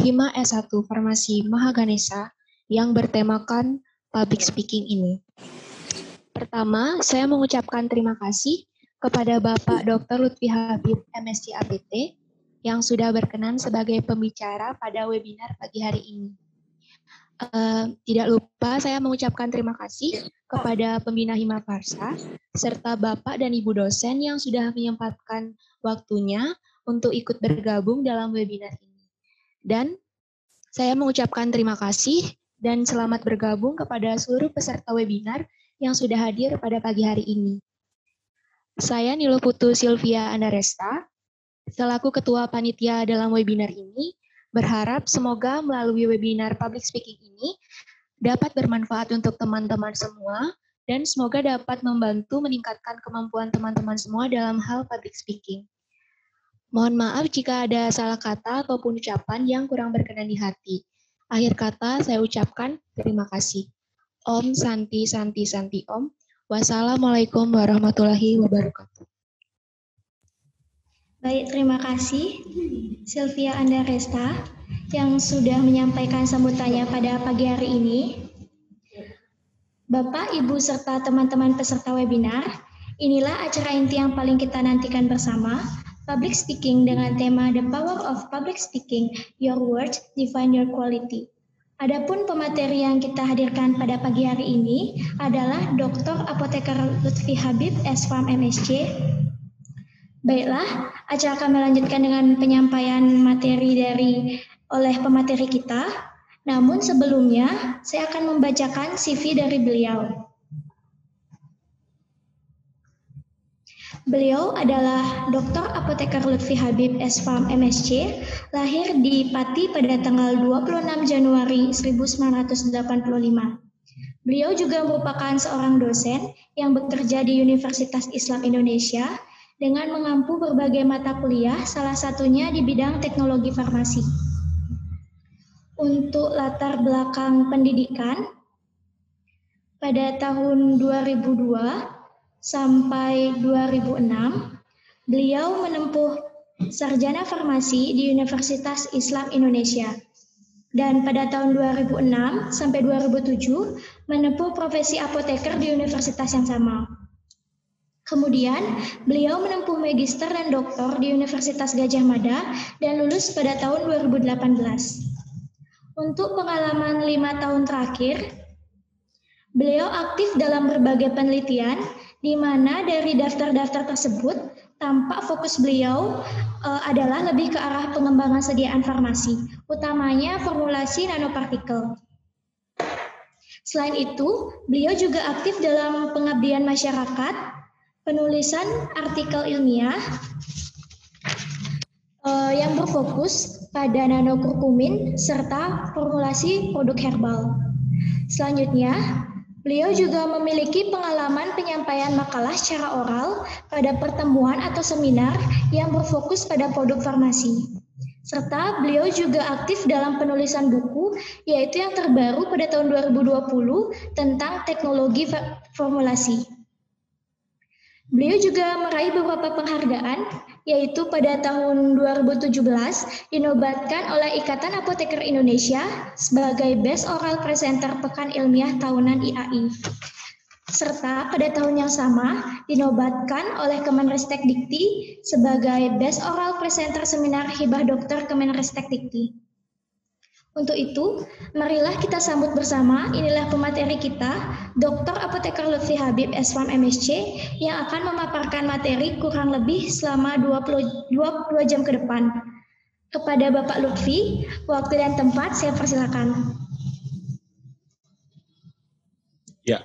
Hima S1 Farmasi Mahaganesa yang bertemakan public speaking ini. Pertama, saya mengucapkan terima kasih kepada Bapak Dr. Lutfi Habib MSc APT yang sudah berkenan sebagai pembicara pada webinar pagi hari ini. Uh, tidak lupa saya mengucapkan terima kasih kepada pembina Hima Farsa serta Bapak dan Ibu dosen yang sudah menyempatkan waktunya untuk ikut bergabung dalam webinar ini. Dan saya mengucapkan terima kasih dan selamat bergabung kepada seluruh peserta webinar yang sudah hadir pada pagi hari ini. Saya Nilo Putu Silvia Andaresta, selaku Ketua Panitia dalam webinar ini, Berharap semoga melalui webinar public speaking ini dapat bermanfaat untuk teman-teman semua dan semoga dapat membantu meningkatkan kemampuan teman-teman semua dalam hal public speaking. Mohon maaf jika ada salah kata ataupun ucapan yang kurang berkenan di hati. Akhir kata saya ucapkan terima kasih. Om Santi Santi Santi Om. Wassalamualaikum warahmatullahi wabarakatuh. Baik, terima kasih Sylvia Andaresta yang sudah menyampaikan sambutannya pada pagi hari ini. Bapak, Ibu, serta teman-teman peserta webinar, inilah acara inti yang paling kita nantikan bersama, Public Speaking dengan tema The Power of Public Speaking, Your Words Define Your Quality. Adapun pemateri yang kita hadirkan pada pagi hari ini adalah Dr. Apoteker Lutfi Habib, S.Farm MSc, Baiklah, acara kami lanjutkan dengan penyampaian materi dari oleh pemateri kita. Namun sebelumnya, saya akan membacakan CV dari beliau. Beliau adalah Dr. Apoteker Lutfi Habib S.Farm MSc, lahir di Pati pada tanggal 26 Januari 1985. Beliau juga merupakan seorang dosen yang bekerja di Universitas Islam Indonesia dengan mengampu berbagai mata kuliah, salah satunya di bidang teknologi farmasi. Untuk latar belakang pendidikan, pada tahun 2002 sampai 2006, beliau menempuh sarjana farmasi di Universitas Islam Indonesia. Dan pada tahun 2006 sampai 2007 menempuh profesi apoteker di universitas yang sama. Kemudian, beliau menempuh magister dan doktor di Universitas Gajah Mada dan lulus pada tahun 2018. Untuk pengalaman lima tahun terakhir, beliau aktif dalam berbagai penelitian, di mana dari daftar-daftar tersebut tampak fokus beliau uh, adalah lebih ke arah pengembangan sediaan farmasi, utamanya formulasi nanopartikel. Selain itu, beliau juga aktif dalam pengabdian masyarakat penulisan artikel ilmiah uh, yang berfokus pada nanokurkumin serta formulasi produk herbal. Selanjutnya, beliau juga memiliki pengalaman penyampaian makalah secara oral pada pertemuan atau seminar yang berfokus pada produk farmasi. Serta beliau juga aktif dalam penulisan buku, yaitu yang terbaru pada tahun 2020 tentang teknologi formulasi. Beliau juga meraih beberapa penghargaan, yaitu pada tahun 2017 dinobatkan oleh Ikatan Apoteker Indonesia sebagai Best Oral Presenter Pekan Ilmiah Tahunan IAI. Serta pada tahun yang sama dinobatkan oleh Kemenristek Dikti sebagai Best Oral Presenter Seminar Hibah Dokter Kemenristek Dikti. Untuk itu, marilah kita sambut bersama, inilah pemateri kita, Dr. Apoteker Lutfi Habib S1 MSc, yang akan memaparkan materi kurang lebih selama 20, 22 jam ke depan. Kepada Bapak Lutfi, waktu dan tempat saya persilakan. Ya,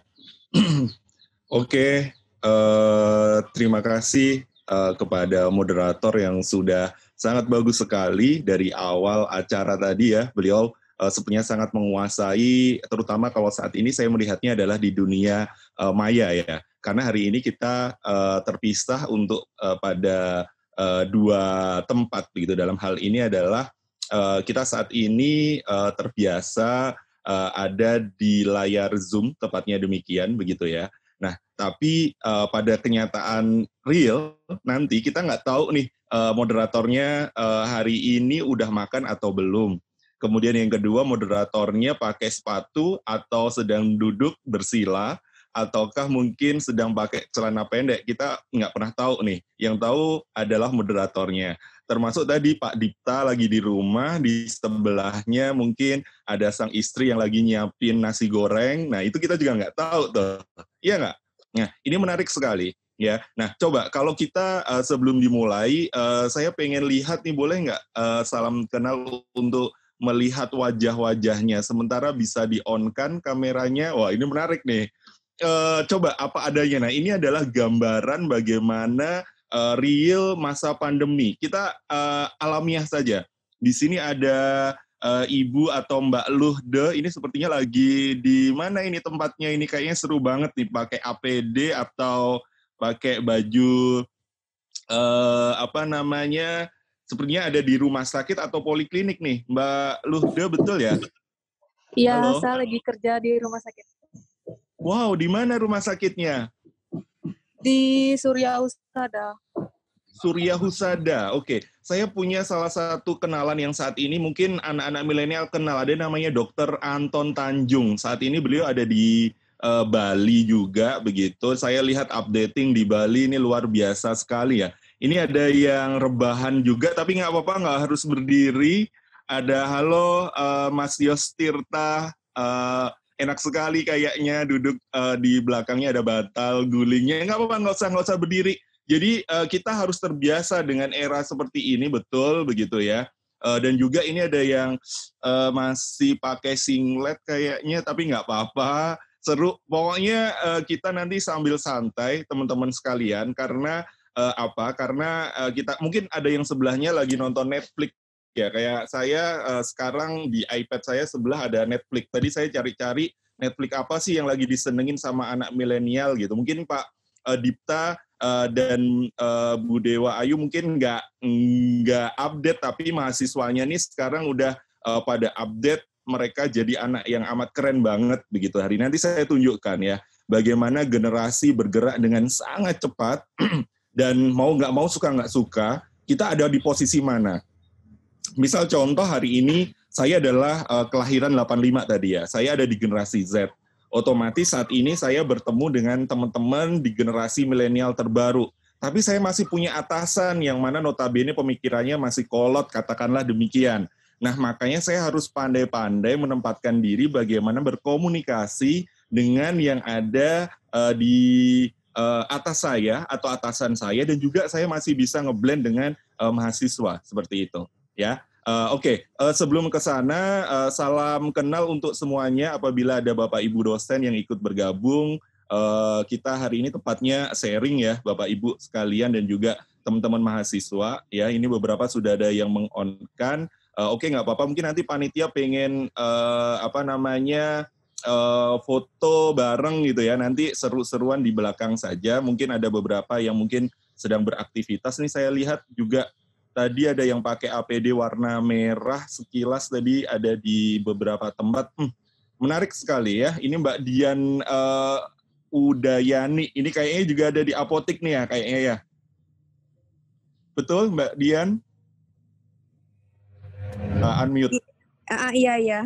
oke. Uh, terima kasih uh, kepada moderator yang sudah sangat bagus sekali dari awal acara tadi ya. Beliau uh, sepertinya sangat menguasai, terutama kalau saat ini saya melihatnya adalah di dunia uh, maya ya. Karena hari ini kita uh, terpisah untuk pada dua tempat begitu. Dalam hal ini adalah kita saat ini terbiasa ada di layar Zoom, tepatnya demikian begitu ya. Nah, tapi uh, pada kenyataan real nanti kita nggak tahu nih uh, moderatornya uh, hari ini udah makan atau belum. Kemudian yang kedua, moderatornya pakai sepatu atau sedang duduk bersila, ataukah mungkin sedang pakai celana pendek. Kita nggak pernah tahu nih. Yang tahu adalah moderatornya. Termasuk tadi Pak Dipta lagi di rumah, di sebelahnya mungkin ada sang istri yang lagi nyiapin nasi goreng. Nah, itu kita juga nggak tahu tuh. Iya nggak? Nah, ini menarik sekali ya. Nah, coba kalau kita uh, sebelum dimulai, uh, saya pengen lihat nih, boleh nggak uh, salam kenal untuk melihat wajah-wajahnya, sementara bisa di-on-kan kameranya. Wah, ini menarik nih. Uh, coba apa adanya. Nah, ini adalah gambaran bagaimana uh, real masa pandemi. Kita uh, alamiah saja. Di sini ada uh, Ibu atau Mbak Luhde. Ini sepertinya lagi di mana ini tempatnya? Ini kayaknya seru banget nih pakai APD atau pakai baju uh, apa namanya sepertinya ada di rumah sakit atau poliklinik nih, Mbak Luhde, betul ya? Iya, saya lagi kerja di rumah sakit. Wow, di mana rumah sakitnya? Di Surya Husada. Surya Husada, oke. Okay. Saya punya salah satu kenalan yang saat ini mungkin anak-anak milenial kenal. Ada namanya Dr. Anton Tanjung. Saat ini beliau ada di uh, Bali juga begitu. Saya lihat updating di Bali ini luar biasa sekali ya. Ini ada yang rebahan juga, tapi nggak apa-apa, nggak harus berdiri. Ada halo uh, Mas Yos Tirta, uh, enak sekali kayaknya duduk uh, di belakangnya ada batal gulingnya. Nggak apa-apa, nggak usah nggak usah berdiri. Jadi uh, kita harus terbiasa dengan era seperti ini, betul begitu ya. Uh, dan juga ini ada yang uh, masih pakai singlet kayaknya, tapi nggak apa-apa. Seru. Pokoknya uh, kita nanti sambil santai, teman-teman sekalian, karena uh, apa? Karena uh, kita mungkin ada yang sebelahnya lagi nonton Netflix ya kayak saya uh, sekarang di iPad saya sebelah ada Netflix. Tadi saya cari-cari Netflix apa sih yang lagi disenengin sama anak milenial gitu. Mungkin Pak uh, Dipta uh, dan uh, Bu Dewa Ayu mungkin nggak nggak update tapi mahasiswanya nih sekarang udah uh, pada update mereka jadi anak yang amat keren banget begitu hari nanti saya tunjukkan ya bagaimana generasi bergerak dengan sangat cepat dan mau nggak mau suka nggak suka kita ada di posisi mana. Misal contoh hari ini saya adalah uh, kelahiran 85 tadi ya. Saya ada di generasi Z. Otomatis saat ini saya bertemu dengan teman-teman di generasi milenial terbaru. Tapi saya masih punya atasan yang mana notabene pemikirannya masih kolot, katakanlah demikian. Nah, makanya saya harus pandai-pandai menempatkan diri bagaimana berkomunikasi dengan yang ada uh, di uh, atas saya atau atasan saya dan juga saya masih bisa ngeblend dengan uh, mahasiswa seperti itu ya uh, oke okay. uh, sebelum ke sana uh, salam kenal untuk semuanya apabila ada bapak ibu dosen yang ikut bergabung uh, kita hari ini tepatnya sharing ya bapak ibu sekalian dan juga teman-teman mahasiswa ya ini beberapa sudah ada yang mengonkan uh, oke okay, nggak apa-apa mungkin nanti panitia pengen uh, apa namanya uh, foto bareng gitu ya. Nanti seru-seruan di belakang saja. Mungkin ada beberapa yang mungkin sedang beraktivitas nih saya lihat juga tadi ada yang pakai APD warna merah sekilas tadi ada di beberapa tempat. Hmm, menarik sekali ya. Ini Mbak Dian uh, Udayani. Ini kayaknya juga ada di apotik nih ya kayaknya ya. Betul Mbak Dian? Uh, unmute. Uh, iya iya.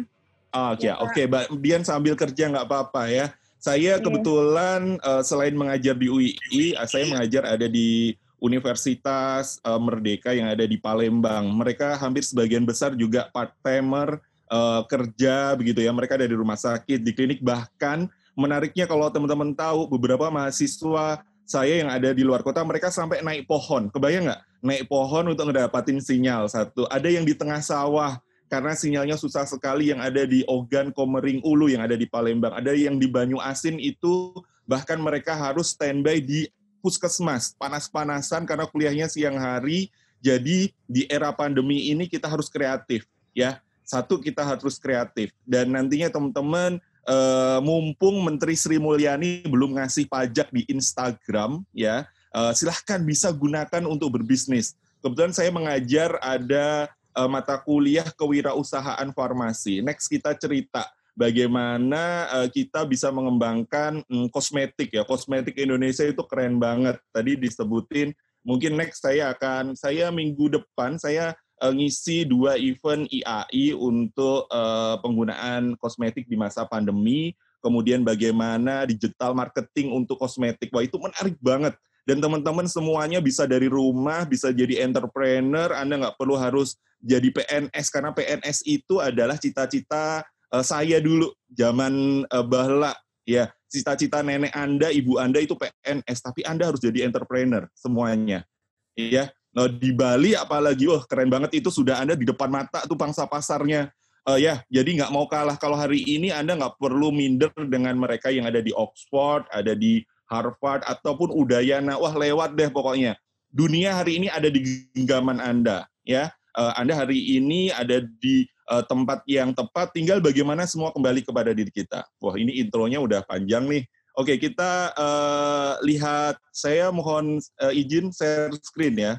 Ah, oke, okay, ya, oke. Okay. Mbak Dian sambil kerja nggak apa-apa ya. Saya iya. kebetulan uh, selain mengajar di UII, saya mengajar ada di Universitas uh, Merdeka yang ada di Palembang. Mereka hampir sebagian besar juga part-timer uh, kerja begitu ya. Mereka ada di rumah sakit, di klinik bahkan menariknya kalau teman-teman tahu beberapa mahasiswa saya yang ada di luar kota mereka sampai naik pohon. Kebayang nggak? Naik pohon untuk ngedapatin sinyal satu. Ada yang di tengah sawah karena sinyalnya susah sekali yang ada di Ogan Komering Ulu yang ada di Palembang, ada yang di Banyu Asin itu bahkan mereka harus standby di puskesmas, panas-panasan karena kuliahnya siang hari. Jadi di era pandemi ini kita harus kreatif ya. Satu kita harus kreatif dan nantinya teman-teman uh, mumpung Menteri Sri Mulyani belum ngasih pajak di Instagram ya, uh, silahkan bisa gunakan untuk berbisnis. Kebetulan saya mengajar ada uh, mata kuliah kewirausahaan farmasi. Next kita cerita bagaimana uh, kita bisa mengembangkan um, kosmetik ya. Kosmetik Indonesia itu keren banget. Tadi disebutin mungkin next saya akan saya minggu depan saya uh, ngisi dua event IAI untuk uh, penggunaan kosmetik di masa pandemi, kemudian bagaimana digital marketing untuk kosmetik. Wah itu menarik banget. Dan teman-teman semuanya bisa dari rumah, bisa jadi entrepreneur, Anda nggak perlu harus jadi PNS, karena PNS itu adalah cita-cita uh, saya dulu, zaman uh, bahla. Ya, cita-cita nenek Anda, ibu Anda itu PNS, tapi Anda harus jadi entrepreneur semuanya. Ya, Nah, di Bali apalagi, wah keren banget itu sudah Anda di depan mata tuh pangsa pasarnya. Uh, ya, jadi nggak mau kalah. Kalau hari ini Anda nggak perlu minder dengan mereka yang ada di Oxford, ada di Harvard, ataupun Udayana. Wah, lewat deh pokoknya. Dunia hari ini ada di genggaman Anda. ya. Uh, anda hari ini ada di uh, tempat yang tepat, tinggal bagaimana semua kembali kepada diri kita. Wah, ini intronya udah panjang nih. Oke, kita uh, lihat. Saya mohon uh, izin share screen ya.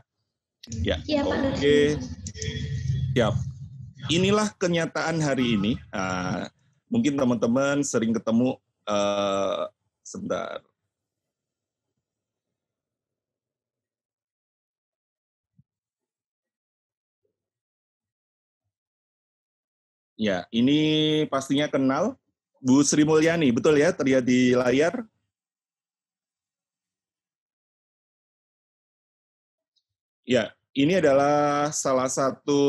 Ya, ya oke. Okay. Siap. Inilah kenyataan hari ini. Nah, mungkin teman-teman sering ketemu uh, sebentar. Ya, ini pastinya kenal Bu Sri Mulyani, betul ya? Terlihat di layar. Ya, ini adalah salah satu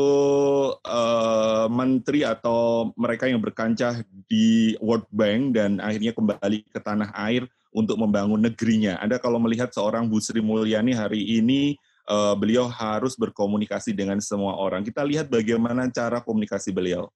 uh, menteri atau mereka yang berkancah di World Bank dan akhirnya kembali ke tanah air untuk membangun negerinya. Anda kalau melihat seorang Bu Sri Mulyani hari ini, uh, beliau harus berkomunikasi dengan semua orang. Kita lihat bagaimana cara komunikasi beliau.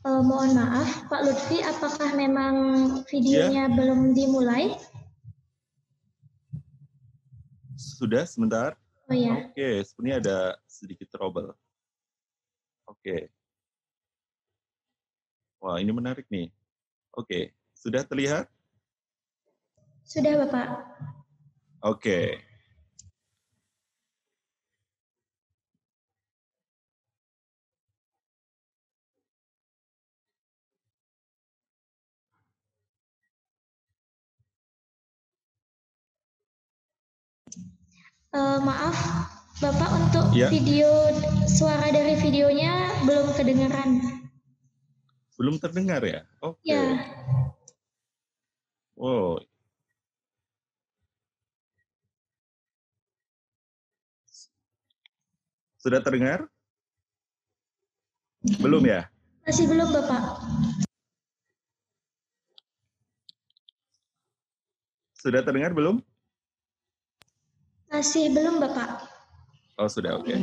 Uh, mohon maaf, Pak Lutfi, apakah memang videonya yeah. belum dimulai? Sudah, sebentar. Oh ya. Oke, okay, sebenarnya ada sedikit trouble. Oke. Okay. Wah, ini menarik nih. Oke, okay. sudah terlihat? Sudah, Bapak. Oke. Okay. Uh, maaf, Bapak untuk ya. video suara dari videonya belum kedengaran. Belum terdengar ya? Oke. Okay. Ya. Wow. Sudah terdengar? Belum ya? Masih belum, Bapak. Sudah terdengar belum? Masih belum, Bapak. Oh, sudah, oke. Okay.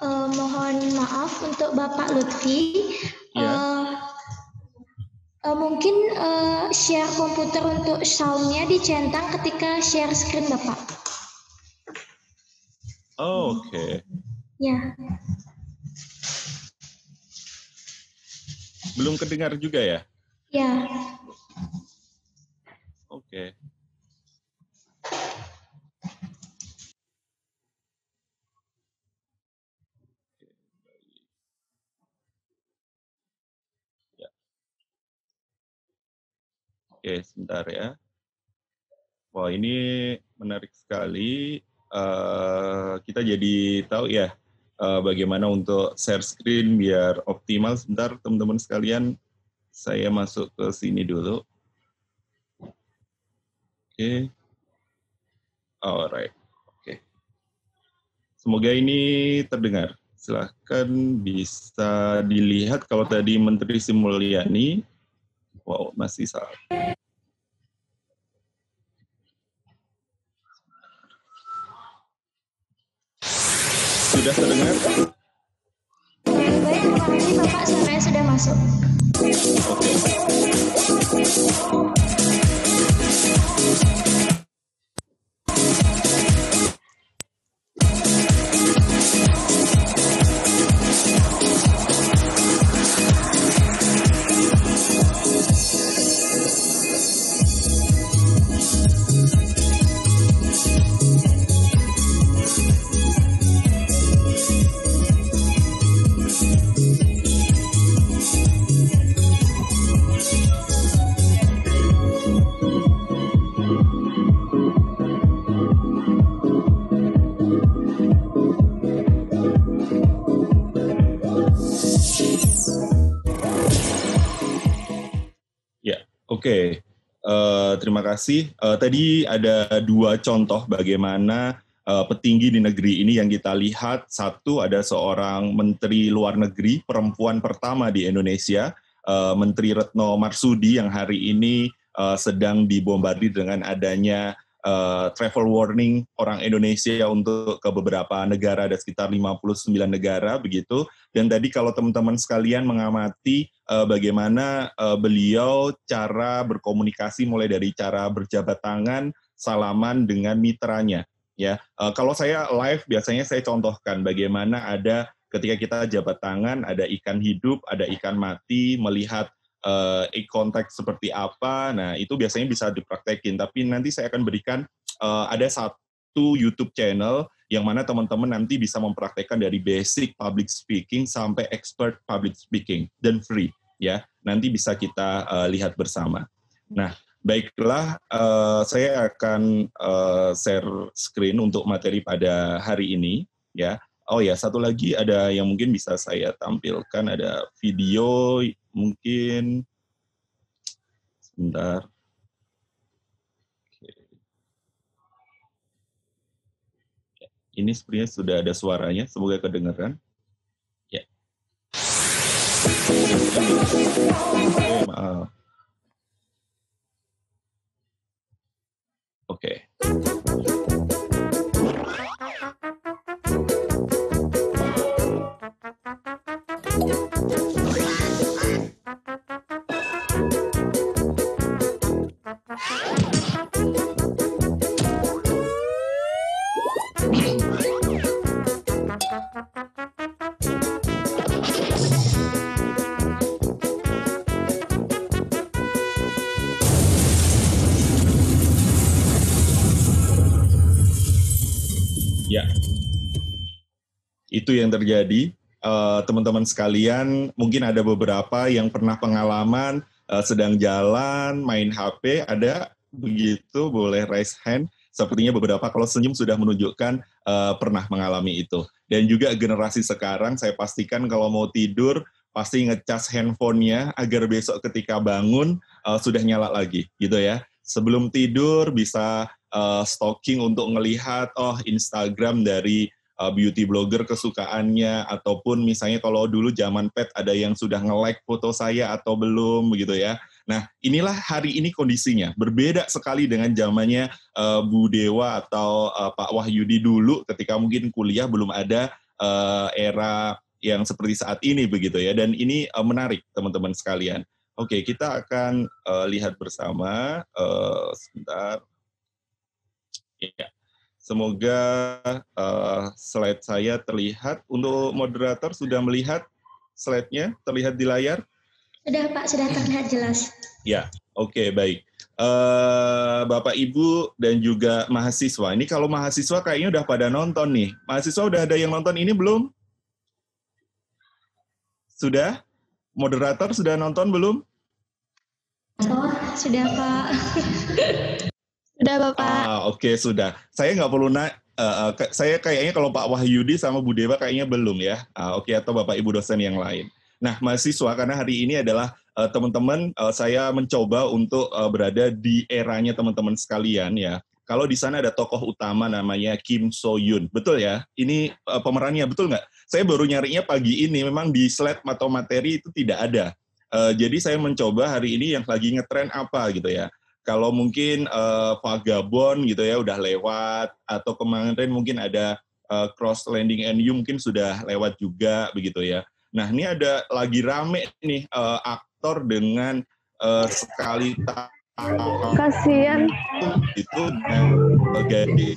Uh, mohon maaf untuk Bapak Lutfi. Ya. Uh, uh, mungkin uh, share komputer untuk soundnya dicentang ketika share screen Bapak. Oh, Oke. Okay. Ya. Belum kedengar juga ya? Ya. Oke. Ya. Oke, sebentar ya. Wah, ini menarik sekali. Uh, kita jadi tahu ya uh, bagaimana untuk share screen biar optimal. Sebentar, teman-teman sekalian, saya masuk ke sini dulu. Oke. Okay. Alright. Oke. Okay. Semoga ini terdengar. Silahkan bisa dilihat kalau tadi Menteri Simulyani. Wow, masih salah. Sudah terdengar? Baik, terima kasih Bapak. Saya sudah masuk. Oke. Oke, okay. uh, eh, terima kasih. Uh, tadi ada dua contoh bagaimana uh, petinggi di negeri ini yang kita lihat. Satu ada seorang menteri luar negeri perempuan pertama di Indonesia, uh, Menteri Retno Marsudi yang hari ini uh, sedang dibombardir dengan adanya uh, travel warning orang Indonesia untuk ke beberapa negara ada sekitar 59 negara begitu. Dan tadi kalau teman-teman sekalian mengamati uh, bagaimana uh, beliau cara berkomunikasi mulai dari cara berjabat tangan salaman dengan mitranya ya. Uh, kalau saya live biasanya saya contohkan bagaimana ada ketika kita jabat tangan ada ikan hidup ada ikan mati melihat uh, eye contact seperti apa. Nah, itu biasanya bisa dipraktekin. Tapi nanti saya akan berikan uh, ada satu YouTube channel yang mana teman-teman nanti bisa mempraktekkan dari basic public speaking sampai expert public speaking dan free ya. Nanti bisa kita uh, lihat bersama. Nah, baiklah uh, saya akan uh, share screen untuk materi pada hari ini ya. Oh ya, satu lagi ada yang mungkin bisa saya tampilkan ada video mungkin sebentar. Ini sebenarnya sudah ada suaranya, semoga kedengaran. Ya. Oke, maaf. Oke. Itu yang terjadi. Eh, teman-teman uh, sekalian, mungkin ada beberapa yang pernah pengalaman uh, sedang jalan, main HP, ada begitu, boleh raise hand. Sepertinya beberapa kalau senyum sudah menunjukkan uh, pernah mengalami itu. Dan juga generasi sekarang, saya pastikan kalau mau tidur, pasti ngecas handphonenya agar besok ketika bangun uh, sudah nyala lagi, gitu ya. Sebelum tidur bisa uh, stalking untuk ngelihat, oh Instagram dari uh, beauty blogger kesukaannya ataupun misalnya kalau dulu zaman pet ada yang sudah nge-like foto saya atau belum begitu ya. Nah, inilah hari ini kondisinya. Berbeda sekali dengan zamannya uh, Bu Dewa atau uh, Pak Wahyudi dulu ketika mungkin kuliah belum ada uh, era yang seperti saat ini begitu ya dan ini uh, menarik teman-teman sekalian. Oke, kita akan uh, lihat bersama uh, sebentar. Ya. Semoga uh, slide saya terlihat. Untuk moderator sudah melihat slide-nya terlihat di layar? Sudah Pak, sudah terlihat jelas. Ya, oke okay, baik. Uh, Bapak Ibu dan juga mahasiswa. Ini kalau mahasiswa kayaknya udah pada nonton nih. Mahasiswa udah ada yang nonton ini belum? Sudah? Moderator sudah nonton belum? Oh, sudah Pak. sudah Bapak. Ah, oke okay, sudah. Saya nggak perlu na uh, uh, saya kayaknya kalau Pak Wahyudi sama Bu Dewa kayaknya belum ya. Uh, oke okay, atau Bapak Ibu dosen yang lain. Nah, mahasiswa karena hari ini adalah uh, teman-teman uh, saya mencoba untuk uh, berada di eranya teman-teman sekalian ya. Kalau di sana ada tokoh utama namanya Kim So Yoon, betul ya? Ini uh, pemerannya betul nggak? Saya baru nyarinya pagi ini, memang di slide atau materi itu tidak ada. Uh, jadi saya mencoba hari ini yang lagi ngetren apa gitu ya. Kalau mungkin uh, Vagabond gitu ya udah lewat, atau kemarin mungkin ada uh, Cross Landing and You mungkin sudah lewat juga begitu ya. Nah ini ada lagi rame nih uh, aktor dengan uh, sekali Kasihan. Itu gaji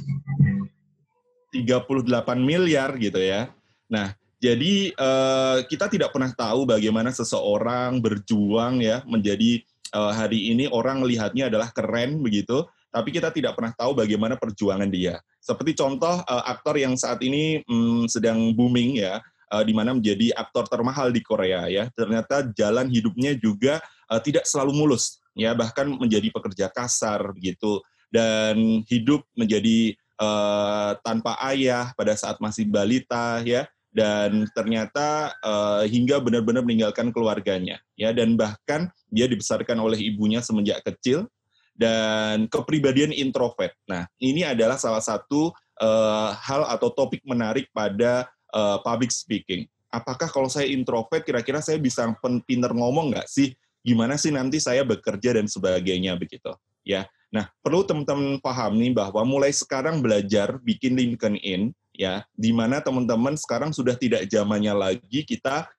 38 miliar gitu ya. Nah, jadi uh, kita tidak pernah tahu bagaimana seseorang berjuang ya menjadi uh, hari ini orang melihatnya adalah keren begitu, tapi kita tidak pernah tahu bagaimana perjuangan dia. Seperti contoh uh, aktor yang saat ini um, sedang booming ya, uh, di mana menjadi aktor termahal di Korea ya. Ternyata jalan hidupnya juga tidak selalu mulus ya bahkan menjadi pekerja kasar begitu dan hidup menjadi uh, tanpa ayah pada saat masih balita ya dan ternyata uh, hingga benar-benar meninggalkan keluarganya ya dan bahkan dia dibesarkan oleh ibunya semenjak kecil dan kepribadian introvert. Nah, ini adalah salah satu uh, hal atau topik menarik pada uh, public speaking. Apakah kalau saya introvert, kira-kira saya bisa pinter ngomong nggak sih? gimana sih nanti saya bekerja dan sebagainya begitu ya. Nah, perlu teman-teman pahami bahwa mulai sekarang belajar bikin LinkedIn ya, di mana teman-teman sekarang sudah tidak zamannya lagi kita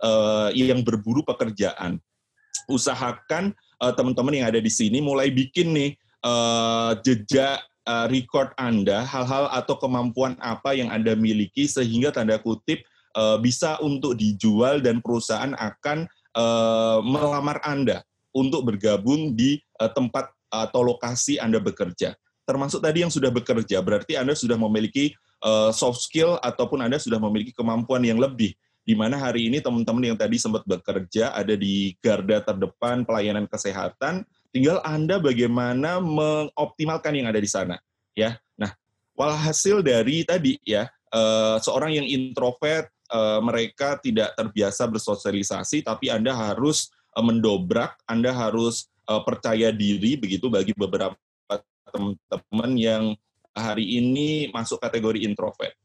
uh, yang berburu pekerjaan. Usahakan uh, teman-teman yang ada di sini mulai bikin nih uh, jejak uh, record Anda, hal-hal atau kemampuan apa yang Anda miliki sehingga tanda kutip uh, bisa untuk dijual dan perusahaan akan uh, melamar Anda untuk bergabung di uh, tempat atau lokasi Anda bekerja. Termasuk tadi yang sudah bekerja, berarti Anda sudah memiliki uh, soft skill ataupun Anda sudah memiliki kemampuan yang lebih. Di mana hari ini teman-teman yang tadi sempat bekerja ada di garda terdepan pelayanan kesehatan, tinggal Anda bagaimana mengoptimalkan yang ada di sana, ya. Nah, walhasil dari tadi ya, uh, seorang yang introvert uh, mereka tidak terbiasa bersosialisasi, tapi Anda harus uh, mendobrak, Anda harus percaya diri begitu bagi beberapa teman-teman yang hari ini masuk kategori introvert.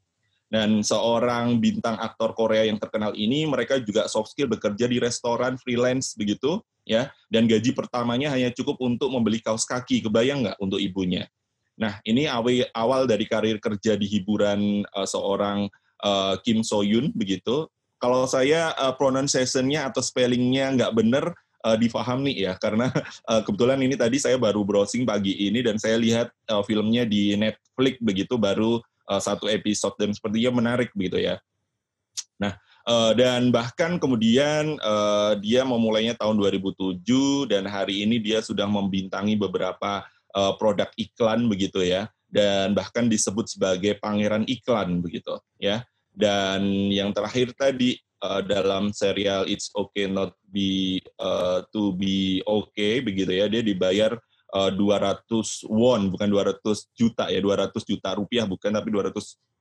Dan seorang bintang aktor Korea yang terkenal ini, mereka juga soft skill bekerja di restoran freelance begitu, ya. Dan gaji pertamanya hanya cukup untuk membeli kaos kaki, kebayang nggak untuk ibunya? Nah, ini awal dari karir kerja di hiburan uh, seorang uh, Kim So Yoon begitu. Kalau saya uh, pronunciation-nya atau spelling-nya nggak benar uh, difahami ya karena uh, kebetulan ini tadi saya baru browsing pagi ini dan saya lihat uh, filmnya di Netflix begitu baru uh, satu episode dan sepertinya menarik begitu ya. Nah, uh, dan bahkan kemudian uh, dia memulainya tahun 2007 dan hari ini dia sudah membintangi beberapa uh, produk iklan begitu ya dan bahkan disebut sebagai pangeran iklan begitu ya. Dan yang terakhir tadi uh, dalam serial It's Okay Not Be uh, to Be Okay begitu ya, dia dibayar uh, 200 won bukan 200 juta ya, 200 juta rupiah bukan tapi 200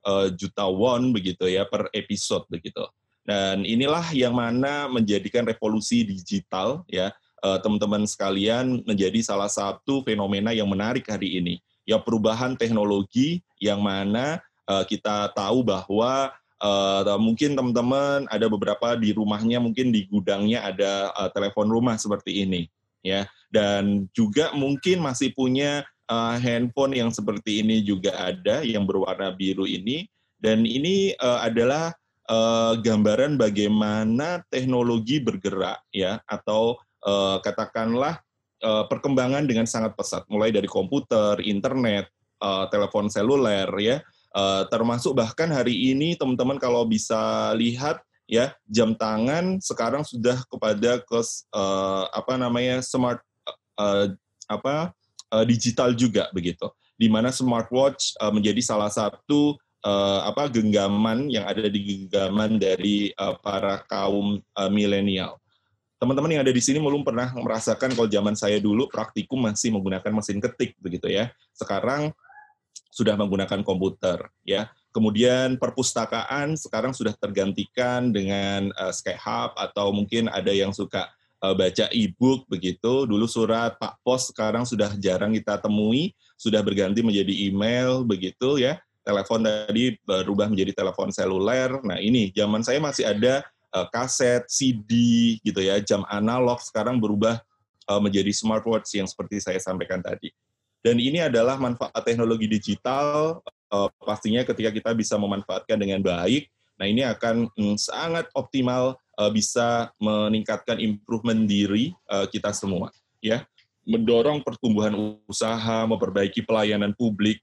uh, juta won begitu ya per episode begitu. Dan inilah yang mana menjadikan revolusi digital ya teman-teman sekalian menjadi salah satu fenomena yang menarik hari ini ya perubahan teknologi yang mana uh, kita tahu bahwa uh, mungkin teman-teman ada beberapa di rumahnya mungkin di gudangnya ada uh, telepon rumah seperti ini ya. Dan juga mungkin masih punya uh, handphone yang seperti ini juga ada yang berwarna biru ini. Dan ini uh, adalah uh, gambaran bagaimana teknologi bergerak ya. Atau uh, katakanlah uh, perkembangan dengan sangat pesat. Mulai dari komputer, internet, uh, telepon seluler ya uh, termasuk bahkan hari ini teman-teman kalau bisa lihat ya jam tangan sekarang sudah kepada ke uh, apa namanya smart uh, apa uh, digital juga begitu di mana smartwatch uh, menjadi salah satu uh, apa genggaman yang ada di genggaman dari uh, para kaum uh, milenial. Teman-teman yang ada di sini belum pernah merasakan kalau zaman saya dulu praktikum masih menggunakan mesin ketik begitu ya. Sekarang sudah menggunakan komputer ya. Kemudian perpustakaan sekarang sudah tergantikan dengan uh, Skyhub atau mungkin ada yang suka uh, baca e-book begitu. Dulu surat Pak Pos sekarang sudah jarang kita temui, sudah berganti menjadi email begitu ya. Telepon tadi berubah menjadi telepon seluler. Nah, ini zaman saya masih ada uh, kaset, CD gitu ya. Jam analog sekarang berubah menjadi smartwatch yang seperti saya sampaikan tadi. Dan ini adalah manfaat teknologi digital uh, pastinya ketika kita bisa memanfaatkan dengan baik, nah ini akan mm, sangat optimal uh, bisa meningkatkan improvement diri uh, kita semua, ya, mendorong pertumbuhan usaha, memperbaiki pelayanan publik.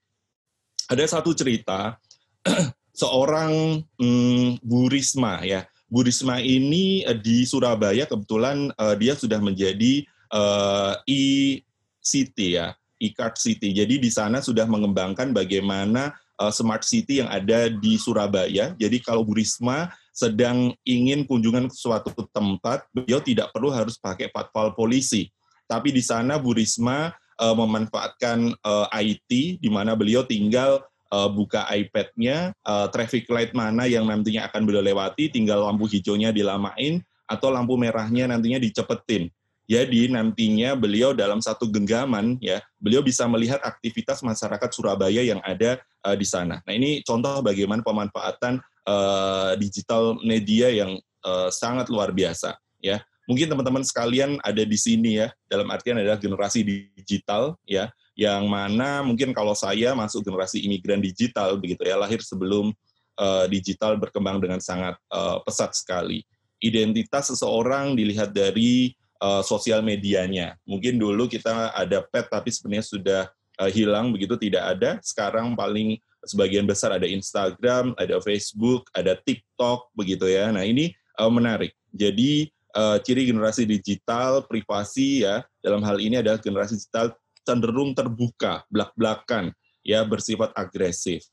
Ada satu cerita seorang mm, Bu Risma ya, Bu Risma ini di Surabaya kebetulan dia sudah menjadi uh, e-city ya e-card city. Jadi di sana sudah mengembangkan bagaimana uh, smart city yang ada di Surabaya. Jadi kalau Bu Risma sedang ingin kunjungan ke suatu tempat, beliau tidak perlu harus pakai patwal polisi. Tapi di sana Bu Risma uh, memanfaatkan uh, IT, di mana beliau tinggal uh, buka iPad-nya, uh, traffic light mana yang nantinya akan beliau lewati, tinggal lampu hijaunya dilamain, atau lampu merahnya nantinya dicepetin. Jadi nantinya beliau dalam satu genggaman ya, beliau bisa melihat aktivitas masyarakat Surabaya yang ada uh, di sana. Nah ini contoh bagaimana pemanfaatan uh, digital media yang uh, sangat luar biasa ya. Mungkin teman-teman sekalian ada di sini ya, dalam artian adalah generasi digital ya, yang mana mungkin kalau saya masuk generasi imigran digital begitu ya, lahir sebelum uh, digital berkembang dengan sangat uh, pesat sekali. Identitas seseorang dilihat dari uh, sosial medianya. Mungkin dulu kita ada pet tapi sebenarnya sudah uh, hilang begitu tidak ada. Sekarang paling sebagian besar ada Instagram, ada Facebook, ada TikTok begitu ya. Nah, ini uh, menarik. Jadi uh, ciri generasi digital privasi ya dalam hal ini adalah generasi digital cenderung terbuka, belak-belakan ya bersifat agresif.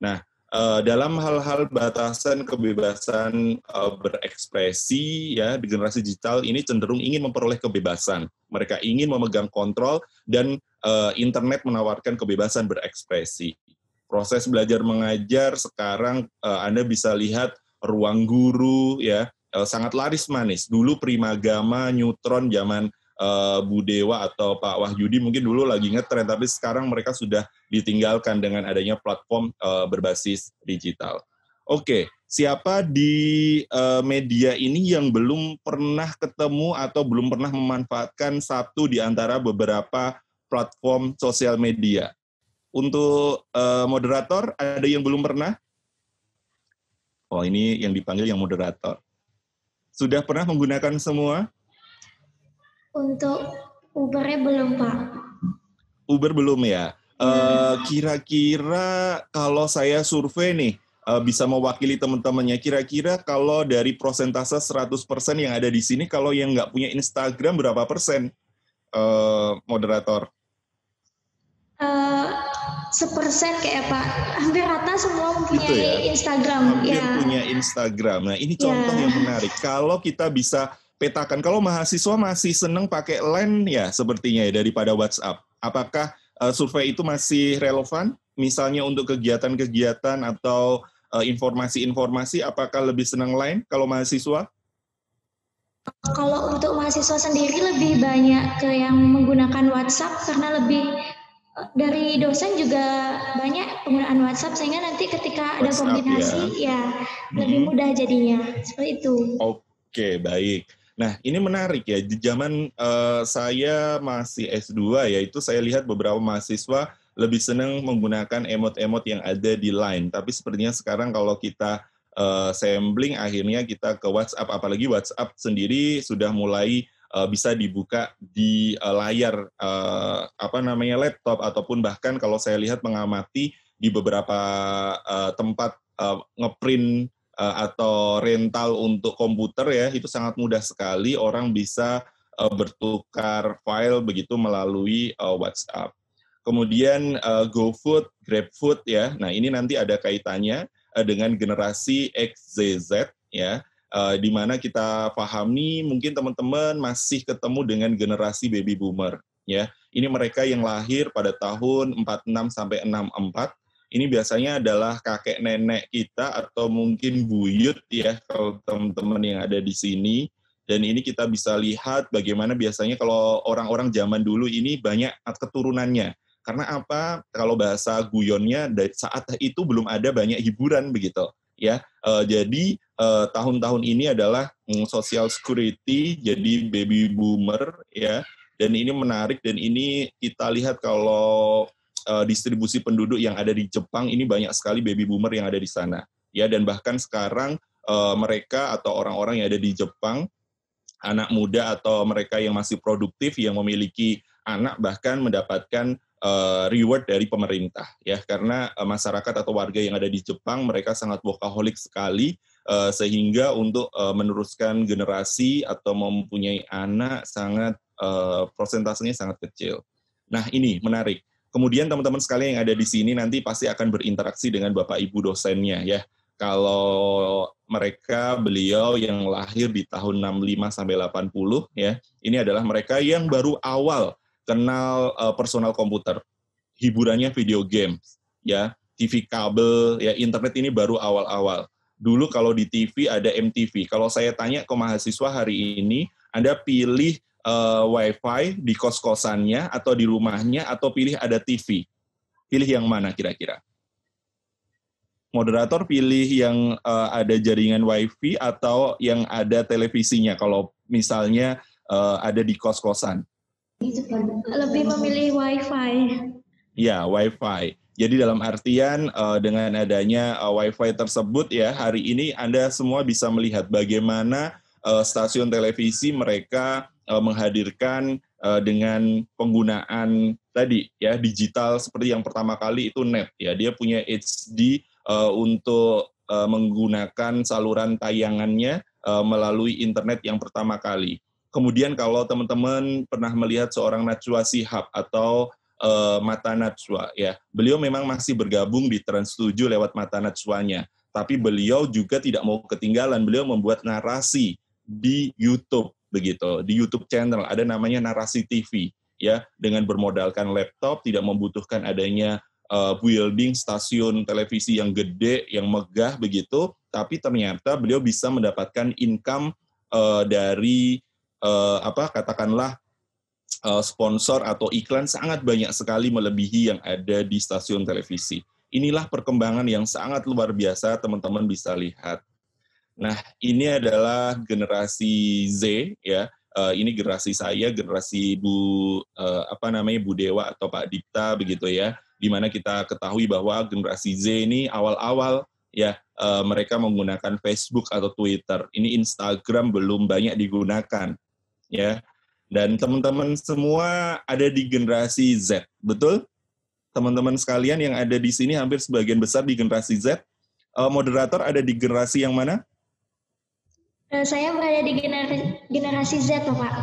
Nah, uh, dalam hal-hal batasan kebebasan uh, berekspresi ya di generasi digital ini cenderung ingin memperoleh kebebasan. Mereka ingin memegang kontrol dan uh, internet menawarkan kebebasan berekspresi. Proses belajar mengajar sekarang uh, Anda bisa lihat ruang guru ya uh, sangat laris manis. Dulu Primagama, Neutron zaman uh, Bu Dewa atau Pak Wahyudi mungkin dulu lagi ngetren, tapi sekarang mereka sudah ditinggalkan dengan adanya platform uh, berbasis digital. Oke, siapa di uh, media ini yang belum pernah ketemu atau belum pernah memanfaatkan satu di antara beberapa platform sosial media? Untuk moderator, ada yang belum pernah? Oh, ini yang dipanggil yang moderator. Sudah pernah menggunakan semua? Untuk Ubernya belum, Pak. Uber belum ya? Eh, kira-kira uh, kalau saya survei nih, uh, bisa mewakili teman-temannya, kira-kira kalau dari prosentase 100% yang ada di sini, kalau yang nggak punya Instagram berapa persen, uh, moderator? Uh, sepersen kayak Pak, hampir rata semua mempunyai gitu ya? Instagram. Hampir ya. punya Instagram. Nah ini contoh ya. yang menarik. Kalau kita bisa petakan. Kalau mahasiswa masih seneng pakai line ya sepertinya ya daripada WhatsApp. Apakah uh, survei itu masih relevan? Misalnya untuk kegiatan-kegiatan atau uh, informasi-informasi, apakah lebih senang line kalau mahasiswa? Kalau untuk mahasiswa sendiri lebih banyak ke yang menggunakan WhatsApp karena lebih eh, dari dosen juga banyak penggunaan WhatsApp sehingga nanti ketika WhatsApp, ada kombinasi ya, ya hmm. lebih mudah jadinya seperti itu. Oke, baik. Nah, ini menarik ya. Di zaman uh, saya masih S2 ya, itu saya lihat beberapa mahasiswa lebih senang menggunakan emot-emot yang ada di Line. Tapi sepertinya sekarang kalau kita uh, sampling akhirnya kita ke WhatsApp apalagi WhatsApp sendiri sudah mulai uh, bisa dibuka di uh, layar uh, apa namanya laptop ataupun bahkan kalau saya lihat mengamati di beberapa uh, tempat uh, ngeprint atau rental untuk komputer ya itu sangat mudah sekali orang bisa uh, bertukar file begitu melalui uh, WhatsApp. Kemudian GoFood, GrabFood ya. Nah, ini nanti ada kaitannya dengan generasi XZZ ya di mana kita pahami mungkin teman-teman masih ketemu dengan generasi baby boomer ya. Ini mereka yang lahir pada tahun 46 sampai 64. Ini biasanya adalah kakek nenek kita atau mungkin buyut ya kalau teman-teman yang ada di sini. Dan ini kita bisa lihat bagaimana biasanya kalau orang-orang zaman dulu ini banyak keturunannya. Karena apa? Kalau bahasa guyonnya saat itu belum ada banyak hiburan begitu ya. Uh, jadi uh, tahun-tahun ini adalah um, social security, jadi baby boomer ya. Dan ini menarik dan ini kita lihat kalau uh, distribusi penduduk yang ada di Jepang ini banyak sekali baby boomer yang ada di sana. Ya dan bahkan sekarang uh, mereka atau orang-orang yang ada di Jepang anak muda atau mereka yang masih produktif yang memiliki anak bahkan mendapatkan uh, reward dari pemerintah ya karena uh, masyarakat atau warga yang ada di Jepang mereka sangat workaholic sekali uh, sehingga untuk uh, meneruskan generasi atau mempunyai anak sangat uh, prosentasenya sangat kecil. Nah ini menarik. Kemudian teman-teman sekalian yang ada di sini nanti pasti akan berinteraksi dengan bapak ibu dosennya ya. Kalau mereka beliau yang lahir di tahun 65 sampai 80 ya, ini adalah mereka yang baru awal kenal uh, personal komputer, hiburannya video games, ya, TV kabel, ya, internet ini baru awal-awal. Dulu kalau di TV ada MTV. Kalau saya tanya ke mahasiswa hari ini, Anda pilih uh, WiFi di kos-kosannya atau di rumahnya atau pilih ada TV? Pilih yang mana kira-kira? Moderator pilih yang uh, ada jaringan WiFi atau yang ada televisinya kalau misalnya uh, ada di kos-kosan? Lebih memilih WiFi. Ya, WiFi. Jadi dalam artian uh, dengan adanya uh, WiFi tersebut ya hari ini Anda semua bisa melihat bagaimana uh, stasiun televisi mereka menghadirkan uh, dengan penggunaan tadi ya digital seperti yang pertama kali itu net ya dia punya HD uh, untuk menggunakan saluran tayangannya melalui internet yang pertama kali. Kemudian kalau teman-teman pernah melihat seorang Najwa Sihab atau uh, Mata Najwa, ya, beliau memang masih bergabung di Trans 7 lewat Mata Najwanya. Tapi beliau juga tidak mau ketinggalan, beliau membuat narasi di YouTube begitu, di YouTube channel ada namanya narasi TV ya, dengan bermodalkan laptop, tidak membutuhkan adanya uh, building stasiun televisi yang gede, yang megah begitu, tapi ternyata beliau bisa mendapatkan income uh, dari uh, apa katakanlah uh, sponsor atau iklan sangat banyak sekali melebihi yang ada di stasiun televisi. Inilah perkembangan yang sangat luar biasa teman-teman bisa lihat. Nah, ini adalah generasi Z ya. Uh, ini generasi saya, generasi Bu uh, apa namanya Bu Dewa atau Pak Dipta begitu ya. Di mana kita ketahui bahwa generasi Z ini awal-awal ya uh, mereka menggunakan Facebook atau Twitter. Ini Instagram belum banyak digunakan ya. Dan teman-teman semua ada di generasi Z, betul? Teman-teman sekalian yang ada di sini hampir sebagian besar di generasi Z. Uh, moderator ada di generasi yang mana? Uh, saya berada di generasi, generasi Z, Pak.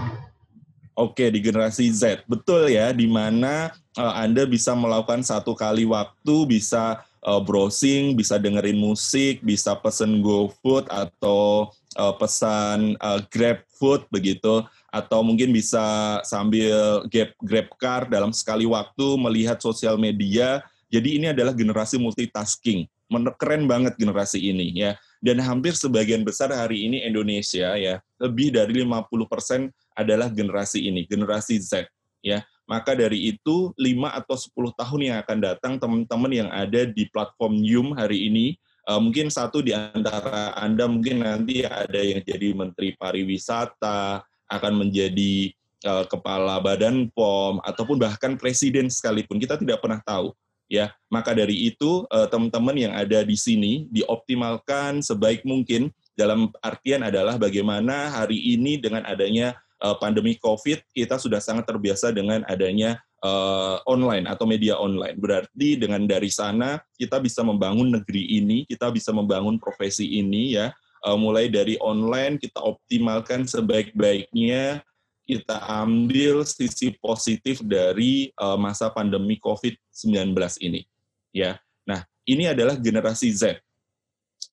Oke, di generasi Z. Betul ya, di mana uh, Anda bisa melakukan satu kali waktu, bisa uh, browsing, bisa dengerin musik, bisa pesen GoFood atau uh, pesan uh, GrabFood begitu atau mungkin bisa sambil grab, grab car dalam sekali waktu melihat sosial media. Jadi ini adalah generasi multitasking. Keren banget generasi ini ya. Dan hampir sebagian besar hari ini Indonesia ya, lebih dari 50% adalah generasi ini, generasi Z ya. Maka dari itu 5 atau 10 tahun yang akan datang teman-teman yang ada di platform Yum hari ini uh, mungkin satu di antara Anda mungkin nanti ada yang jadi menteri pariwisata, akan menjadi uh, kepala badan POM ataupun bahkan presiden sekalipun kita tidak pernah tahu ya maka dari itu uh, teman-teman yang ada di sini dioptimalkan sebaik mungkin dalam artian adalah bagaimana hari ini dengan adanya uh, pandemi COVID kita sudah sangat terbiasa dengan adanya uh, online atau media online. Berarti dengan dari sana kita bisa membangun negeri ini, kita bisa membangun profesi ini ya. Mulai dari online kita optimalkan sebaik-baiknya, kita ambil sisi positif dari uh, masa pandemi COVID-19 ini. Ya. Nah, ini adalah generasi Z.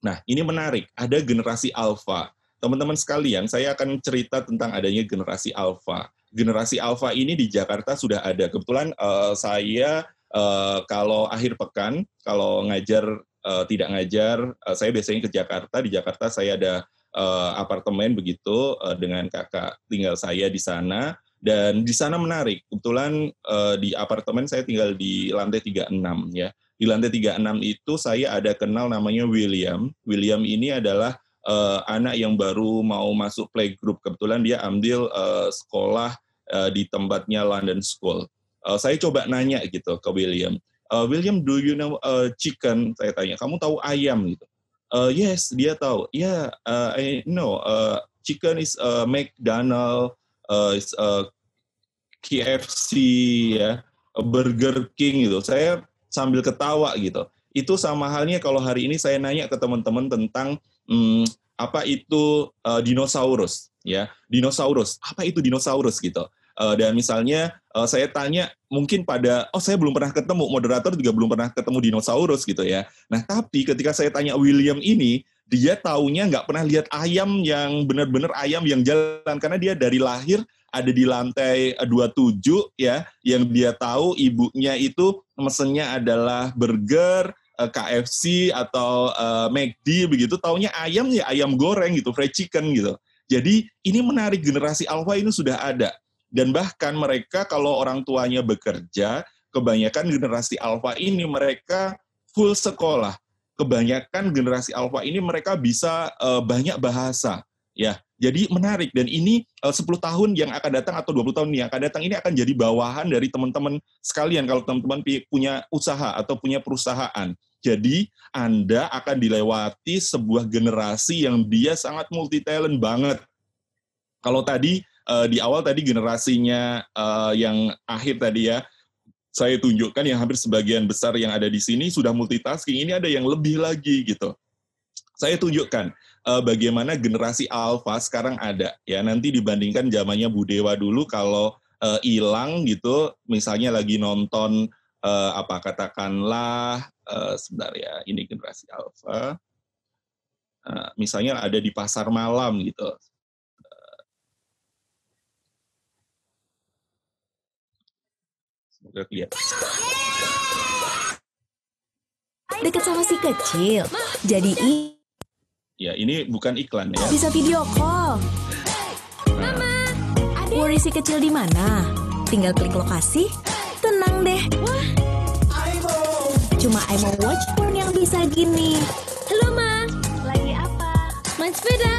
Nah, ini menarik. Ada generasi alpha. Teman-teman sekalian, saya akan cerita tentang adanya generasi alpha. Generasi alpha ini di Jakarta sudah ada. Kebetulan uh, saya uh, kalau akhir pekan, kalau ngajar tidak ngajar, saya biasanya ke Jakarta. Di Jakarta saya ada uh, apartemen begitu uh, dengan kakak tinggal saya di sana dan di sana menarik. Kebetulan uh, di apartemen saya tinggal di lantai 36 ya di lantai 36 itu saya ada kenal namanya William. William ini adalah uh, anak yang baru mau masuk playgroup. Kebetulan dia ambil uh, sekolah di tempatnya London School. Uh, saya coba nanya gitu ke William. Uh, William, do you know uh, chicken? Saya tanya. Kamu tahu ayam gitu? Uh, yes, dia tahu. Yeah, uh, I know. Uh, chicken is uh, McDonald, uh, is uh, KFC, ya, Burger King gitu. Saya sambil ketawa gitu. Itu sama halnya kalau hari ini saya nanya ke teman-teman tentang hmm, apa itu uh, dinosaurus ya. Dinosaurus, apa itu dinosaurus gitu. Uh, dan misalnya uh, saya tanya mungkin pada oh saya belum pernah ketemu moderator juga belum pernah ketemu dinosaurus gitu ya. Nah, tapi ketika saya tanya William ini dia taunya nggak pernah lihat ayam yang benar-benar ayam yang jalan karena dia dari lahir ada di lantai 27 ya yang dia tahu ibunya itu mesennya adalah burger eh, KFC atau uh, McD begitu. Taunya ayam ya ayam goreng gitu fried chicken gitu. Jadi ini menarik generasi alpha ini sudah ada dan bahkan mereka kalau orang tuanya bekerja kebanyakan generasi alpha ini mereka full sekolah kebanyakan generasi alpha ini mereka bisa uh, banyak bahasa ya jadi menarik dan ini eh, uh, 10 tahun yang akan datang atau 20 tahun yang akan datang ini akan jadi bawahan dari teman-teman sekalian kalau teman-teman punya usaha atau punya perusahaan. Jadi Anda akan dilewati sebuah generasi yang dia sangat multi talent banget. Kalau tadi uh, di awal tadi generasinya uh, yang akhir tadi ya saya tunjukkan yang hampir sebagian besar yang ada di sini sudah multitasking. Ini ada yang lebih lagi gitu. Saya tunjukkan uh, bagaimana generasi alpha sekarang ada ya nanti dibandingkan zamannya Bu Dewa dulu kalau hilang gitu misalnya lagi nonton uh, apa katakanlah uh, sebentar ya ini generasi alpha uh, misalnya ada di pasar malam gitu semoga kelihatan Dekat sama si kecil. Jadi Ya, ini bukan iklan ya. Bisa video call. Mama. Worry si kecil di mana? Tinggal klik lokasi, tenang deh. Wah. Cuma I mau watch pun yang bisa gini. Halo, Ma. Lagi apa? Main sepeda.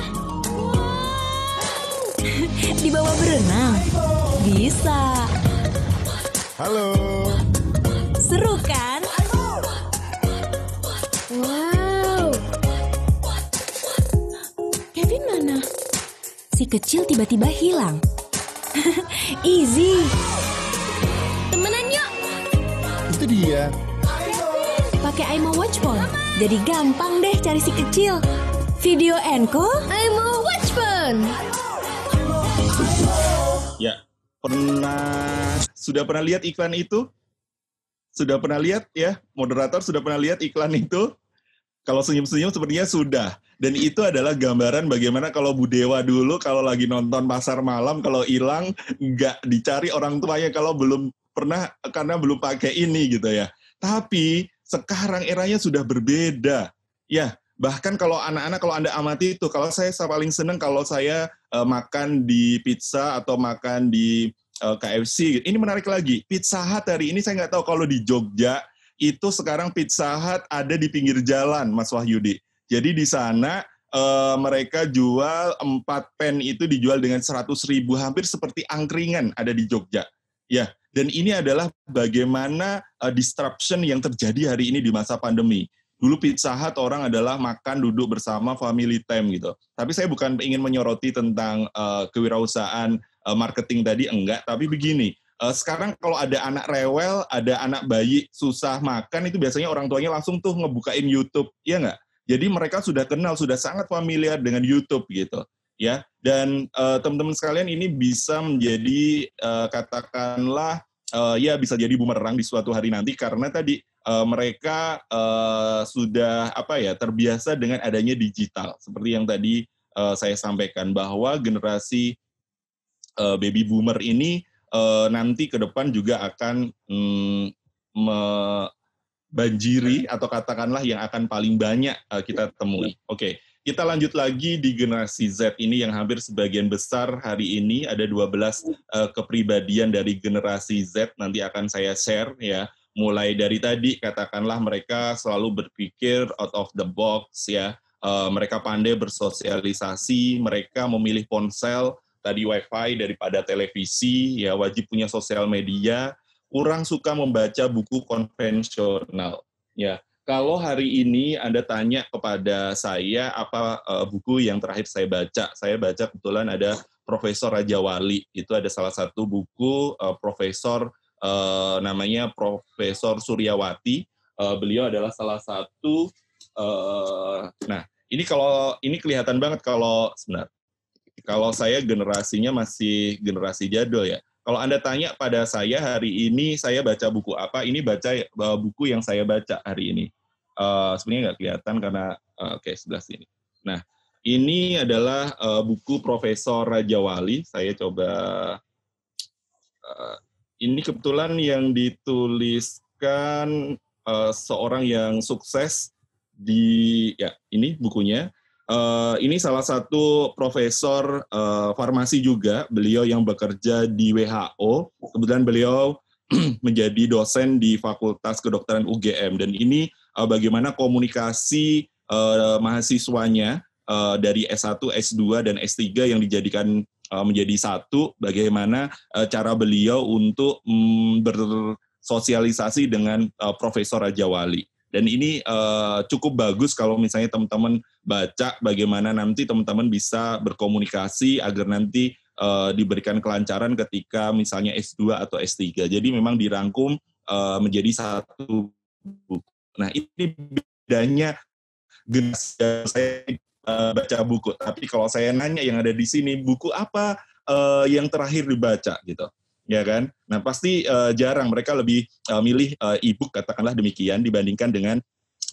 Wow. di bawah berenang. Bisa. Halo. Seru kan? si kecil tiba-tiba hilang. Easy. Temenan yuk. Itu dia. Pakai Aimo Watch Phone. Jadi gampang deh cari si kecil. Video Enko. Aimo Watch Phone. Ya, pernah sudah pernah lihat iklan itu? Sudah pernah lihat ya? Moderator sudah pernah lihat iklan itu? Kalau senyum-senyum sepertinya sudah. Dan itu adalah gambaran bagaimana kalau Bu Dewa dulu kalau lagi nonton pasar malam kalau hilang nggak dicari orang tuanya kalau belum pernah karena belum pakai ini gitu ya. Tapi sekarang eranya sudah berbeda. Ya, bahkan kalau anak-anak kalau Anda amati itu kalau saya paling senang kalau saya uh, makan di pizza atau makan di uh, eh, KFC. Ini menarik lagi. Pizza Hut hari ini saya nggak tahu kalau di Jogja itu sekarang Pizza Hut ada di pinggir jalan, Mas Wahyudi. Jadi di sana uh, mereka jual empat pen itu dijual dengan 100 ribu hampir seperti angkringan ada di Jogja. Ya, dan ini adalah bagaimana uh, disruption yang terjadi hari ini di masa pandemi. Dulu Pizza Hut orang adalah makan duduk bersama family time gitu. Tapi saya bukan ingin menyoroti tentang uh, kewirausahaan uh, marketing tadi enggak, tapi begini. Uh, sekarang kalau ada anak rewel, ada anak bayi susah makan itu biasanya orang tuanya langsung tuh ngebukain YouTube, ya enggak? Jadi mereka sudah kenal, sudah sangat familiar dengan YouTube gitu, ya. Dan uh, teman-teman sekalian ini bisa menjadi uh, katakanlah uh, ya bisa jadi bumerang di suatu hari nanti karena tadi uh, mereka uh, sudah apa ya terbiasa dengan adanya digital seperti yang tadi uh, saya sampaikan bahwa generasi uh, baby boomer ini uh, nanti ke depan juga akan mm, banjiri atau katakanlah yang akan paling banyak uh, kita temui. Oke, okay. kita lanjut lagi di generasi Z ini yang hampir sebagian besar hari ini ada 12 uh, kepribadian dari generasi Z nanti akan saya share ya. Mulai dari tadi katakanlah mereka selalu berpikir out of the box ya. Uh, mereka pandai bersosialisasi, mereka memilih ponsel tadi wifi daripada televisi ya wajib punya sosial media kurang suka membaca buku konvensional. Ya, kalau hari ini Anda tanya kepada saya apa uh, buku yang terakhir saya baca, saya baca kebetulan ada Profesor Raja Wali. Itu ada salah satu buku uh, Profesor uh, namanya Profesor Suryawati. Uh, beliau adalah salah satu. Uh, nah, ini kalau ini kelihatan banget kalau sebenarnya kalau saya generasinya masih generasi jadul ya kalau Anda tanya pada saya hari ini saya baca buku apa, ini baca uh, buku yang saya baca hari ini. Uh, sebenarnya nggak kelihatan karena uh, oke okay, sebelah sini. Nah, ini adalah uh, buku Profesor Raja Wali. Saya coba uh, ini kebetulan yang dituliskan uh, seorang yang sukses di ya ini bukunya. Uh, ini salah satu profesor uh, farmasi juga, beliau yang bekerja di WHO. Kebetulan beliau menjadi dosen di Fakultas Kedokteran UGM dan ini uh, bagaimana komunikasi uh, mahasiswanya uh, dari S1, S2 dan S3 yang dijadikan menjadi satu, bagaimana uh, cara beliau untuk um, bersosialisasi dengan uh, Profesor Raja Wali. Dan ini cukup bagus kalau misalnya teman-teman baca bagaimana nanti teman-teman bisa berkomunikasi agar nanti diberikan kelancaran ketika misalnya S2 atau S3. Jadi memang dirangkum menjadi satu buku. Nah ini bedanya generasi saya uh, baca buku. Tapi kalau saya nanya yang ada di sini, buku apa uh, yang terakhir dibaca gitu? ya kan? Nah pasti uh, jarang mereka lebih uh, milih uh, e-book katakanlah demikian dibandingkan dengan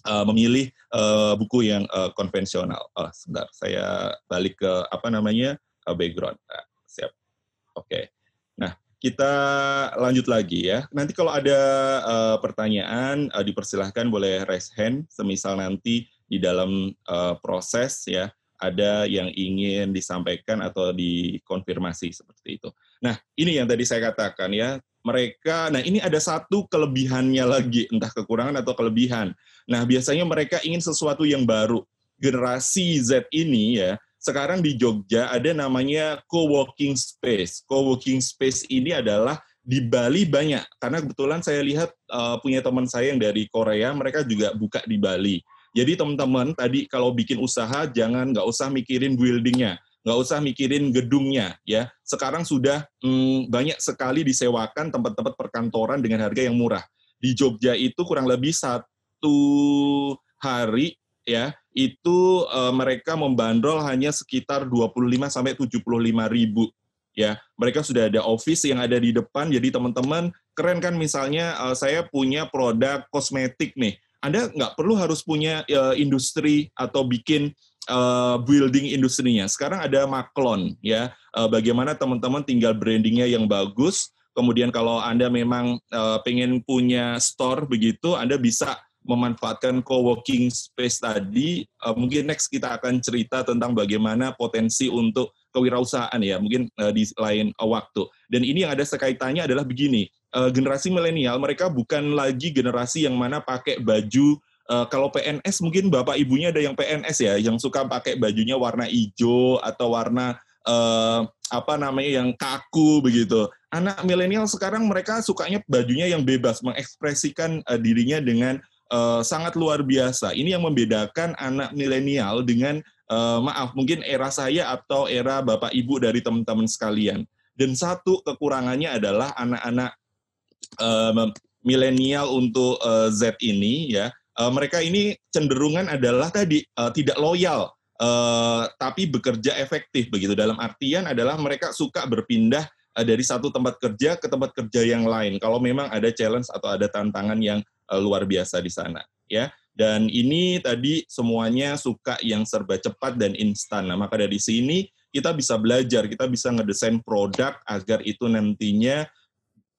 uh, memilih uh, buku yang uh, konvensional. Oh, sebentar, saya balik ke apa namanya uh, background. Nah, siap. Oke. Okay. Nah kita lanjut lagi ya. Nanti kalau ada uh, pertanyaan uh, dipersilahkan boleh raise hand. Semisal nanti di dalam uh, proses ya ada yang ingin disampaikan atau dikonfirmasi seperti itu. Nah, ini yang tadi saya katakan ya, mereka, nah ini ada satu kelebihannya lagi, entah kekurangan atau kelebihan. Nah, biasanya mereka ingin sesuatu yang baru. Generasi Z ini ya, sekarang di Jogja ada namanya co-working space. Co-working space ini adalah di Bali banyak, karena kebetulan saya lihat uh, punya teman saya yang dari Korea, mereka juga buka di Bali. Jadi teman-teman tadi kalau bikin usaha jangan nggak usah mikirin buildingnya, nggak usah mikirin gedungnya ya. Sekarang sudah hmm, banyak sekali disewakan tempat-tempat perkantoran dengan harga yang murah. Di Jogja itu kurang lebih satu hari ya itu e, mereka membandrol hanya sekitar 25 sampai 75 ribu ya mereka sudah ada office yang ada di depan jadi teman-teman keren kan misalnya e, saya punya produk kosmetik nih anda nggak perlu harus punya uh, industri atau bikin uh, building industrinya. Sekarang ada Maklon ya. Uh, bagaimana teman-teman tinggal brandingnya yang bagus. Kemudian kalau Anda memang uh, pengen punya store begitu, Anda bisa memanfaatkan co-working space tadi. Uh, mungkin next kita akan cerita tentang bagaimana potensi untuk kewirausahaan ya, mungkin uh, di lain uh, waktu. Dan ini yang ada sekaitannya adalah begini, uh, generasi milenial mereka bukan lagi generasi yang mana pakai baju Uh, kalau PNS mungkin bapak ibunya ada yang PNS ya, yang suka pakai bajunya warna hijau atau warna uh, apa namanya yang kaku begitu. Anak milenial sekarang mereka sukanya bajunya yang bebas, mengekspresikan uh, dirinya dengan uh, sangat luar biasa. Ini yang membedakan anak milenial dengan uh, maaf mungkin era saya atau era bapak ibu dari teman-teman sekalian. Dan satu kekurangannya adalah anak-anak uh, milenial untuk uh, Z ini ya. Uh, mereka ini cenderungan adalah tadi uh, tidak loyal uh, tapi bekerja efektif begitu. Dalam artian adalah mereka suka berpindah uh, dari satu tempat kerja ke tempat kerja yang lain kalau memang ada challenge atau ada tantangan yang uh, luar biasa di sana ya. Dan ini tadi semuanya suka yang serba cepat dan instan. Nah maka dari sini kita bisa belajar kita bisa ngedesain produk agar itu nantinya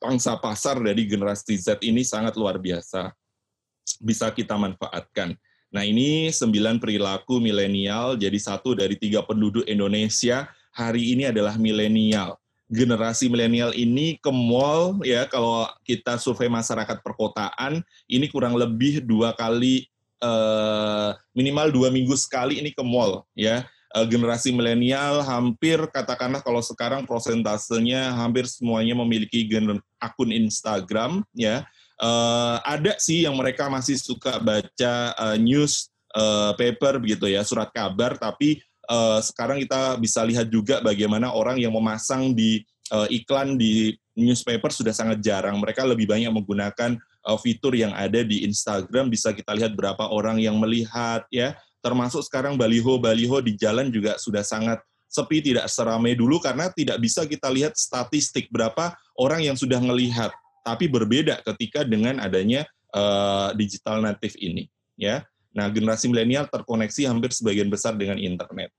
pangsa pasar dari generasi Z ini sangat luar biasa bisa kita manfaatkan. Nah ini sembilan perilaku milenial, jadi satu dari tiga penduduk Indonesia hari ini adalah milenial. Generasi milenial ini ke mall ya kalau kita survei masyarakat perkotaan ini kurang lebih dua kali eh, minimal dua minggu sekali ini ke mall ya eh, generasi milenial hampir katakanlah kalau sekarang prosentasenya hampir semuanya memiliki akun Instagram ya. Uh, ada sih yang mereka masih suka baca uh, news uh, paper begitu ya surat kabar. Tapi uh, sekarang kita bisa lihat juga bagaimana orang yang memasang di uh, iklan di newspaper sudah sangat jarang. Mereka lebih banyak menggunakan uh, fitur yang ada di Instagram. Bisa kita lihat berapa orang yang melihat ya termasuk sekarang baliho-baliho di jalan juga sudah sangat sepi tidak seramai dulu karena tidak bisa kita lihat statistik berapa orang yang sudah melihat tapi berbeda ketika dengan adanya uh, digital native ini ya. Nah generasi milenial terkoneksi hampir sebagian besar dengan internet.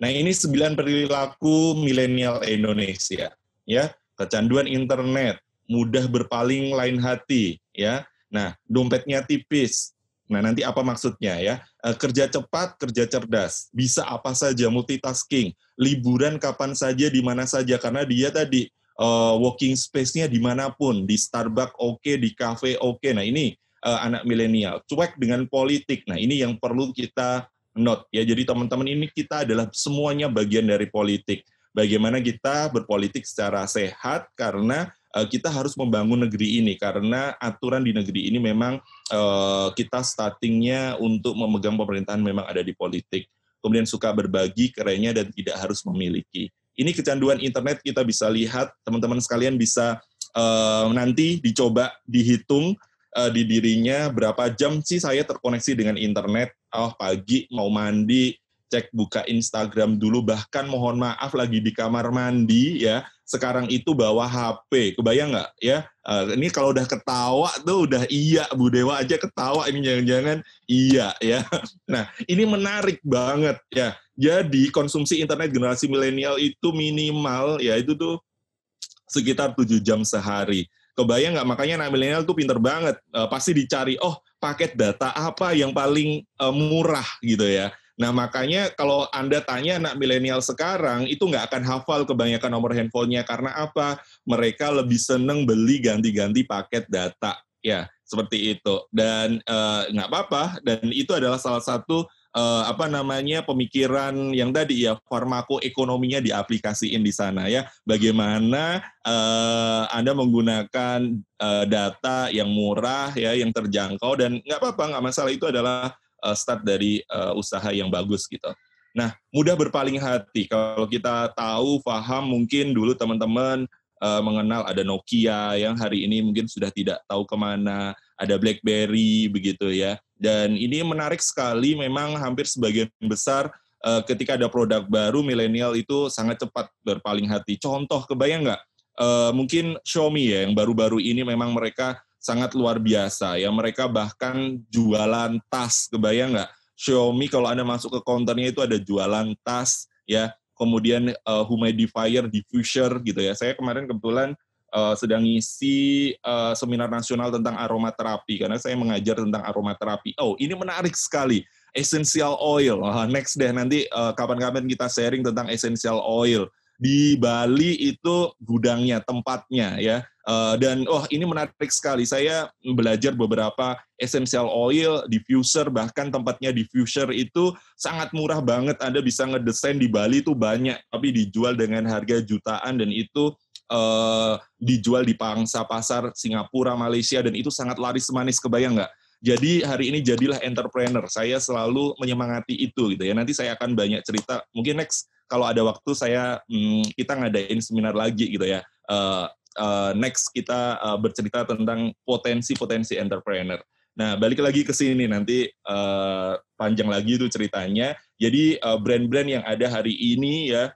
Nah ini sembilan perilaku milenial Indonesia ya. Kecanduan internet mudah berpaling lain hati ya. Nah dompetnya tipis. Nah, nanti apa maksudnya ya? Eh, kerja cepat, kerja cerdas, bisa apa saja, multitasking, liburan kapan saja, di mana saja, karena dia tadi uh, walking space-nya di mana pun, di Starbucks oke, okay, di cafe oke. Okay. Nah ini uh, anak milenial, cuek dengan politik. Nah ini yang perlu kita note ya. Jadi teman-teman ini kita adalah semuanya bagian dari politik. Bagaimana kita berpolitik secara sehat karena kita harus membangun negeri ini karena aturan di negeri ini memang uh, kita startingnya untuk memegang pemerintahan memang ada di politik. Kemudian suka berbagi kerennya dan tidak harus memiliki. Ini kecanduan internet kita bisa lihat, teman-teman sekalian bisa uh, nanti dicoba dihitung di dirinya berapa jam sih saya terkoneksi dengan internet. Oh pagi mau mandi, cek buka Instagram dulu, bahkan mohon maaf lagi di kamar mandi ya, sekarang itu bawa HP, kebayang nggak ya? Uh, ini kalau udah ketawa tuh udah iya, Bu Dewa aja ketawa ini jangan-jangan iya ya. Nah ini menarik banget ya jadi konsumsi internet generasi milenial itu minimal ya itu tuh sekitar 7 jam sehari. Kebayang nggak? Makanya anak milenial tuh pinter banget. E, pasti dicari, oh paket data apa yang paling e, murah gitu ya. Nah makanya kalau Anda tanya anak milenial sekarang, itu nggak akan hafal kebanyakan nomor handphonenya. Karena apa? Mereka lebih seneng beli ganti-ganti paket data. Ya, seperti itu. Dan e, nggak apa-apa. Dan itu adalah salah satu uh, apa namanya pemikiran yang tadi ya farmakoekonominya diaplikasiin di sana ya bagaimana uh, anda menggunakan uh, data yang murah ya yang terjangkau dan nggak apa-apa nggak masalah itu adalah uh, start dari uh, usaha yang bagus gitu. Nah mudah berpaling hati kalau kita tahu paham mungkin dulu teman-teman uh, mengenal ada Nokia yang hari ini mungkin sudah tidak tahu ke mana, ada BlackBerry begitu ya. Dan ini menarik sekali, memang hampir sebagian besar uh, ketika ada produk baru milenial itu sangat cepat berpaling hati. Contoh, kebayang nggak? Uh, mungkin Xiaomi ya, yang baru-baru ini memang mereka sangat luar biasa. Ya mereka bahkan jualan tas, kebayang nggak? Xiaomi kalau anda masuk ke counternya itu ada jualan tas, ya kemudian uh, humidifier, diffuser gitu ya. Saya kemarin kebetulan uh, sedang ngisi uh, seminar nasional tentang aromaterapi karena saya mengajar tentang aromaterapi. Oh, ini menarik sekali. Essential oil. Next deh nanti kapan-kapan uh, kita sharing tentang essential oil. Di Bali itu gudangnya, tempatnya ya. Uh, dan oh ini menarik sekali. Saya belajar beberapa essential oil, diffuser, bahkan tempatnya diffuser itu sangat murah banget. Anda bisa ngedesain di Bali itu banyak, tapi dijual dengan harga jutaan dan itu uh, dijual di pangsa pasar Singapura, Malaysia dan itu sangat laris manis. Kebayang nggak? Jadi hari ini jadilah entrepreneur. Saya selalu menyemangati itu gitu ya. Nanti saya akan banyak cerita. Mungkin next kalau ada waktu saya hmm, kita ngadain seminar lagi gitu ya. Uh, uh, next kita uh, bercerita tentang potensi-potensi entrepreneur. Nah, balik lagi ke sini nanti uh, panjang lagi itu ceritanya. Jadi uh, brand-brand yang ada hari ini ya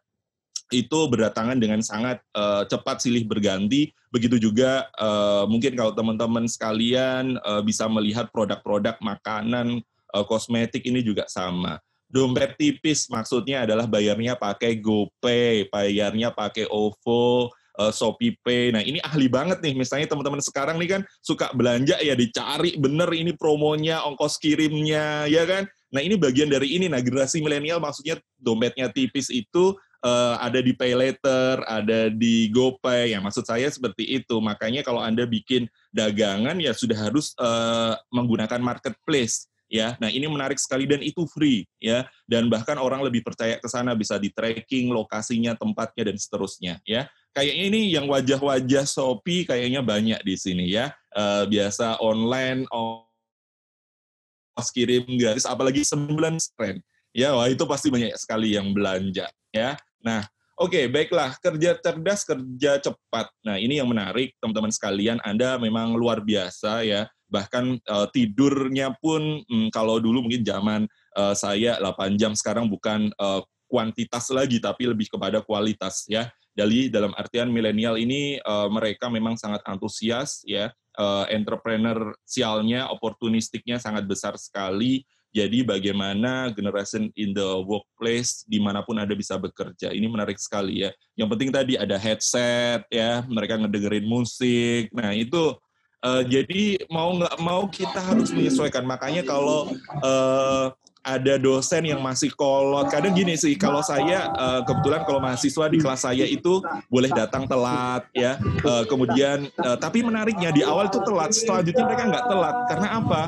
itu berdatangan dengan sangat uh, cepat silih berganti. Begitu juga uh, mungkin kalau teman-teman sekalian uh, bisa melihat produk-produk makanan, uh, kosmetik ini juga sama. Dompet tipis maksudnya adalah bayarnya pakai GoPay, bayarnya pakai OVO, uh, Shopee Pay. Nah, ini ahli banget nih. Misalnya teman-teman sekarang nih kan suka belanja ya dicari bener ini promonya, ongkos kirimnya, ya kan? Nah, ini bagian dari ini. Nah, generasi milenial maksudnya dompetnya tipis itu uh, ada di Pay Later, ada di GoPay. Ya, maksud saya seperti itu. Makanya kalau Anda bikin dagangan ya sudah harus uh, menggunakan marketplace ya. Nah, ini menarik sekali dan itu free ya. Dan bahkan orang lebih percaya ke sana bisa di tracking lokasinya, tempatnya dan seterusnya ya kayaknya ini yang wajah-wajah Shopee kayaknya banyak di sini ya. Uh, biasa online, ongkos kirim gratis, apalagi 9 tren. Ya, wah itu pasti banyak sekali yang belanja ya. Nah, oke, okay, baiklah. Kerja cerdas, kerja cepat. Nah, ini yang menarik, teman-teman sekalian. Anda memang luar biasa ya. Bahkan uh, tidurnya pun, hmm, kalau dulu mungkin zaman uh, saya 8 jam, sekarang bukan uh, kuantitas lagi, tapi lebih kepada kualitas ya. Jadi dalam artian milenial ini uh, mereka memang sangat antusias ya, uh, entrepreneursialnya, oportunistiknya sangat besar sekali. Jadi bagaimana generation in the workplace di mana pun ada bisa bekerja ini menarik sekali ya. Yang penting tadi ada headset ya, mereka ngedengerin musik. Nah itu uh, jadi mau nggak mau kita harus menyesuaikan. Makanya kalau uh, ada dosen yang masih kolot. Kadang gini sih, kalau saya uh, kebetulan kalau mahasiswa di kelas saya itu boleh datang telat ya. Uh, kemudian uh, tapi menariknya di awal itu telat, selanjutnya mereka nggak telat. Karena apa?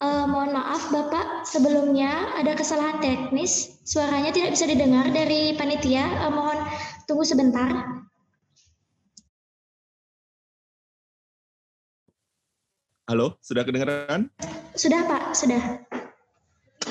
Uh, mohon maaf Bapak, sebelumnya ada kesalahan teknis, suaranya tidak bisa didengar dari panitia. Uh, mohon tunggu sebentar. Halo, sudah kedengaran? Sudah Pak, sudah.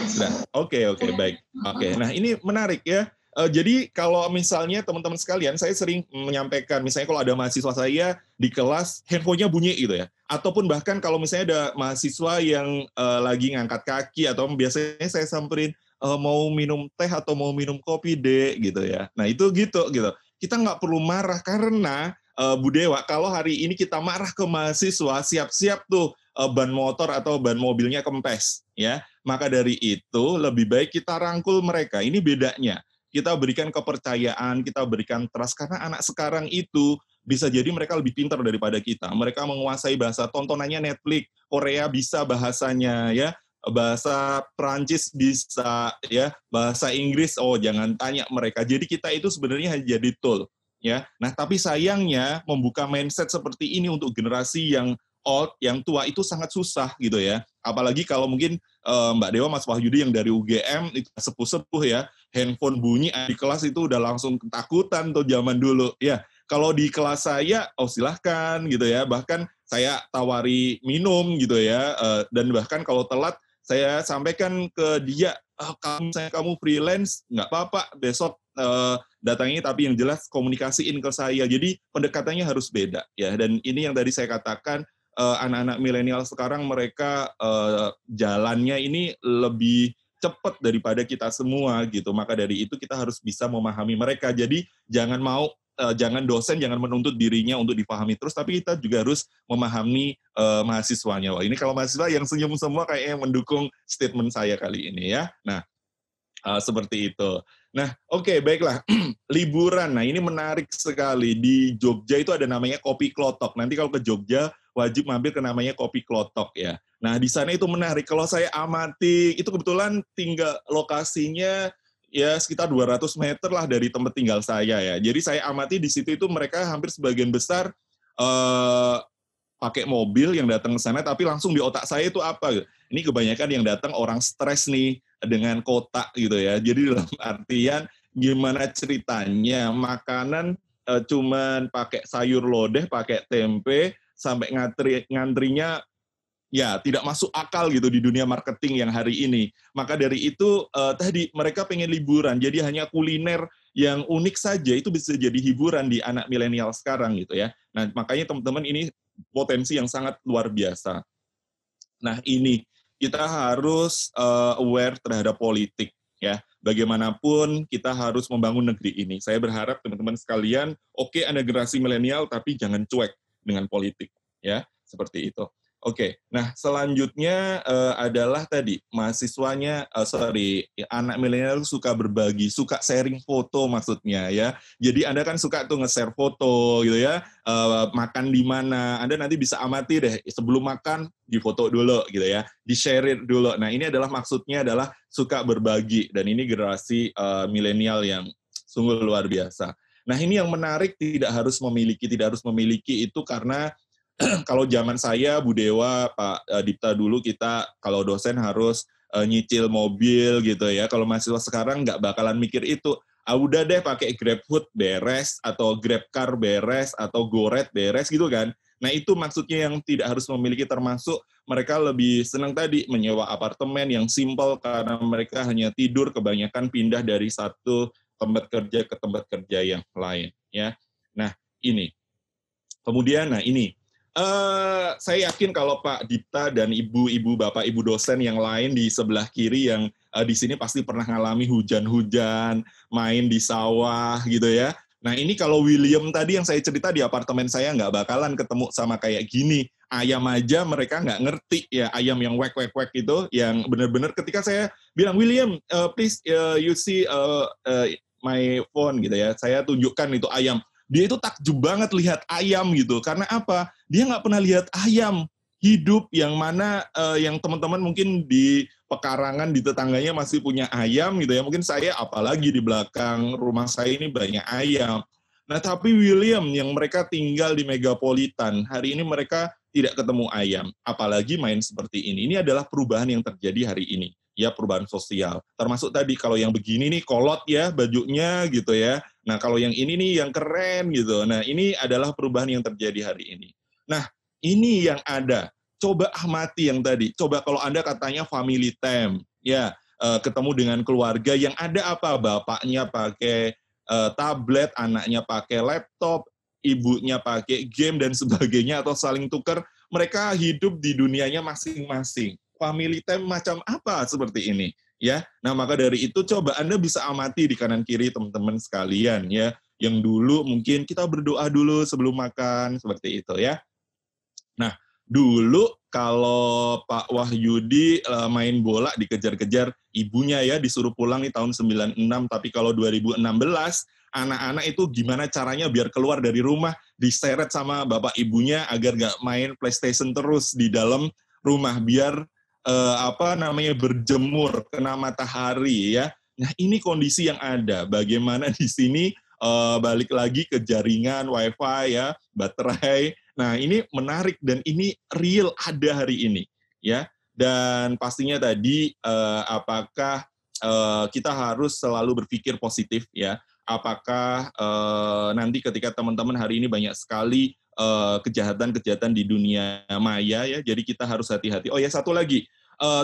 Sudah. Oke, okay, oke, okay, baik. Oke, okay. nah ini menarik ya. Uh, jadi kalau misalnya teman-teman sekalian, saya sering menyampaikan, misalnya kalau ada mahasiswa saya di kelas, handphonenya bunyi gitu ya. Ataupun bahkan kalau misalnya ada mahasiswa yang uh, lagi ngangkat kaki, atau biasanya saya samperin, uh, mau minum teh atau mau minum kopi deh gitu ya. Nah itu gitu gitu. Kita nggak perlu marah karena uh, Bu Dewa, kalau hari ini kita marah ke mahasiswa, siap-siap tuh uh, ban motor atau ban mobilnya kempes ya. Maka dari itu lebih baik kita rangkul mereka. Ini bedanya kita berikan kepercayaan, kita berikan trust karena anak sekarang itu bisa jadi mereka lebih pintar daripada kita. Mereka menguasai bahasa tontonannya Netflix, Korea bisa bahasanya ya, bahasa Prancis bisa ya, bahasa Inggris oh jangan tanya mereka. Jadi kita itu sebenarnya hanya jadi tool ya. Nah, tapi sayangnya membuka mindset seperti ini untuk generasi yang old, yang tua itu sangat susah gitu ya. Apalagi kalau mungkin uh, Mbak Dewa, Mas Wahyudi yang dari UGM itu sepuh-sepuh ya, handphone bunyi di kelas itu udah langsung ketakutan tuh zaman dulu. Ya, kalau di kelas saya, oh silahkan gitu ya. Bahkan saya tawari minum gitu ya. Uh, dan bahkan kalau telat, saya sampaikan ke dia, oh, kamu saya kamu freelance, nggak apa-apa, besok uh, datangi tapi yang jelas komunikasiin ke saya. Jadi pendekatannya harus beda ya. Dan ini yang tadi saya katakan anak-anak uh, milenial sekarang mereka uh, jalannya ini lebih cepat daripada kita semua gitu. Maka dari itu kita harus bisa memahami mereka. Jadi jangan mau uh, jangan dosen jangan menuntut dirinya untuk dipahami terus, tapi kita juga harus memahami uh, mahasiswanya. Wah, ini kalau mahasiswa yang senyum semua kayaknya mendukung statement saya kali ini ya. Nah, uh, seperti itu. Nah, oke, okay, baiklah. Liburan. Nah, ini menarik sekali. Di Jogja itu ada namanya Kopi Klotok. Nanti kalau ke Jogja, wajib mampir ke namanya Kopi Klotok ya. Nah, di sana itu menarik. Kalau saya amati, itu kebetulan tinggal lokasinya ya sekitar 200 meter lah dari tempat tinggal saya ya. Jadi saya amati di situ itu mereka hampir sebagian besar uh, pakai mobil yang datang ke sana, tapi langsung di otak saya itu apa? Ini kebanyakan yang datang orang stres nih, dengan kotak gitu ya. Jadi dalam artian gimana ceritanya makanan e, cuman pakai sayur lodeh, pakai tempe sampai ngantri ngantrinya ya tidak masuk akal gitu di dunia marketing yang hari ini. Maka dari itu uh, tadi mereka pengen liburan, jadi hanya kuliner yang unik saja itu bisa jadi hiburan di anak milenial sekarang gitu ya. Nah makanya teman-teman ini potensi yang sangat luar biasa. Nah ini kita harus uh, aware terhadap politik ya. Bagaimanapun kita harus membangun negeri ini. Saya berharap teman-teman sekalian, oke okay, Anda generasi milenial tapi jangan cuek dengan politik ya, seperti itu. Oke, nah selanjutnya uh, adalah tadi mahasiswanya, uh, sorry, anak milenial suka berbagi, suka sharing foto maksudnya ya. Jadi Anda kan suka tuh nge-share foto gitu ya, uh, makan di mana, Anda nanti bisa amati deh sebelum makan di foto dulu gitu ya, di-share dulu. Nah ini adalah maksudnya adalah suka berbagi dan ini generasi uh, milenial yang sungguh luar biasa. Nah ini yang menarik tidak harus memiliki, tidak harus memiliki itu karena kalau zaman saya Bu Dewa, Pak uh, Dipta dulu kita kalau dosen harus uh, nyicil mobil gitu ya. Kalau mahasiswa sekarang nggak bakalan mikir itu. Ah, udah deh pakai GrabFood beres atau GrabCar beres atau GoRed beres gitu kan. Nah itu maksudnya yang tidak harus memiliki termasuk mereka lebih senang tadi menyewa apartemen yang simpel karena mereka hanya tidur kebanyakan pindah dari satu tempat kerja ke tempat kerja yang lain ya. Nah ini kemudian nah ini Uh, saya yakin kalau Pak Dipta dan ibu-ibu, bapak, ibu dosen yang lain di sebelah kiri yang uh, di sini pasti pernah ngalami hujan-hujan, main di sawah gitu ya. Nah ini kalau William tadi yang saya cerita di apartemen saya nggak bakalan ketemu sama kayak gini. Ayam aja mereka nggak ngerti ya ayam yang wek wek wek itu yang benar-benar ketika saya bilang William uh, please uh, you see uh, uh, my phone gitu ya. Saya tunjukkan itu ayam dia itu takjub banget lihat ayam gitu. Karena apa? Dia nggak pernah lihat ayam hidup yang mana uh, yang teman-teman mungkin di pekarangan di tetangganya masih punya ayam gitu ya. Mungkin saya apalagi di belakang rumah saya ini banyak ayam. Nah, tapi William yang mereka tinggal di megapolitan, hari ini mereka tidak ketemu ayam, apalagi main seperti ini. Ini adalah perubahan yang terjadi hari ini ya perubahan sosial. Termasuk tadi kalau yang begini nih kolot ya bajunya gitu ya. Nah, kalau yang ini nih yang keren gitu. Nah, ini adalah perubahan yang terjadi hari ini. Nah, ini yang ada. Coba amati yang tadi. Coba kalau Anda katanya family time, ya, uh, ketemu dengan keluarga yang ada apa? Bapaknya pakai uh, tablet, anaknya pakai laptop, ibunya pakai game dan sebagainya atau saling tukar, mereka hidup di dunianya masing-masing family time macam apa seperti ini ya. Nah, maka dari itu coba Anda bisa amati di kanan kiri teman-teman sekalian ya. Yang dulu mungkin kita berdoa dulu sebelum makan seperti itu ya. Nah, dulu kalau Pak Wahyudi eh, main bola dikejar-kejar ibunya ya disuruh pulang di tahun 96 tapi kalau 2016 anak-anak itu gimana caranya biar keluar dari rumah diseret sama bapak ibunya agar gak main PlayStation terus di dalam rumah biar uh, apa namanya berjemur kena matahari ya. Nah ini kondisi yang ada. Bagaimana di sini uh, balik lagi ke jaringan WiFi ya, baterai. Nah ini menarik dan ini real ada hari ini ya. Dan pastinya tadi uh, apakah uh, kita harus selalu berpikir positif ya. Apakah uh, nanti ketika teman-teman hari ini banyak sekali kejahatan-kejahatan di dunia maya ya. Jadi kita harus hati-hati. Oh ya satu lagi,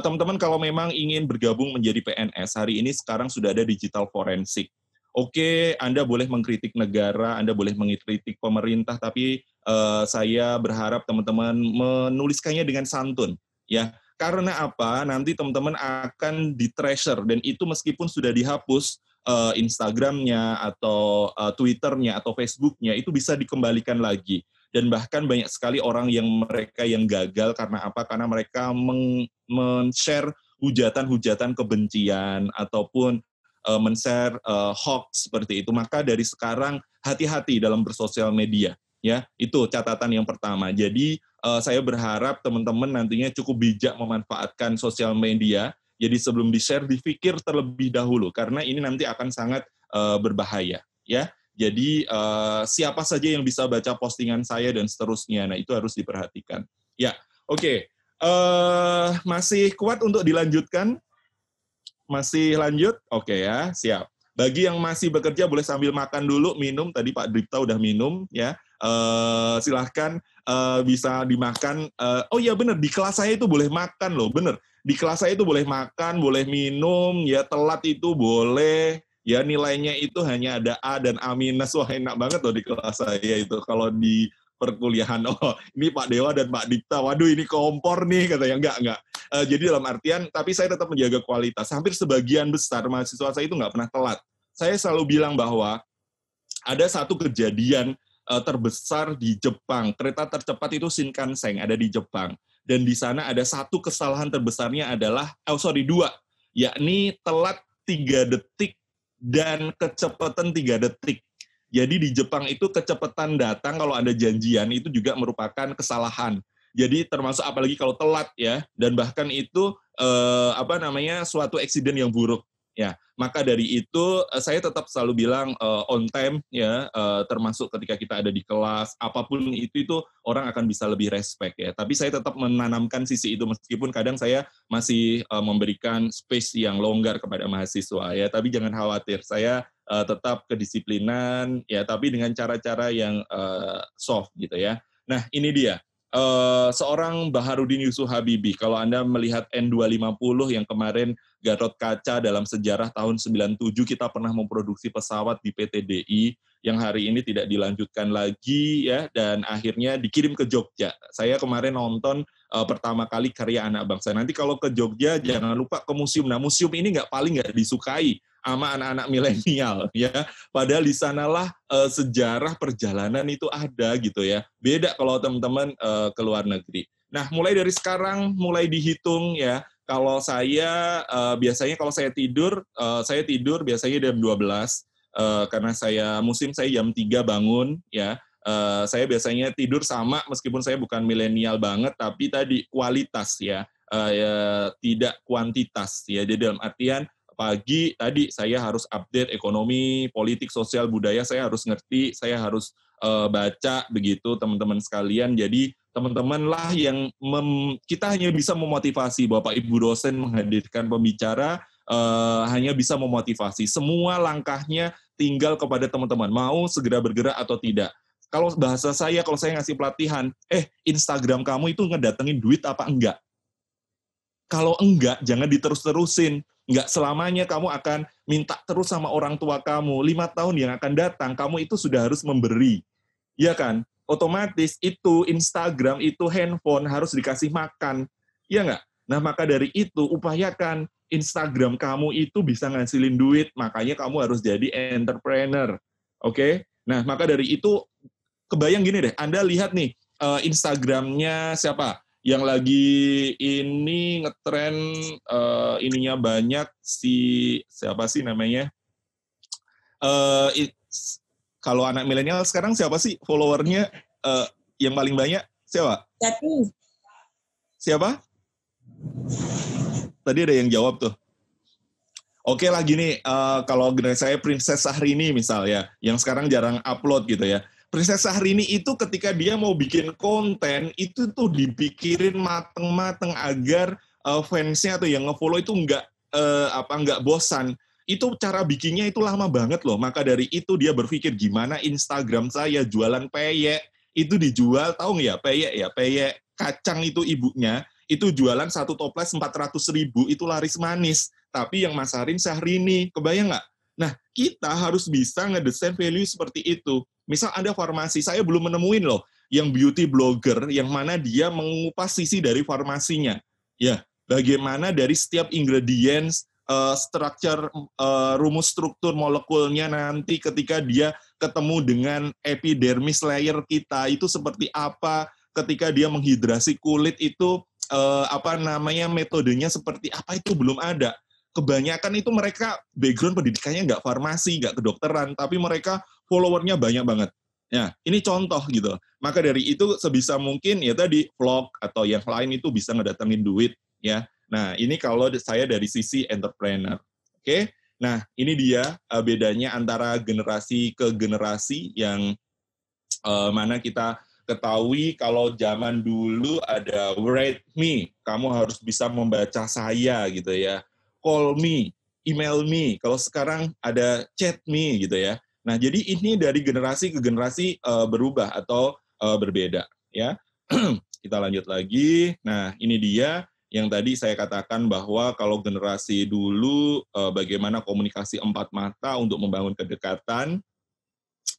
teman-teman kalau memang ingin bergabung menjadi PNS, hari ini sekarang sudah ada digital forensik. Oke, Anda boleh mengkritik negara, Anda boleh mengkritik pemerintah, tapi uh, saya berharap teman-teman menuliskannya dengan santun, ya. Karena apa? Nanti teman-teman akan di treasure dan itu meskipun sudah dihapus uh, Instagramnya atau uh, Twitternya atau Facebooknya itu bisa dikembalikan lagi. Dan bahkan banyak sekali orang yang mereka yang gagal karena apa? Karena mereka men-share hujatan-hujatan kebencian ataupun uh, men-share uh, hoax seperti itu. Maka dari sekarang hati-hati dalam bersosial media ya. Itu catatan yang pertama. Jadi uh, saya berharap teman-teman nantinya cukup bijak memanfaatkan sosial media. Jadi sebelum di share dipikir terlebih dahulu. Karena ini nanti akan sangat uh, berbahaya ya. Jadi uh, siapa saja yang bisa baca postingan saya dan seterusnya. Nah itu harus diperhatikan. Ya oke. Okay. uh, masih kuat untuk dilanjutkan? Masih lanjut? Oke okay ya. Siap. Bagi yang masih bekerja boleh sambil makan dulu, minum. Tadi Pak Dripta udah minum, ya. Uh, silahkan uh, bisa dimakan. Uh, oh iya bener, di kelas saya itu boleh makan loh, bener. Di kelas saya itu boleh makan, boleh minum, ya telat itu boleh. Ya nilainya itu hanya ada A dan A minus. Wah enak banget loh di kelas saya itu. Kalau di perkuliahan, oh ini Pak Dewa dan Pak Dipta, waduh ini kompor nih katanya. Enggak, enggak. Uh, jadi dalam artian, tapi saya tetap menjaga kualitas. Hampir sebagian besar mahasiswa saya itu nggak pernah telat. Saya selalu bilang bahwa ada satu kejadian uh, terbesar di Jepang. Kereta tercepat itu Shinkansen, ada di Jepang. Dan di sana ada satu kesalahan terbesarnya adalah, oh sorry, dua. Yakni telat tiga detik dan kecepatan tiga detik. Jadi di Jepang itu kecepatan datang kalau ada janjian itu juga merupakan kesalahan. Jadi termasuk apalagi kalau telat ya dan bahkan itu eh, apa namanya suatu eksiden yang buruk ya. Maka dari itu eh, saya tetap selalu bilang uh, on time ya uh, termasuk ketika kita ada di kelas apa pun itu itu orang akan bisa lebih respect ya. Tapi saya tetap menanamkan sisi itu meskipun kadang saya masih uh, memberikan space yang longgar kepada mahasiswa ya. Tapi jangan khawatir saya uh, tetap kedisiplinan ya tapi dengan cara-cara yang uh, soft gitu ya. Nah, ini dia uh, seorang Baharudin Yusuf Habibi. Kalau Anda melihat N250 yang kemarin Gatot Kaca dalam sejarah tahun 97 kita pernah memproduksi pesawat di PT DI yang hari ini tidak dilanjutkan lagi ya dan akhirnya dikirim ke Jogja. Saya kemarin nonton uh, pertama kali karya anak bangsa. Nanti kalau ke Jogja jangan lupa ke museum. Nah museum ini nggak paling nggak disukai sama anak-anak milenial ya. Padahal di sanalah uh, sejarah perjalanan itu ada gitu ya. Beda kalau teman-teman uh, ke luar negeri. Nah, mulai dari sekarang mulai dihitung ya. Kalau saya uh, biasanya kalau saya tidur, uh, saya tidur biasanya jam 12 uh, karena saya musim saya jam 3 bangun ya. Uh, saya biasanya tidur sama meskipun saya bukan milenial banget tapi tadi kualitas ya. Uh, ya tidak kuantitas ya. Jadi dalam artian pagi tadi saya harus update ekonomi, politik, sosial, budaya, saya harus ngerti, saya harus uh, baca begitu teman-teman sekalian. Jadi teman-teman lah yang kita hanya bisa memotivasi Bapak Ibu dosen menghadirkan pembicara uh, hanya bisa memotivasi. Semua langkahnya tinggal kepada teman-teman mau segera bergerak atau tidak. Kalau bahasa saya, kalau saya ngasih pelatihan, eh Instagram kamu itu ngedatengin duit apa enggak? Kalau enggak, jangan diterus-terusin nggak selamanya kamu akan minta terus sama orang tua kamu. Lima tahun yang akan datang, kamu itu sudah harus memberi. Ya kan? Otomatis itu Instagram, itu handphone harus dikasih makan. Ya nggak? Nah, maka dari itu upayakan Instagram kamu itu bisa ngasilin duit, makanya kamu harus jadi entrepreneur. Oke? Okay? Nah, maka dari itu kebayang gini deh, Anda lihat nih uh, Instagramnya siapa? Yang lagi ini ngetren uh, ininya banyak si siapa sih namanya? Uh, it, kalau anak milenial sekarang siapa sih followernya uh, yang paling banyak? Siapa? Jati. Siapa? Tadi ada yang jawab tuh. Oke lah gini, uh, kalau generasi saya Princess Sahrini misal ya, yang sekarang jarang upload gitu ya Princess Syahrini itu ketika dia mau bikin konten itu tuh dipikirin mateng-mateng agar uh, fansnya atau yang ngefollow itu nggak uh, apa nggak bosan. Itu cara bikinnya itu lama banget loh. Maka dari itu dia berpikir gimana Instagram saya jualan peyek itu dijual tahu nggak ya peyek ya peyek kacang itu ibunya itu jualan satu toples 400 ribu itu laris manis. Tapi yang masarin Syahrini, kebayang nggak? Nah, kita harus bisa ngedesain value seperti itu. Misal ada farmasi, saya belum menemuin loh yang beauty blogger yang mana dia mengupas sisi dari farmasinya. Ya, bagaimana dari setiap ingredients uh, structure uh, rumus struktur molekulnya nanti ketika dia ketemu dengan epidermis layer kita itu seperti apa? Ketika dia menghidrasi kulit itu uh, apa namanya metodenya seperti apa? Itu belum ada kebanyakan itu mereka background pendidikannya nggak farmasi nggak kedokteran tapi mereka followernya banyak banget Ya, ini contoh gitu. Maka dari itu sebisa mungkin ya tadi vlog atau yang lain itu bisa ngedatengin duit ya. Nah, ini kalau saya dari sisi entrepreneur. Oke. Nah, ini dia uh, bedanya antara generasi ke generasi yang uh, mana kita ketahui kalau zaman dulu ada write me, kamu harus bisa membaca saya gitu ya. Call me, email me. Kalau sekarang ada chat me gitu ya. Nah, jadi ini dari generasi ke generasi uh, berubah atau uh, berbeda ya. Kita lanjut lagi. Nah, ini dia yang tadi saya katakan bahwa kalau generasi dulu uh, bagaimana komunikasi empat mata untuk membangun kedekatan,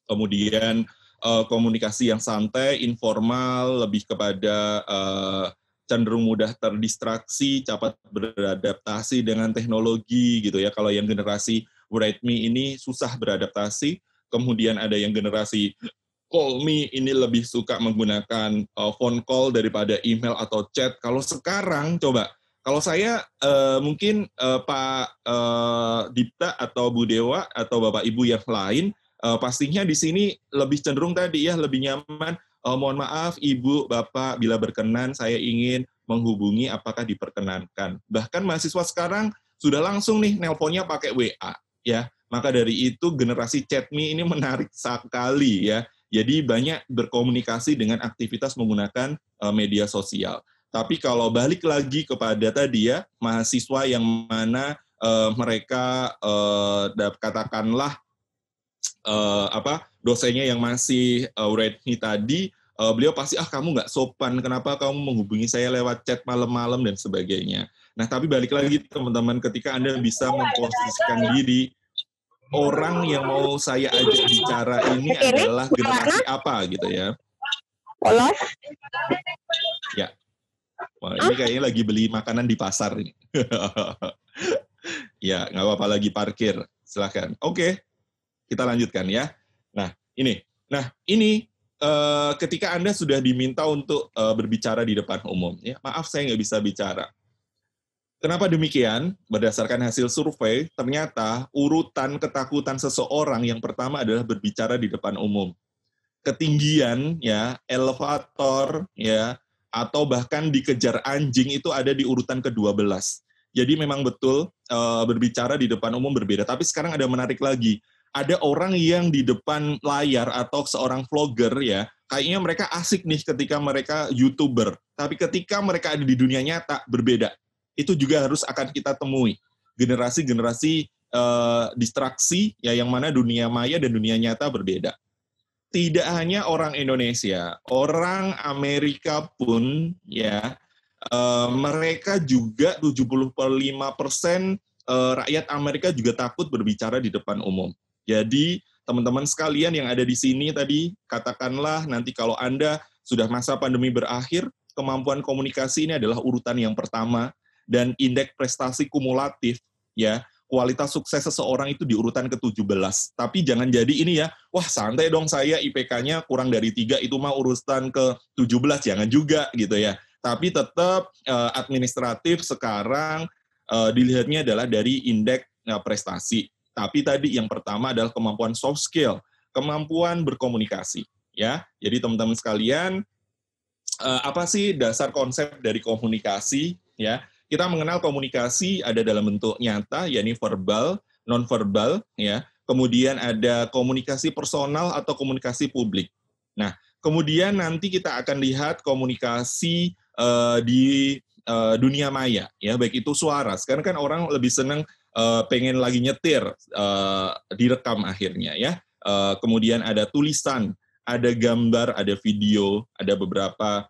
kemudian uh, komunikasi yang santai, informal, lebih kepada uh, cenderung mudah terdistraksi, cepat beradaptasi dengan teknologi gitu ya. Kalau yang generasi Write Me ini susah beradaptasi. Kemudian ada yang generasi Call Me ini lebih suka menggunakan uh, phone call daripada email atau chat. Kalau sekarang coba kalau saya uh, mungkin uh, Pak uh, Dipta atau Bu Dewa atau Bapak Ibu yang lain uh, pastinya di sini lebih cenderung tadi ya lebih nyaman. Uh, mohon maaf Ibu Bapak bila berkenan saya ingin menghubungi apakah diperkenankan. Bahkan mahasiswa sekarang sudah langsung nih nelponnya pakai WA ya. Maka dari itu generasi chat me ini menarik sekali ya. Jadi banyak berkomunikasi dengan aktivitas menggunakan uh, media sosial. Tapi kalau balik lagi kepada tadi ya mahasiswa yang mana uh, mereka uh, katakanlah uh, apa dosennya yang masih uh, ready tadi uh, beliau pasti ah kamu nggak sopan kenapa kamu menghubungi saya lewat chat malam-malam dan sebagainya. Nah tapi balik lagi teman-teman ketika anda bisa memposisikan diri orang yang mau saya ajak bicara ini adalah generasi apa gitu ya? Polos. Ya. Wah, ini kayaknya lagi beli makanan di pasar ini. ya, nggak apa-apa lagi parkir. Silahkan. Oke, kita lanjutkan ya. Nah, ini. Nah, ini uh, ketika Anda sudah diminta untuk uh, berbicara di depan umum. Ya, maaf saya nggak bisa bicara. Kenapa demikian? Berdasarkan hasil survei, ternyata urutan ketakutan seseorang yang pertama adalah berbicara di depan umum. Ketinggian, ya, elevator, ya, atau bahkan dikejar anjing itu ada di urutan ke-12. Jadi memang betul e, berbicara di depan umum berbeda. Tapi sekarang ada menarik lagi. Ada orang yang di depan layar atau seorang vlogger ya, kayaknya mereka asik nih ketika mereka YouTuber. Tapi ketika mereka ada di dunia nyata berbeda itu juga harus akan kita temui generasi-generasi uh, distraksi ya yang mana dunia maya dan dunia nyata berbeda. Tidak hanya orang Indonesia, orang Amerika pun ya uh, mereka juga 75% uh, rakyat Amerika juga takut berbicara di depan umum. Jadi teman-teman sekalian yang ada di sini tadi katakanlah nanti kalau Anda sudah masa pandemi berakhir, kemampuan komunikasi ini adalah urutan yang pertama dan indeks prestasi kumulatif ya kualitas sukses seseorang itu di urutan ke-17. Tapi jangan jadi ini ya, wah santai dong saya IPK-nya kurang dari tiga itu mah urutan ke-17, jangan juga gitu ya. Tapi tetap uh, administratif sekarang uh, dilihatnya adalah dari indeks uh, prestasi. Tapi tadi yang pertama adalah kemampuan soft skill, kemampuan berkomunikasi. ya. Jadi teman-teman sekalian, uh, apa sih dasar konsep dari komunikasi? ya kita mengenal komunikasi ada dalam bentuk nyata, yakni verbal, non-verbal, ya. Kemudian ada komunikasi personal atau komunikasi publik. Nah, kemudian nanti kita akan lihat komunikasi uh, di uh, dunia maya, ya, baik itu suara. Sekarang kan orang lebih senang uh, pengen lagi nyetir, uh, direkam akhirnya, ya. Uh, kemudian ada tulisan, ada gambar, ada video, ada beberapa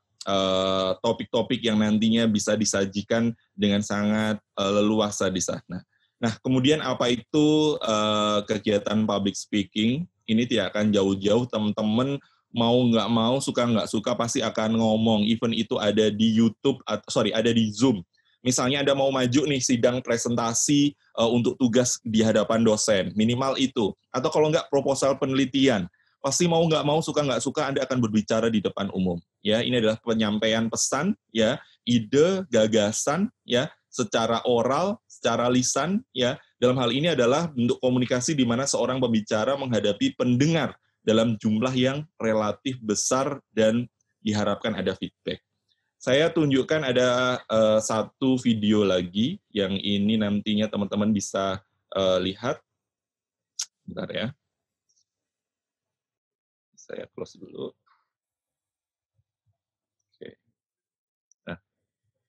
topik-topik uh, yang nantinya bisa disajikan dengan sangat uh, leluasa di sana. Nah, kemudian apa itu uh, kegiatan public speaking? Ini tidak akan jauh-jauh, teman-teman mau nggak mau, suka nggak suka pasti akan ngomong. Even itu ada di YouTube, atau sorry, ada di Zoom, Misalnya Anda mau maju nih sidang presentasi uh, untuk tugas di hadapan dosen, minimal itu. Atau kalau nggak proposal penelitian, pasti mau nggak mau suka nggak suka Anda akan berbicara di depan umum. Ya, ini adalah penyampaian pesan, ya, ide, gagasan, ya, secara oral, secara lisan, ya. Dalam hal ini adalah bentuk komunikasi di mana seorang pembicara menghadapi pendengar dalam jumlah yang relatif besar dan diharapkan ada feedback. Saya tunjukkan ada uh, satu video lagi yang ini nantinya teman-teman bisa uh, lihat. Bentar ya. Saya close dulu. Oke. Nah.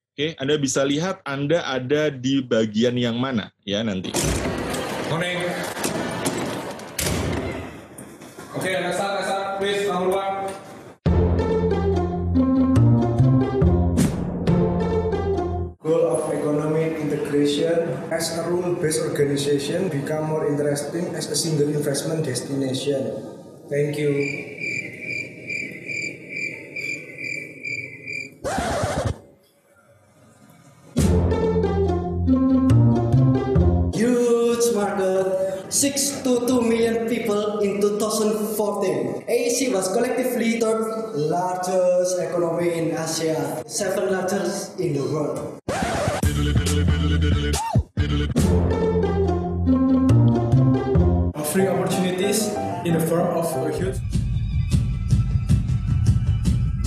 Oke, Anda bisa lihat Anda ada di bagian yang mana ya nanti. Oke, okay, as a rule-based organization become more interesting as a single investment destination. Thank you. Huge market, 6 to 2 million people in 2014. AEC was collectively third largest economy in Asia, seven largest in the world. Of a huge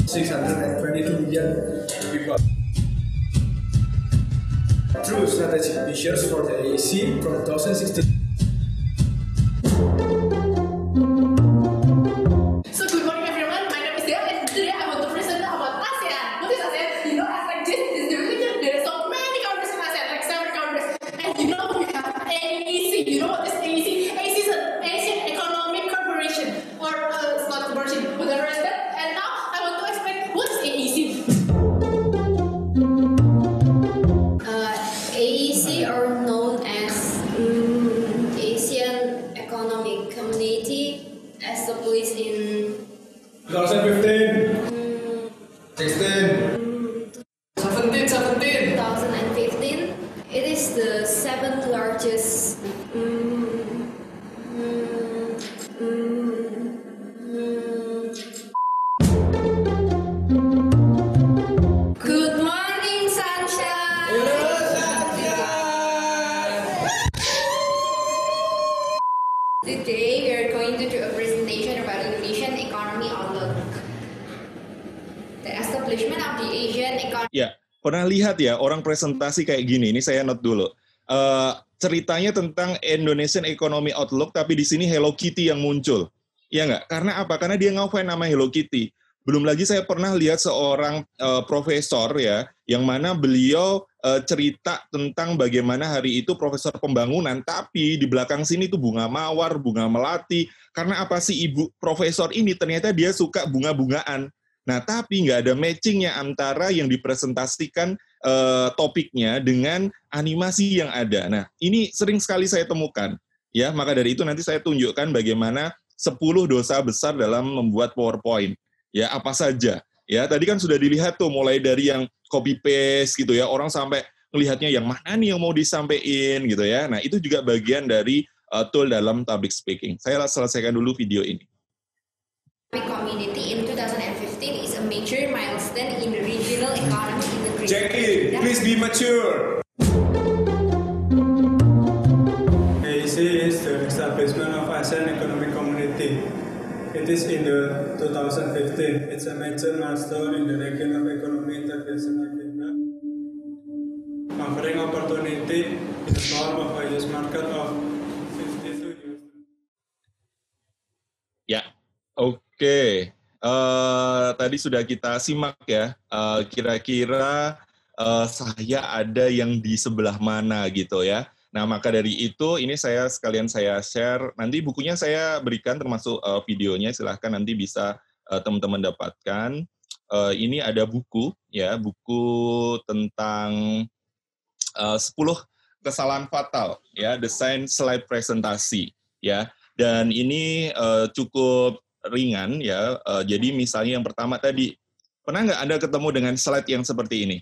622 million people. Through strategic measures for the AEC from 2016. Lihat ya orang presentasi kayak gini. Ini saya note dulu. Uh, ceritanya tentang Indonesian Economy Outlook, tapi di sini Hello Kitty yang muncul. Ya nggak? Karena apa? Karena dia ngefans nama Hello Kitty. Belum lagi saya pernah lihat seorang uh, profesor ya, yang mana beliau uh, cerita tentang bagaimana hari itu profesor pembangunan, tapi di belakang sini tuh bunga mawar, bunga melati. Karena apa sih ibu profesor ini ternyata dia suka bunga-bungaan. Nah, tapi nggak ada matchingnya antara yang dipresentasikan uh, topiknya dengan animasi yang ada. Nah, ini sering sekali saya temukan. Ya, maka dari itu nanti saya tunjukkan bagaimana 10 dosa besar dalam membuat PowerPoint. Ya, apa saja. Ya, tadi kan sudah dilihat tuh mulai dari yang copy paste gitu ya, orang sampai melihatnya yang mana nih yang mau disampaikan gitu ya. Nah, itu juga bagian dari uh, tool dalam public speaking. Saya selesaikan dulu video ini. Community in 2015 is a major milestone in the regional economy in the Great Jackie, please be mature. AEC is the establishment of ASEAN Economic Community. It is in the 2015. It's a major milestone in the regional economy integration agenda, offering opportunity in the form of a use market of oke. Uh, tadi sudah kita simak ya. Uh, kira-kira uh, saya ada yang di sebelah mana gitu ya. Nah, maka dari itu ini saya sekalian saya share. Nanti bukunya saya berikan termasuk uh, videonya. Silahkan nanti bisa teman-teman uh, dapatkan. Uh, ini ada buku ya, buku tentang uh, 10 kesalahan fatal ya, desain slide presentasi ya. Dan ini uh, cukup ringan ya. Uh, jadi misalnya yang pertama tadi, pernah nggak Anda ketemu dengan slide yang seperti ini?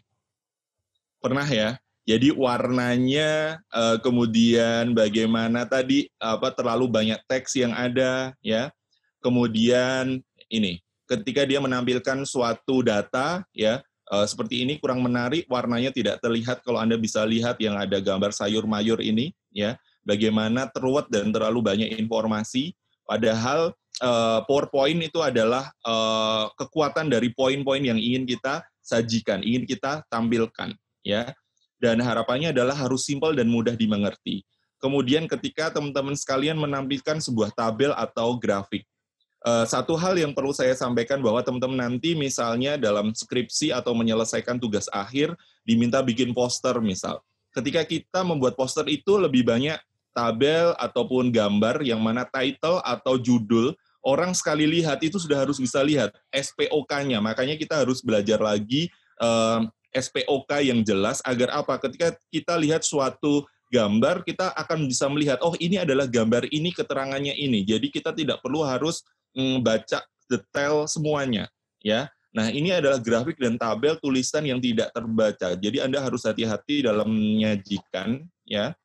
Pernah ya? Jadi warnanya uh, kemudian bagaimana tadi apa terlalu banyak teks yang ada ya. Kemudian ini ketika dia menampilkan suatu data ya uh, seperti ini kurang menarik warnanya tidak terlihat kalau Anda bisa lihat yang ada gambar sayur mayur ini ya. Bagaimana teruat dan terlalu banyak informasi padahal uh, PowerPoint itu adalah uh, kekuatan dari poin-poin yang ingin kita sajikan, ingin kita tampilkan ya dan harapannya adalah harus simpel dan mudah dimengerti. Kemudian ketika teman-teman sekalian menampilkan sebuah tabel atau grafik, eh, satu hal yang perlu saya sampaikan bahwa teman-teman nanti misalnya dalam skripsi atau menyelesaikan tugas akhir diminta bikin poster misal. Ketika kita membuat poster itu lebih banyak tabel ataupun gambar yang mana title atau judul orang sekali lihat itu sudah harus bisa lihat SPOK-nya. Makanya kita harus belajar lagi eh, SPOK yang jelas agar apa? Ketika kita lihat suatu gambar, kita akan bisa melihat, oh ini adalah gambar ini, keterangannya ini. Jadi kita tidak perlu harus mm, baca detail semuanya, ya. Nah ini adalah grafik dan tabel tulisan yang tidak terbaca. Jadi Anda harus hati-hati dalam menyajikan, ya.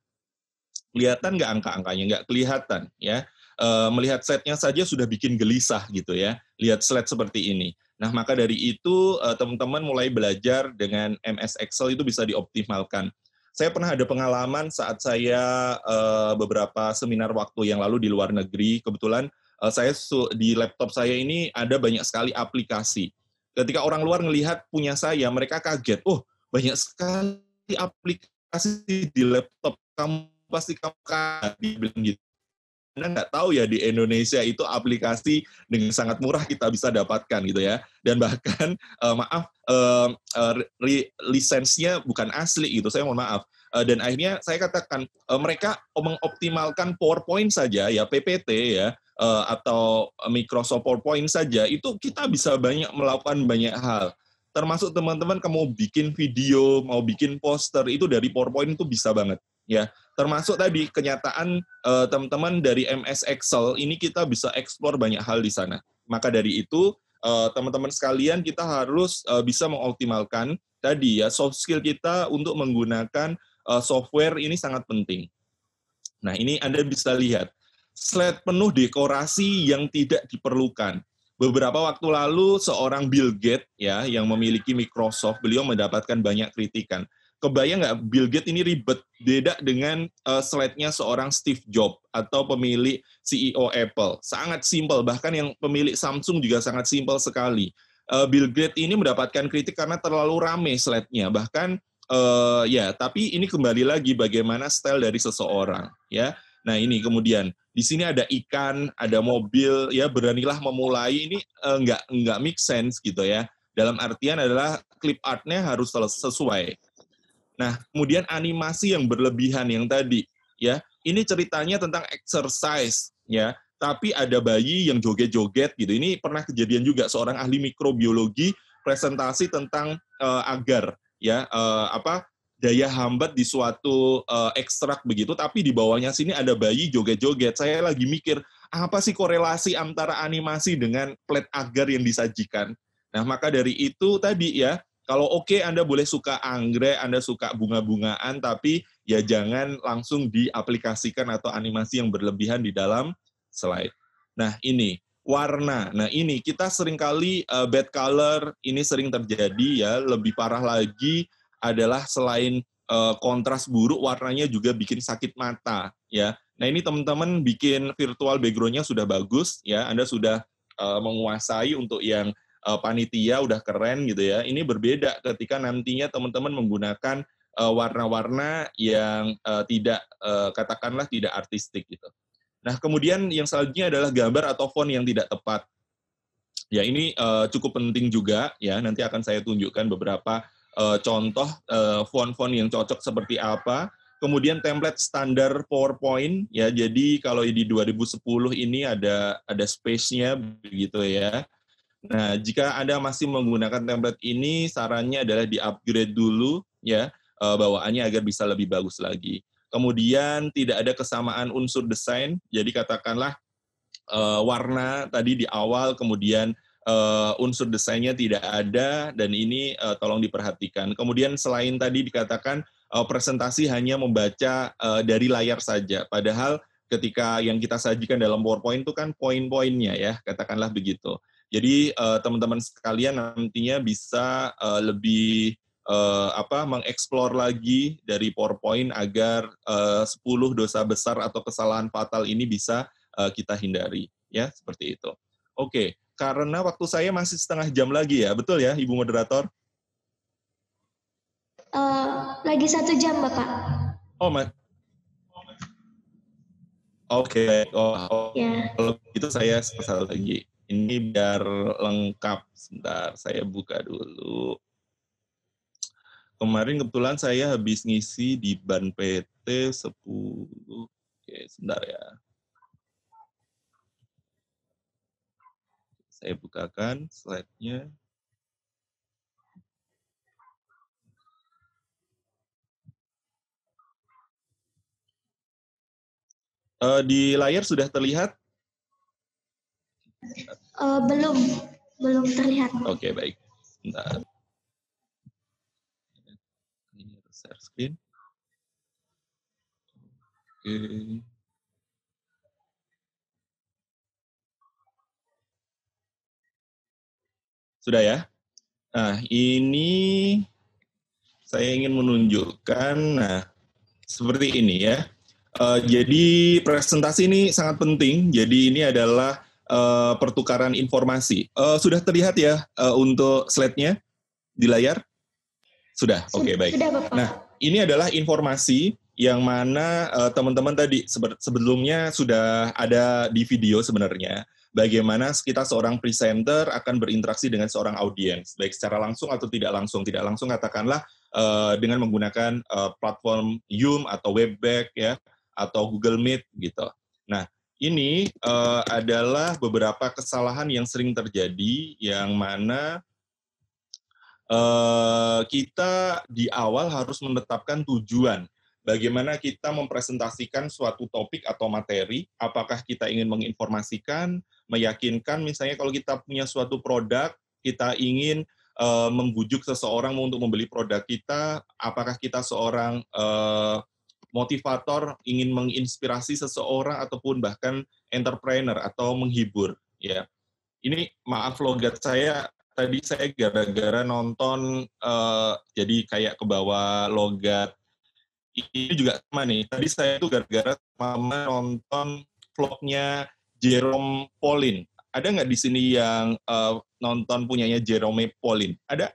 Kelihatan nggak angka-angkanya? Nggak kelihatan, ya. E, melihat setnya saja sudah bikin gelisah gitu ya. Lihat slide seperti ini. Nah, maka dari itu eh, teman-teman mulai belajar dengan MS Excel itu bisa dioptimalkan. Saya pernah ada pengalaman saat saya eh, beberapa seminar waktu yang lalu di luar negeri. Kebetulan eh, saya di laptop saya ini ada banyak sekali aplikasi. Ketika orang luar melihat punya saya, mereka kaget. Oh, banyak sekali aplikasi di laptop kamu pasti kamu kaget gitu. Anda nggak tahu ya di Indonesia itu aplikasi dengan sangat murah kita bisa dapatkan gitu ya. Dan bahkan uh, maaf uh, uh, lisensinya bukan asli gitu. Saya mohon maaf. Uh, dan akhirnya saya katakan uh, mereka mengoptimalkan PowerPoint saja ya PPT ya uh, atau Microsoft PowerPoint saja itu kita bisa banyak melakukan banyak hal termasuk teman-teman kamu bikin video, mau bikin poster itu dari PowerPoint itu bisa banget ya termasuk tadi kenyataan uh, teman-teman dari MS Excel ini kita bisa eksplor banyak hal di sana. Maka dari itu uh, teman-teman sekalian kita harus uh, bisa mengoptimalkan tadi ya soft skill kita untuk menggunakan software ini sangat penting. Nah, ini Anda bisa lihat slide penuh dekorasi yang tidak diperlukan. Beberapa waktu lalu seorang Bill Gates ya yang memiliki Microsoft, beliau mendapatkan banyak kritikan kebayang nggak Bill Gates ini ribet beda dengan uh, slide-nya seorang Steve Jobs atau pemilik CEO Apple? Sangat simpel bahkan yang pemilik Samsung juga sangat simpel sekali. Uh, Bill Gates ini mendapatkan kritik karena terlalu rame slide-nya bahkan uh, ya tapi ini kembali lagi bagaimana style dari seseorang ya. Nah ini kemudian di sini ada ikan ada mobil ya beranilah memulai. Ini uh, nggak nggak make sense gitu ya. Dalam artian adalah clip artnya harus sesuai Nah, kemudian animasi yang berlebihan yang tadi, ya, ini ceritanya tentang exercise, ya, tapi ada bayi yang joget-joget gitu. Ini pernah kejadian juga seorang ahli mikrobiologi presentasi tentang uh, agar, ya, uh, apa daya hambat di suatu uh, ekstrak begitu, tapi di bawahnya sini ada bayi joget-joget. Saya lagi mikir apa sih korelasi antara animasi dengan plate agar yang disajikan. Nah, maka dari itu tadi ya, kalau oke okay, Anda boleh suka anggrek, Anda suka bunga-bungaan, tapi ya jangan langsung diaplikasikan atau animasi yang berlebihan di dalam slide. Nah ini warna. Nah ini kita sering kali uh, bad color ini sering terjadi ya. Lebih parah lagi adalah selain uh, kontras buruk, warnanya juga bikin sakit mata ya. Nah ini teman-teman bikin virtual backgroundnya sudah bagus ya. Anda sudah uh, menguasai untuk yang uh, panitia udah keren gitu ya. Ini berbeda ketika nantinya teman-teman menggunakan uh, warna-warna yang uh, tidak katakanlah tidak artistik gitu. Nah, kemudian yang selanjutnya adalah gambar atau font yang tidak tepat. Ya, ini cukup penting juga ya. Nanti akan saya tunjukkan beberapa contoh font-font yang cocok seperti apa. Kemudian template standar PowerPoint ya. Jadi kalau di 2010 ini ada ada space-nya begitu ya. Nah, jika Anda masih menggunakan template ini, sarannya adalah di-upgrade dulu ya eh, bawaannya agar bisa lebih bagus lagi. Kemudian tidak ada kesamaan unsur desain, jadi katakanlah uh, warna tadi di awal, kemudian uh, unsur desainnya tidak ada dan ini tolong diperhatikan. Kemudian selain tadi dikatakan presentasi hanya membaca dari layar saja, padahal ketika yang kita sajikan dalam PowerPoint itu kan poin-poinnya ya, katakanlah begitu. Jadi teman-teman sekalian nantinya bisa uh, lebih uh, apa mengeksplor lagi dari PowerPoint agar uh, 10 dosa besar atau kesalahan fatal ini bisa uh, kita hindari ya seperti itu. Oke, karena waktu saya masih setengah jam lagi ya, betul ya Ibu moderator? Uh, lagi satu jam Bapak. Oh, mas. Oke, okay. oh, oh. Yeah. kalau itu saya satu lagi. Ini biar lengkap. Sebentar, saya buka dulu. Kemarin kebetulan saya habis ngisi di ban PT 10. Oke, sebentar ya. Saya bukakan slide-nya. Uh, di layar sudah terlihat? Uh, belum, belum terlihat. Oke, okay, baik. Sebentar. share screen. Oke. Sudah ya? Nah, ini saya ingin menunjukkan, nah, seperti ini ya. Uh, jadi presentasi ini sangat penting. Jadi ini adalah uh, pertukaran informasi. Uh, sudah terlihat ya uh, untuk slide-nya di layar? Sudah, oke okay, baik. Sudah, Bapak. Nah, ini adalah informasi yang mana uh, teman-teman tadi sebelumnya sudah ada di video sebenarnya bagaimana kita seorang presenter akan berinteraksi dengan seorang audiens baik secara langsung atau tidak langsung tidak langsung katakanlah uh, dengan menggunakan uh, platform Zoom atau Webex ya atau Google Meet gitu. Nah ini uh, adalah beberapa kesalahan yang sering terjadi yang mana Eh, kita di awal harus menetapkan tujuan. Bagaimana kita mempresentasikan suatu topik atau materi, apakah kita ingin menginformasikan, meyakinkan, misalnya kalau kita punya suatu produk, kita ingin uh, membujuk seseorang untuk membeli produk kita, apakah kita seorang uh, motivator, ingin menginspirasi seseorang, ataupun bahkan entrepreneur atau menghibur. ya Ini maaf logat saya tadi saya gara-gara nonton uh, jadi kayak ke bawah logat ini juga sama nih. Tadi saya tuh gara-gara mama nonton vlognya Jerome Pauline. Ada nggak di sini yang uh, nonton punyanya Jerome Pauline? Ada?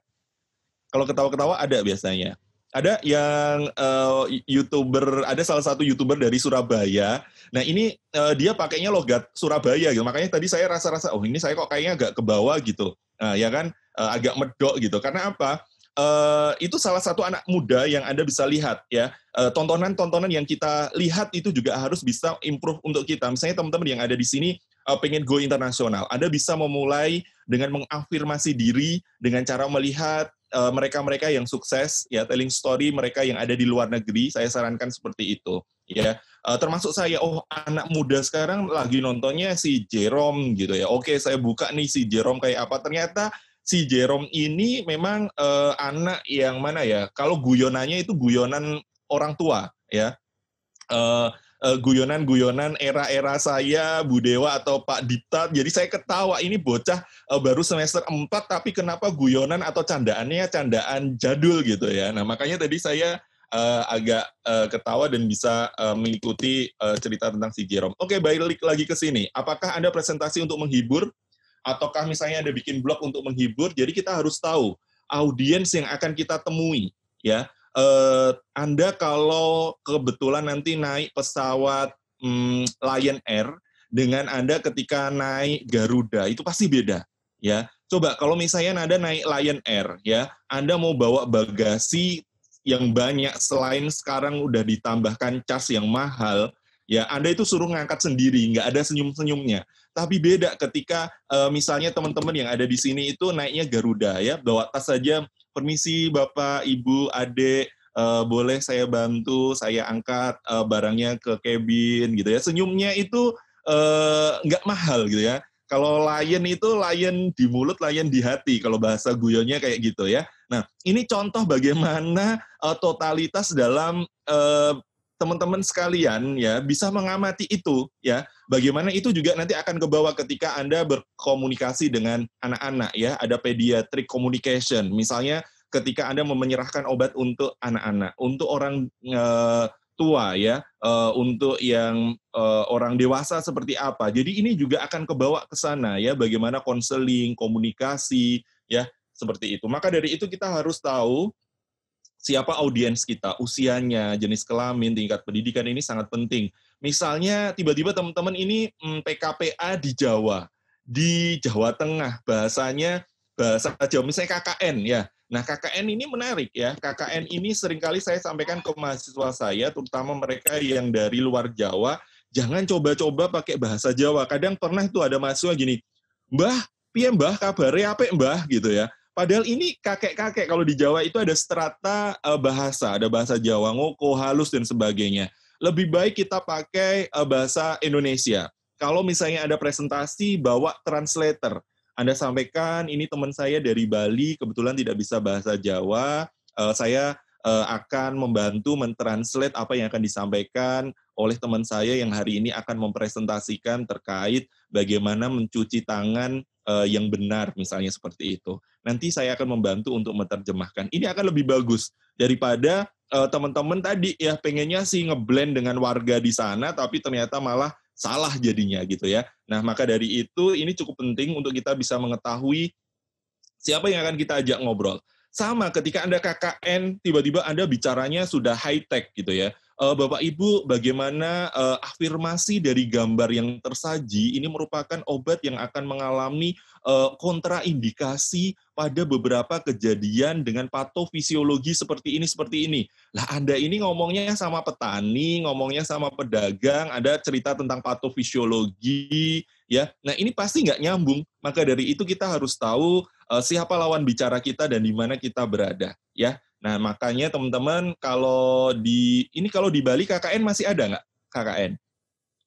Kalau ketawa-ketawa ada biasanya. Ada yang uh, youtuber, ada salah satu youtuber dari Surabaya. Nah ini uh, dia pakainya logat Surabaya gitu. Makanya tadi saya rasa-rasa, oh ini saya kok kayaknya agak ke bawah gitu uh, ya kan uh, agak medok gitu. Karena apa? Uh, itu salah satu anak muda yang anda bisa lihat ya tontonan-tontonan uh, yang kita lihat itu juga harus bisa improve untuk kita. Misalnya teman-teman yang ada di sini uh, pengen go internasional, anda bisa memulai dengan mengafirmasi diri dengan cara melihat mereka-mereka uh, yang sukses ya telling story mereka yang ada di luar negeri. Saya sarankan seperti itu ya. Uh, termasuk saya, oh anak muda sekarang lagi nontonnya si Jerome gitu ya. Oke, saya buka nih si Jerome kayak apa. Ternyata si Jerome ini memang uh, anak yang mana ya? Kalau guyonannya itu guyonan orang tua ya. Uh, uh, guyonan-guyonan era-era saya, Bu Dewa atau Pak Dipta. Jadi saya ketawa ini bocah uh, baru semester 4 tapi kenapa guyonan atau candaannya candaan jadul gitu ya. Nah, makanya tadi saya uh, agak uh, ketawa dan bisa uh, mengikuti uh, cerita tentang si Jerome. Oke, okay, balik lagi ke sini. Apakah Anda presentasi untuk menghibur ataukah misalnya Anda bikin blog untuk menghibur? Jadi kita harus tahu audiens yang akan kita temui, ya. Uh, anda kalau kebetulan nanti naik pesawat um, Lion Air dengan Anda ketika naik Garuda itu pasti beda, ya. Coba kalau misalnya Anda naik Lion Air, ya, Anda mau bawa bagasi yang banyak selain sekarang udah ditambahkan cas yang mahal, ya Anda itu suruh ngangkat sendiri, nggak ada senyum-senyumnya. Tapi beda ketika uh, misalnya teman-teman yang ada di sini itu naiknya Garuda ya, bawa tas saja, permisi Bapak, Ibu, Adik, uh, boleh saya bantu, saya angkat uh, barangnya ke cabin gitu ya. Senyumnya itu uh, mahal gitu ya. Kalau lion itu lion di mulut, lion di hati. Kalau bahasa guyonnya kayak gitu ya. Nah, ini contoh bagaimana uh, totalitas dalam uh, teman-teman sekalian ya bisa mengamati itu ya. Bagaimana itu juga nanti akan kebawa ketika anda berkomunikasi dengan anak-anak ya. Ada pediatric communication. Misalnya ketika anda menyerahkan obat untuk anak-anak untuk orang uh, tua ya uh, untuk yang uh, orang dewasa seperti apa. Jadi ini juga akan kebawa ke sana ya bagaimana konseling komunikasi ya seperti itu. Maka dari itu kita harus tahu siapa audiens kita, usianya, jenis kelamin, tingkat pendidikan ini sangat penting. Misalnya tiba-tiba teman-teman ini hmm, PKPA di Jawa, di Jawa Tengah, bahasanya bahasa Jawa, misalnya KKN ya. Nah KKN ini menarik ya, KKN ini sering kali saya sampaikan ke mahasiswa saya, terutama mereka yang dari luar Jawa, jangan coba-coba pakai bahasa Jawa. Kadang pernah itu ada mahasiswa gini, Mbah, piye mbah kabarnya apa mbah gitu ya Padahal ini kakek-kakek kalau di Jawa itu ada strata uh, bahasa, ada bahasa Jawa, ngoko, halus dan sebagainya. Lebih baik kita pakai uh, bahasa Indonesia. Kalau misalnya ada presentasi bawa translator. Anda sampaikan ini teman saya dari Bali kebetulan tidak bisa bahasa Jawa. Uh, saya akan membantu mentranslate apa yang akan disampaikan oleh teman saya yang hari ini akan mempresentasikan terkait bagaimana mencuci tangan uh, yang benar misalnya seperti itu. Nanti saya akan membantu untuk menerjemahkan. Ini akan lebih bagus daripada uh, teman-teman tadi ya pengennya sih ngeblend dengan warga di sana tapi ternyata malah salah jadinya gitu ya. Nah, maka dari itu ini cukup penting untuk kita bisa mengetahui siapa yang akan kita ajak ngobrol. Sama ketika Anda KKN, tiba-tiba Anda bicaranya sudah high tech gitu ya uh, Bapak Ibu bagaimana uh, afirmasi dari gambar yang tersaji ini merupakan obat yang akan mengalami uh, kontraindikasi pada beberapa kejadian dengan patofisiologi seperti ini seperti ini. Lah Anda ini ngomongnya sama petani, ngomongnya sama pedagang, ada cerita tentang patofisiologi ya. Nah, ini pasti nggak nyambung. Maka dari itu kita harus tahu uh, siapa lawan bicara kita dan di mana kita berada ya. Nah, makanya teman-teman kalau di ini kalau di Bali KKN masih ada nggak KKN?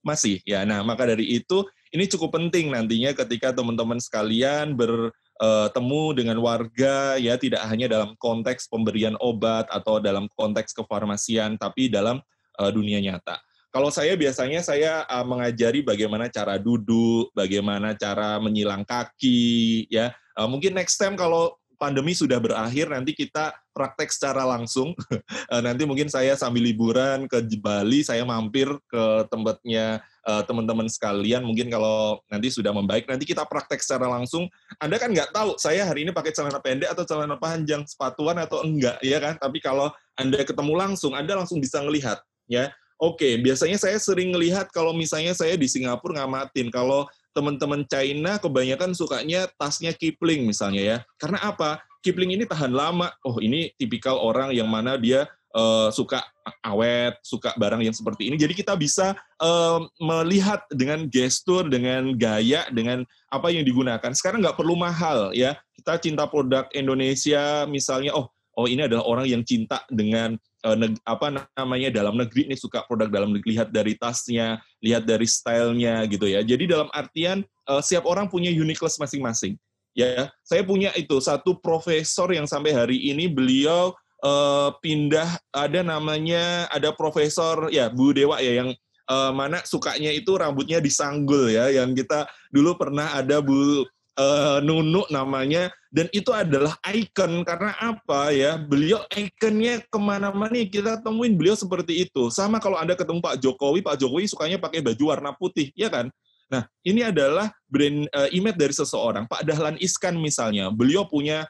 Masih ya. Nah, maka dari itu ini cukup penting nantinya ketika teman-teman sekalian bertemu dengan warga ya tidak hanya dalam konteks pemberian obat atau dalam konteks kefarmasian tapi dalam uh, dunia nyata. Kalau saya biasanya saya uh, mengajari bagaimana cara duduk, bagaimana cara menyilang kaki ya. Uh, mungkin next time kalau pandemi sudah berakhir, nanti kita praktek secara langsung. Eh, nanti mungkin saya sambil liburan ke Bali, saya mampir ke tempatnya uh, teman-teman sekalian. Mungkin kalau nanti sudah membaik, nanti kita praktek secara langsung. Anda kan nggak tahu saya hari ini pakai celana pendek atau celana panjang, sepatuan atau enggak, ya kan? Tapi kalau Anda ketemu langsung, Anda langsung bisa melihat, ya. Oke, biasanya saya sering melihat kalau misalnya saya di Singapura ngamatin, kalau teman-teman China kebanyakan sukanya tasnya Kipling misalnya ya. Karena apa? Kipling ini tahan lama. Oh, ini tipikal orang yang mana dia uh, suka awet, suka barang yang seperti ini. Jadi kita bisa uh, melihat dengan gestur, dengan gaya, dengan apa yang digunakan. Sekarang nggak perlu mahal ya. Kita cinta produk Indonesia misalnya, oh oh ini adalah orang yang cinta dengan neg apa namanya dalam negeri ini suka produk dalam negeri. Lihat dari tasnya lihat dari stylenya gitu ya. Jadi dalam artian uh, setiap orang punya uniqueness masing-masing ya. Saya punya itu satu profesor yang sampai hari ini beliau uh, pindah ada namanya ada profesor ya Bu Dewa ya yang uh, mana sukanya itu rambutnya disanggul ya yang kita dulu pernah ada Bu uh, Nunu namanya dan itu adalah icon. Karena apa ya? Beliau ikonnya ke mana-mana kita temuin beliau seperti itu. Sama kalau anda ketemu Pak Jokowi Pak Jokowi sukanya pakai baju warna putih ya kan? Nah ini adalah brand uh, image dari seseorang. Pak Dahlan Iskan misalnya beliau punya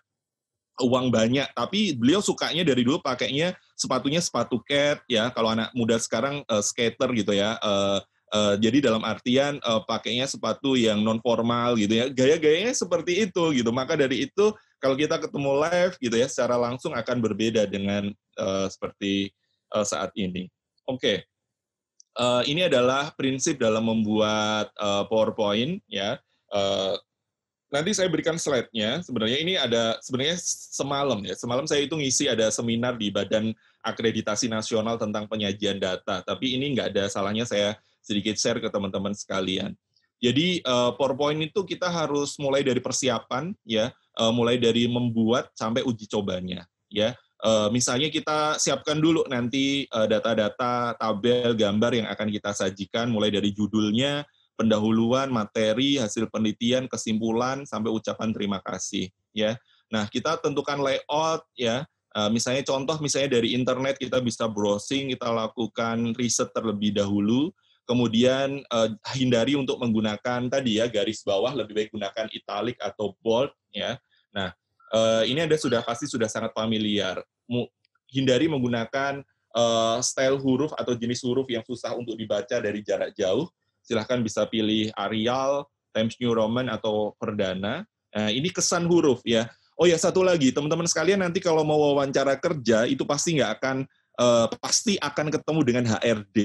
uang banyak tapi beliau sukanya dari dulu pakainya sepatunya sepatu cat ya. Kalau anak muda sekarang uh, skater gitu ya uh, Uh, jadi dalam artian uh, pakainya sepatu yang non formal gitu ya, gaya-gayanya seperti itu gitu. Maka dari itu kalau kita ketemu live gitu ya, secara langsung akan berbeda dengan uh, seperti uh, saat ini. Oke, okay. uh, ini adalah prinsip dalam membuat uh, PowerPoint ya. Uh, nanti saya berikan slide-nya. Sebenarnya ini ada sebenarnya semalam ya. Semalam saya itu ngisi ada seminar di Badan Akreditasi Nasional tentang penyajian data. Tapi ini nggak ada salahnya saya sedikit share ke teman-teman sekalian. Jadi uh, PowerPoint itu kita harus mulai dari persiapan ya, uh, mulai dari membuat sampai uji cobanya ya. Uh, misalnya kita siapkan dulu nanti data-data, tabel, gambar yang akan kita sajikan mulai dari judulnya, pendahuluan, materi, hasil penelitian, kesimpulan sampai ucapan terima kasih ya. Nah, kita tentukan layout ya. Misalnya contoh misalnya dari internet kita bisa browsing, kita lakukan riset terlebih dahulu Kemudian uh, hindari untuk menggunakan tadi ya garis bawah lebih baik gunakan italic atau bold ya. Nah, uh, ini Anda sudah pasti sudah sangat familiar. Hindari menggunakan uh, style huruf atau jenis huruf yang susah untuk dibaca dari jarak jauh. Silahkan bisa pilih Arial, Times New Roman atau Perdana. Nah, ini kesan huruf ya. Oh ya satu lagi, teman-teman sekalian nanti kalau mau wawancara kerja itu pasti nggak akan uh, pasti akan ketemu dengan HRD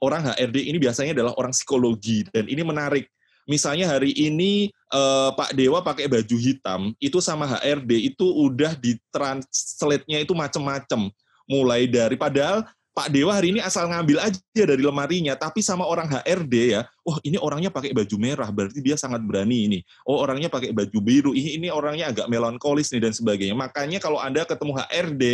orang HRD ini biasanya adalah orang psikologi dan ini menarik. Misalnya hari ini eh, Pak Dewa pakai baju hitam, itu sama HRD itu udah di translate-nya itu macam-macam. Mulai dari padahal Pak Dewa hari ini asal ngambil aja dari lemarinya, tapi sama orang HRD ya, oh ini orangnya pakai baju merah, berarti dia sangat berani ini. Oh orangnya pakai baju biru, ini, ini orangnya agak melankolis nih dan sebagainya. Makanya kalau Anda ketemu HRD,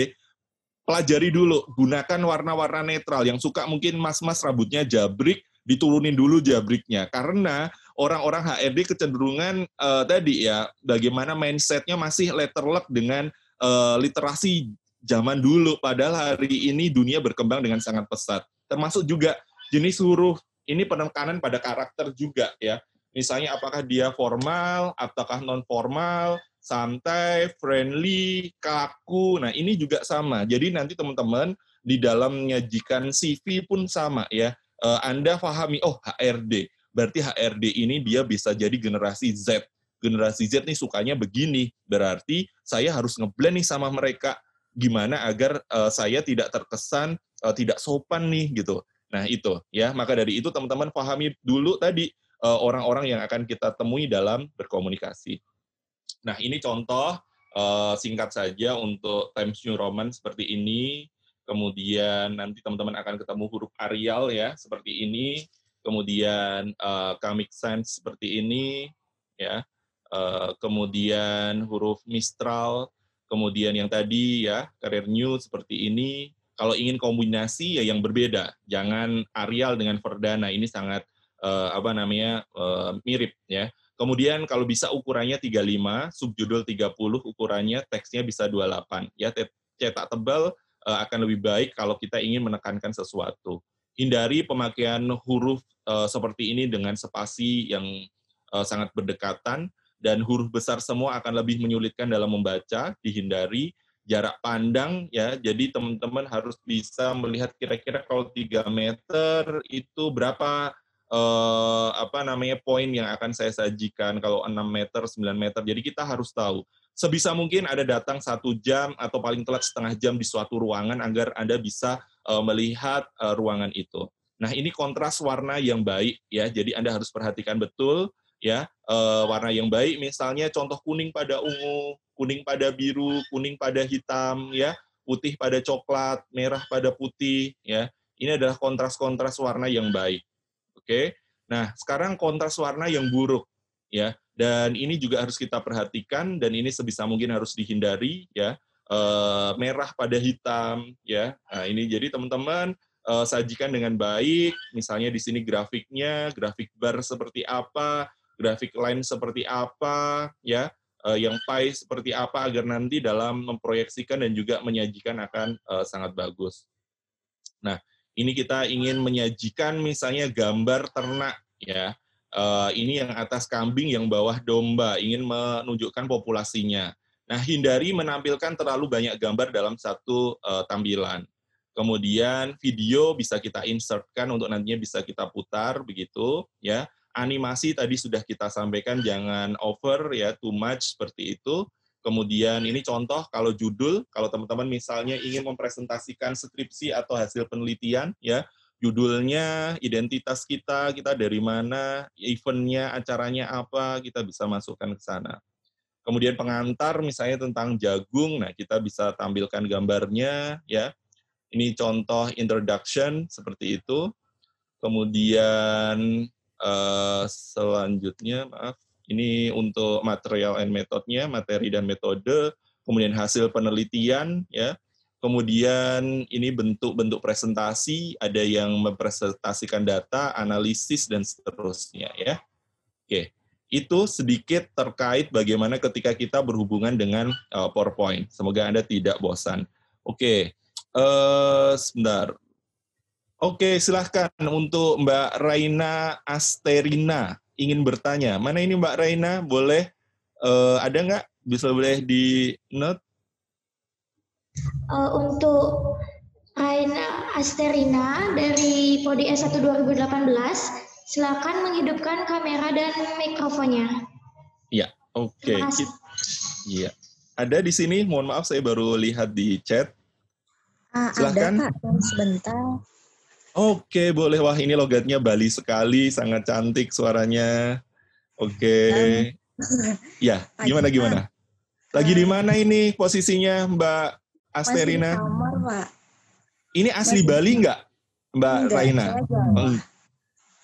pelajari dulu, gunakan warna-warna netral. Yang suka mungkin mas-mas rambutnya jabrik, diturunin dulu jabriknya. Karena orang-orang HRD kecenderungan uh, tadi ya, bagaimana mindsetnya masih letterlock dengan uh, literasi zaman dulu. Padahal hari ini dunia berkembang dengan sangat pesat. Termasuk juga jenis huruf, ini penekanan pada karakter juga ya. Misalnya apakah dia formal, ataukah non formal, santai, friendly, kaku. Nah, ini juga sama. Jadi nanti teman-teman di dalam menyajikan CV pun sama ya. Eh, Anda pahami, oh HRD. Berarti HRD ini dia bisa jadi generasi Z. Generasi Z nih sukanya begini. Berarti saya harus ngeblend nih sama mereka. Gimana agar uh, saya tidak terkesan uh, tidak sopan nih gitu. Nah itu ya. Maka dari itu teman-teman pahami dulu tadi orang-orang yang akan kita temui dalam berkomunikasi. Nah, ini contoh uh, singkat saja untuk Times New Roman seperti ini. Kemudian nanti teman-teman akan ketemu huruf Arial ya, seperti ini. Kemudian uh, Comic Sans seperti ini, ya. Uh, kemudian huruf Mistral, kemudian yang tadi ya, Career New seperti ini. Kalau ingin kombinasi ya yang berbeda, jangan Arial dengan Verdana. Ini sangat apa namanya mirip ya. Kemudian kalau bisa ukurannya 35, subjudul 30, ukurannya teksnya bisa 28. Ya, cetak tebal uh, akan lebih baik kalau kita ingin menekankan sesuatu. Hindari pemakaian huruf uh, seperti ini dengan spasi yang uh, sangat berdekatan dan huruf besar semua akan lebih menyulitkan dalam membaca, dihindari jarak pandang ya. Jadi teman-teman harus bisa melihat kira-kira kalau 3 meter itu berapa uh, apa namanya poin yang akan saya sajikan kalau 6 meter 9 meter. Jadi kita harus tahu sebisa mungkin ada datang satu jam atau paling telat setengah jam di suatu ruangan agar anda bisa uh, melihat uh, ruangan itu. Nah ini kontras warna yang baik ya. Jadi anda harus perhatikan betul ya. Warna yang baik misalnya contoh kuning pada ungu kuning pada biru kuning pada hitam ya. Putih pada coklat merah pada putih ya. Ini adalah kontras-kontras warna yang baik Oke. Nah, sekarang kontras warna yang buruk ya. Dan ini juga harus kita perhatikan dan ini sebisa mungkin harus dihindari ya. E, merah pada hitam ya. Nah, ini jadi teman-teman e, sajikan dengan baik. Misalnya di sini grafiknya, grafik bar seperti apa, grafik line seperti apa ya. E, yang pie seperti apa agar nanti dalam memproyeksikan dan juga menyajikan akan sangat bagus. Nah, ini kita ingin menyajikan misalnya gambar ternak ya. Uh, ini yang atas kambing yang bawah domba ingin menunjukkan populasinya. Nah hindari menampilkan terlalu banyak gambar dalam satu uh, tampilan. Kemudian video bisa kita insertkan untuk nantinya bisa kita putar begitu ya. Animasi tadi sudah kita sampaikan jangan over ya too much seperti itu Kemudian ini contoh kalau judul, kalau teman-teman misalnya ingin mempresentasikan skripsi atau hasil penelitian, ya judulnya, identitas kita, kita dari mana, eventnya, acaranya apa, kita bisa masukkan ke sana. Kemudian pengantar misalnya tentang jagung, nah kita bisa tampilkan gambarnya, ya. Ini contoh introduction seperti itu. Kemudian Uh, selanjutnya, maaf, ini untuk material and metodenya, materi dan metode, kemudian hasil penelitian, ya, kemudian ini bentuk-bentuk presentasi, ada yang mempresentasikan data, analisis dan seterusnya, ya. Oke, itu sedikit terkait bagaimana ketika kita berhubungan dengan uh, PowerPoint. Semoga Anda tidak bosan. Oke, uh, sebentar. Oke, silahkan untuk Mbak Raina Asterina ingin bertanya. Mana ini Mbak Raina? Boleh uh, ada nggak? Bisa boleh di note? Uh, untuk Raina Asterina dari Podi S1 2018, silakan menghidupkan kamera dan mikrofonnya. Iya, oke. Okay. Iya. Ada di sini, mohon maaf saya baru lihat di chat. Uh, Silahkan. Ada Pak, sebentar. Oke, boleh. Wah, ini logatnya Bali sekali, sangat cantik suaranya. Oke. Um, ya, gimana gimana? Lagi di mana ini posisinya, Mbak Asterina? Masih di kamar, Pak. Ini asli Masih Bali nggak, Mbak enggak, Raina?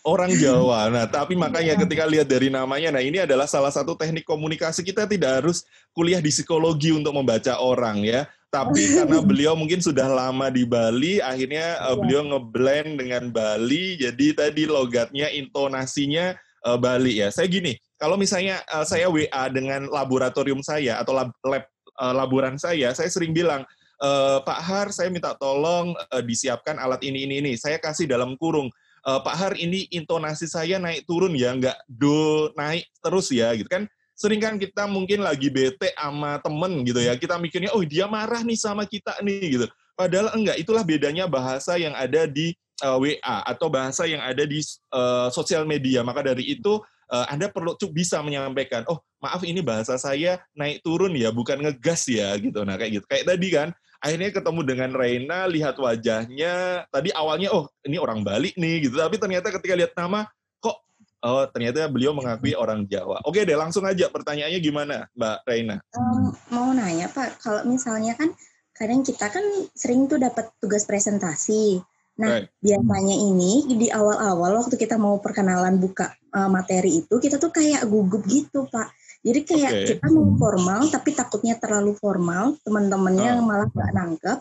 Orang Jawa. Nah, tapi makanya ketika lihat dari namanya, nah ini adalah salah satu teknik komunikasi kita tidak harus kuliah di psikologi untuk membaca orang ya tapi karena beliau mungkin sudah lama di Bali, akhirnya uh, beliau ngeblend dengan Bali, jadi tadi logatnya, intonasinya uh, Bali ya. Saya gini, kalau misalnya uh, saya WA dengan laboratorium saya atau lab, lab uh, laboran saya, saya sering bilang, uh, Pak Har, saya minta tolong uh, disiapkan alat ini ini ini. Saya kasih dalam kurung. Uh, Pak Har, ini intonasi saya naik turun ya, nggak do naik terus ya, gitu kan? Sering kan kita mungkin lagi bete sama temen gitu ya, kita mikirnya, oh dia marah nih sama kita nih gitu. Padahal enggak, itulah bedanya bahasa yang ada di uh, eh, WA atau bahasa yang ada di uh, sosial media. Maka dari itu uh, Anda perlu bisa menyampaikan, oh maaf ini bahasa saya naik turun ya, bukan ngegas ya gitu. Nah kayak gitu. Kayak tadi kan, akhirnya ketemu dengan Reina, lihat wajahnya, tadi awalnya oh ini orang Bali nih gitu, tapi ternyata ketika lihat nama, Oh, ternyata beliau mengakui orang Jawa. Oke deh, langsung aja pertanyaannya gimana, Mbak Reina? Um, mau nanya Pak, kalau misalnya kan kadang kita kan sering tuh dapat tugas presentasi. Nah, right. biasanya ini di awal-awal waktu kita mau perkenalan buka uh, materi itu, kita tuh kayak gugup gitu, Pak. Jadi kayak okay. kita mau formal, tapi takutnya terlalu formal, teman-temannya oh. malah nggak nangkep.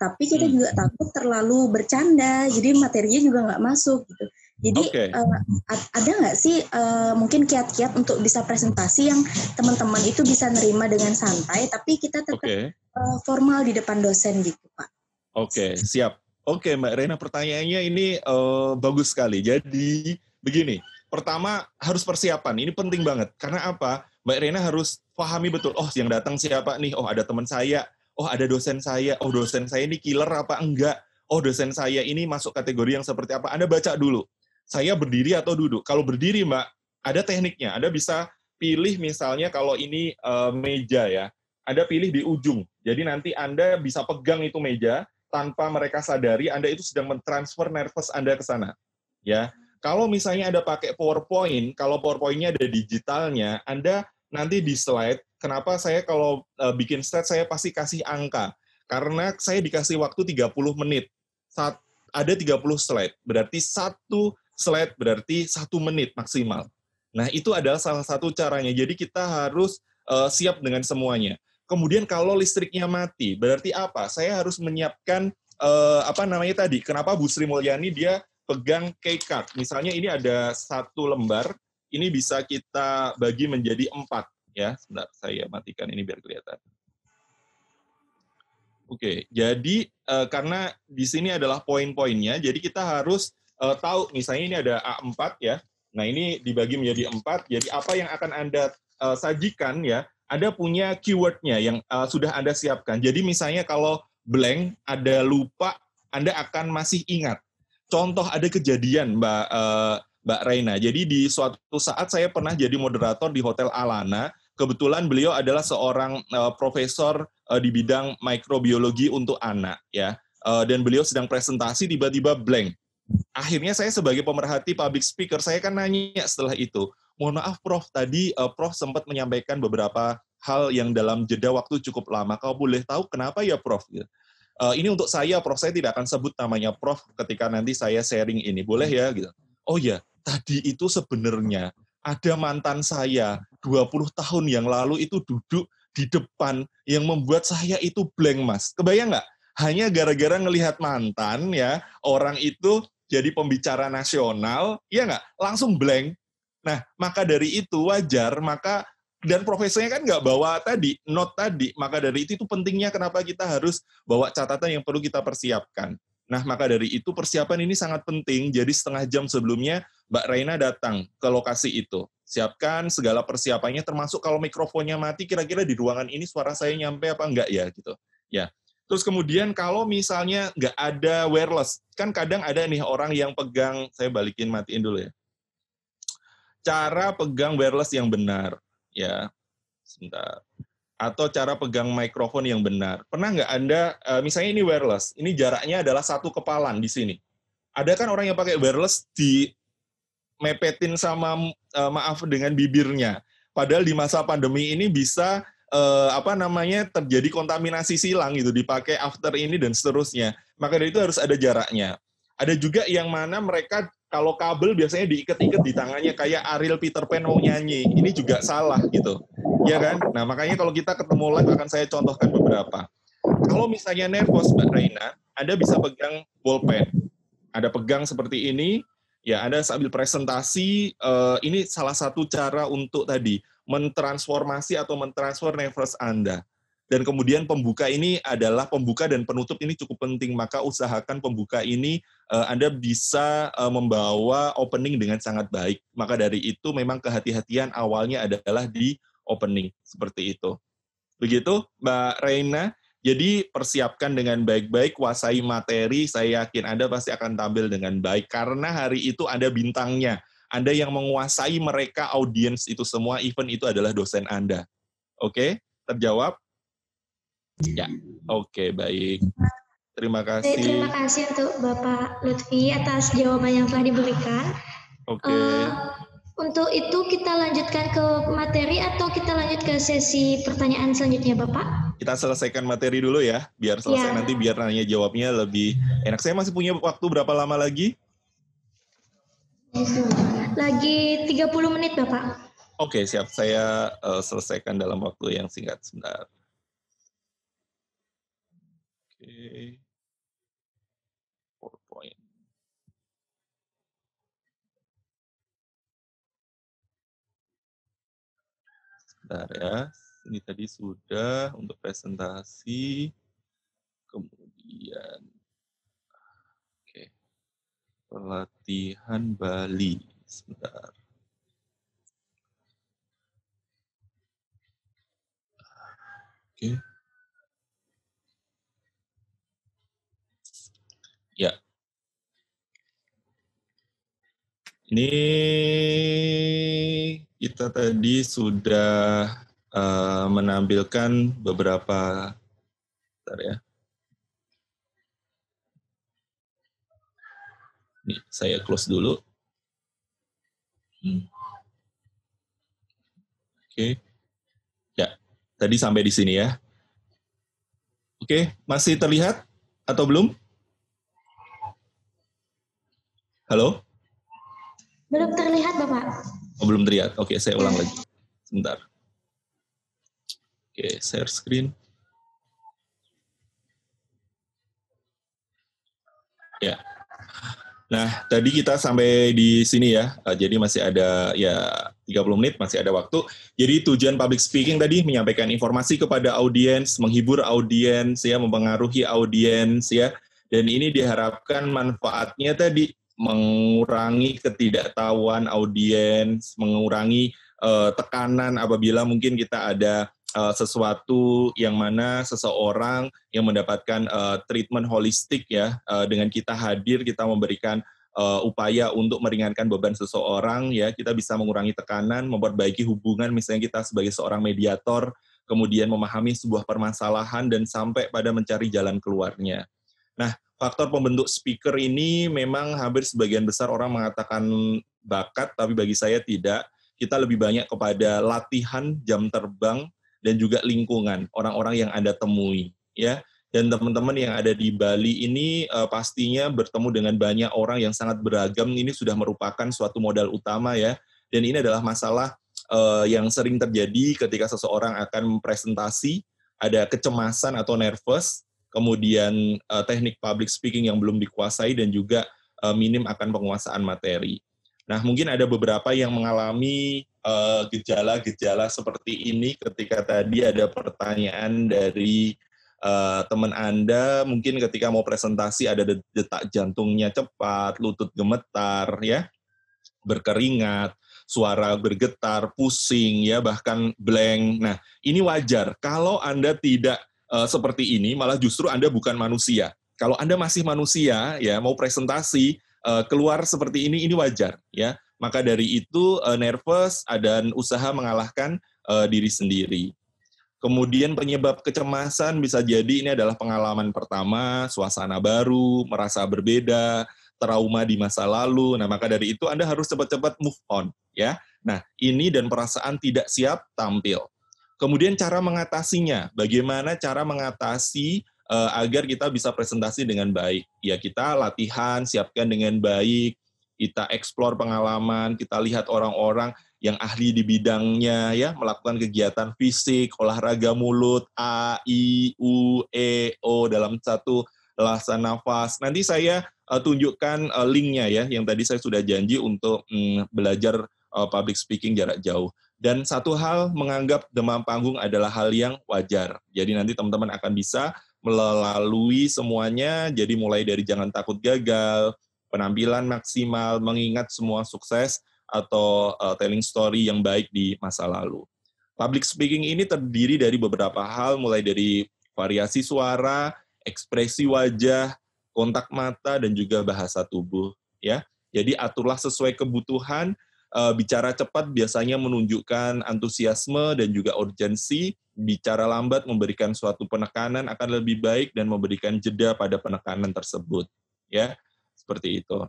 Tapi kita hmm. juga takut terlalu bercanda, jadi materinya juga nggak masuk gitu. Jadi okay. uh, eh, ada nggak sih uh, mungkin kiat-kiat untuk bisa presentasi yang teman-teman itu bisa nerima dengan santai, tapi kita tetap okay. uh, eh, formal di depan dosen gitu, Pak? Oke, okay, siap. Oke, okay, Mbak Rena, pertanyaannya ini uh, bagus sekali. Jadi begini, pertama harus persiapan. Ini penting banget. Karena apa? Mbak Rena harus pahami betul. Oh, yang datang siapa nih? Oh, ada teman saya. Oh, ada dosen saya. Oh, dosen saya ini killer apa enggak? Oh, dosen saya ini masuk kategori yang seperti apa? Anda baca dulu saya berdiri atau duduk. Kalau berdiri, Mbak, ada tekniknya. Anda bisa pilih misalnya kalau ini uh, meja ya, Anda pilih di ujung. Jadi nanti Anda bisa pegang itu meja tanpa mereka sadari Anda itu sedang mentransfer nervous Anda ke sana. Ya. Kalau misalnya Anda pakai PowerPoint, kalau PowerPoint-nya ada digitalnya, Anda nanti di slide, kenapa saya kalau uh, bikin slide saya pasti kasih angka? Karena saya dikasih waktu 30 menit. Saat ada 30 slide, berarti satu slide berarti satu menit maksimal. Nah, itu adalah salah satu caranya. Jadi kita harus uh, siap dengan semuanya. Kemudian kalau listriknya mati, berarti apa? Saya harus menyiapkan uh, apa namanya tadi? Kenapa Bu Sri Mulyani dia pegang key card? Misalnya ini ada satu lembar, ini bisa kita bagi menjadi empat. Ya, sebentar saya matikan ini biar kelihatan. Oke, jadi uh, karena di sini adalah poin-poinnya, jadi kita harus uh, tahu misalnya ini ada A4 ya. Nah, ini dibagi menjadi empat. Jadi apa yang akan Anda uh, sajikan ya, Anda punya keywordnya yang uh, sudah Anda siapkan. Jadi misalnya kalau blank, ada lupa, Anda akan masih ingat. Contoh ada kejadian Mbak uh, Mbak Reina. Jadi di suatu saat saya pernah jadi moderator di Hotel Alana. Kebetulan beliau adalah seorang uh, profesor uh, di bidang mikrobiologi untuk anak ya. Uh, dan beliau sedang presentasi tiba-tiba blank akhirnya saya sebagai pemerhati public speaker, saya kan nanya setelah itu, mohon maaf Prof, tadi uh, Prof sempat menyampaikan beberapa hal yang dalam jeda waktu cukup lama. Kau boleh tahu kenapa ya Prof? Uh, ini untuk saya, Prof, saya tidak akan sebut namanya Prof ketika nanti saya sharing ini. Boleh ya? Gitu. Oh ya, tadi itu sebenarnya ada mantan saya 20 tahun yang lalu itu duduk di depan yang membuat saya itu blank mas. Kebayang nggak? Hanya gara-gara ngelihat mantan ya orang itu jadi pembicara nasional, ya nggak? Langsung blank. Nah maka dari itu wajar maka dan profesornya kan nggak bawa tadi not tadi maka dari itu itu pentingnya kenapa kita harus bawa catatan yang perlu kita persiapkan nah maka dari itu persiapan ini sangat penting jadi setengah jam sebelumnya Mbak Raina datang ke lokasi itu siapkan segala persiapannya termasuk kalau mikrofonnya mati kira-kira di ruangan ini suara saya nyampe apa enggak ya gitu ya terus kemudian kalau misalnya nggak ada wireless kan kadang ada nih orang yang pegang saya balikin matiin dulu ya cara pegang wireless yang benar ya sebentar atau cara pegang mikrofon yang benar. Pernah nggak Anda, uh, misalnya ini wireless, ini jaraknya adalah satu kepalan di sini. Ada kan orang yang pakai wireless di mepetin sama uh, maaf dengan bibirnya. Padahal di masa pandemi ini bisa uh, apa namanya terjadi kontaminasi silang gitu dipakai after ini dan seterusnya. Maka dari itu harus ada jaraknya. Ada juga yang mana mereka kalau kabel biasanya diikat-ikat di tangannya kayak Ariel Peter Pan mau nyanyi. Ini juga salah gitu. Ya kan? Nah, makanya kalau kita ketemu live akan saya contohkan beberapa. Kalau misalnya nervous Mbak Raina, Anda bisa pegang bolpen. Ada pegang seperti ini, ya Anda sambil presentasi, uh, ini salah satu cara untuk tadi mentransformasi atau mentransfer nervous Anda. Dan kemudian pembuka ini adalah pembuka dan penutup ini cukup penting. Maka usahakan pembuka ini uh, Anda bisa uh, membawa opening dengan sangat baik. Maka dari itu memang kehati-hatian awalnya adalah di opening. Seperti itu. Begitu Mbak Reina? Jadi persiapkan dengan baik-baik kuasai materi. Saya yakin Anda pasti akan tampil dengan baik. Karena hari itu Anda bintangnya Anda yang menguasai mereka audiens itu semua event itu adalah dosen Anda oke terjawab Ya, oke okay, baik. Terima kasih. Terima kasih untuk Bapak Lutfi atas jawaban yang telah diberikan. Oke. Okay. Uh, untuk itu kita lanjutkan ke materi atau kita lanjut ke sesi pertanyaan selanjutnya Bapak? Kita selesaikan materi dulu ya, biar selesai ya. nanti biar nanya jawabnya lebih enak. Saya masih punya waktu berapa lama lagi? Lagi 30 menit Bapak. Oke, siap. Saya uh, selesaikan dalam waktu yang singkat sebentar. Oke. PowerPoint. Sebentar ya. Ini tadi sudah untuk presentasi. Kemudian. Pelatihan Bali. Sebentar. Oke. Ya. Ini kita tadi sudah uh, menampilkan beberapa, ya. Ini saya close dulu. Hmm. Oke. Ya, tadi sampai di sini ya. Oke, masih terlihat atau belum? Halo? Belum terlihat, Bapak. Oh, belum terlihat. Oke, saya ulang lagi. Sebentar. Oke, share screen. Ya. Nah, tadi kita sampai di sini ya. Uh, jadi masih ada ya 30 menit, masih ada waktu. Jadi tujuan public speaking tadi menyampaikan informasi kepada audiens, menghibur audiens ya, mempengaruhi audiens ya. Dan ini diharapkan manfaatnya tadi mengurangi ketidaktahuan audiens, mengurangi uh, tekanan apabila mungkin kita ada uh, sesuatu yang mana seseorang yang mendapatkan uh, treatment holistik ya uh, dengan kita hadir kita memberikan uh, upaya untuk meringankan beban seseorang ya kita bisa mengurangi tekanan memperbaiki hubungan misalnya kita sebagai seorang mediator kemudian memahami sebuah permasalahan dan sampai pada mencari jalan keluarnya. Nah, faktor pembentuk speaker ini memang hampir sebagian besar orang mengatakan bakat, tapi bagi saya tidak. Kita lebih banyak kepada latihan, jam terbang, dan juga lingkungan orang-orang yang Anda temui. Ya, dan teman-teman yang ada di Bali ini uh, pastinya bertemu dengan banyak orang yang sangat beragam. Ini sudah merupakan suatu modal utama ya. Dan ini adalah masalah uh, yang sering terjadi ketika seseorang akan presentasi, ada kecemasan atau nervous, kemudian uh, teknik public speaking yang belum dikuasai dan juga uh, minim akan penguasaan materi. Nah, mungkin ada beberapa yang mengalami gejala-gejala uh, seperti ini ketika tadi ada pertanyaan dari uh, teman Anda mungkin ketika mau presentasi ada detak jantungnya cepat, lutut gemetar ya, berkeringat, suara bergetar, pusing ya, bahkan blank. Nah, ini wajar. Kalau Anda tidak uh, seperti ini, malah justru Anda bukan manusia. Kalau Anda masih manusia ya, mau presentasi uh, keluar seperti ini ini wajar ya. Maka dari itu uh, nervous dan usaha mengalahkan uh, diri sendiri. Kemudian penyebab kecemasan bisa jadi ini adalah pengalaman pertama, suasana baru, merasa berbeda, trauma di masa lalu. Nah, maka dari itu Anda harus cepat-cepat move on, ya. Nah, ini dan perasaan tidak siap tampil. Kemudian cara mengatasinya, bagaimana cara mengatasi uh, agar kita bisa presentasi dengan baik? Ya, kita latihan, siapkan dengan baik, kita eksplor pengalaman, kita lihat orang-orang yang ahli di bidangnya ya melakukan kegiatan fisik, olahraga mulut, A, I, U, E, O dalam satu lasan nafas. Nanti saya uh, tunjukkan uh, linknya ya, yang tadi saya sudah janji untuk um, belajar uh, public speaking jarak jauh. Dan satu hal menganggap demam panggung adalah hal yang wajar. Jadi nanti teman-teman akan bisa melalui semuanya, jadi mulai dari jangan takut gagal, penampilan maksimal, mengingat semua sukses, atau uh, telling story yang baik di masa lalu. Public speaking ini terdiri dari beberapa hal, mulai dari variasi suara, ekspresi wajah, kontak mata, dan juga bahasa tubuh. Ya, jadi aturlah sesuai kebutuhan. Uh, bicara cepat biasanya menunjukkan antusiasme dan juga urgensi. Bicara lambat memberikan suatu penekanan akan lebih baik dan memberikan jeda pada penekanan tersebut. Ya, seperti itu.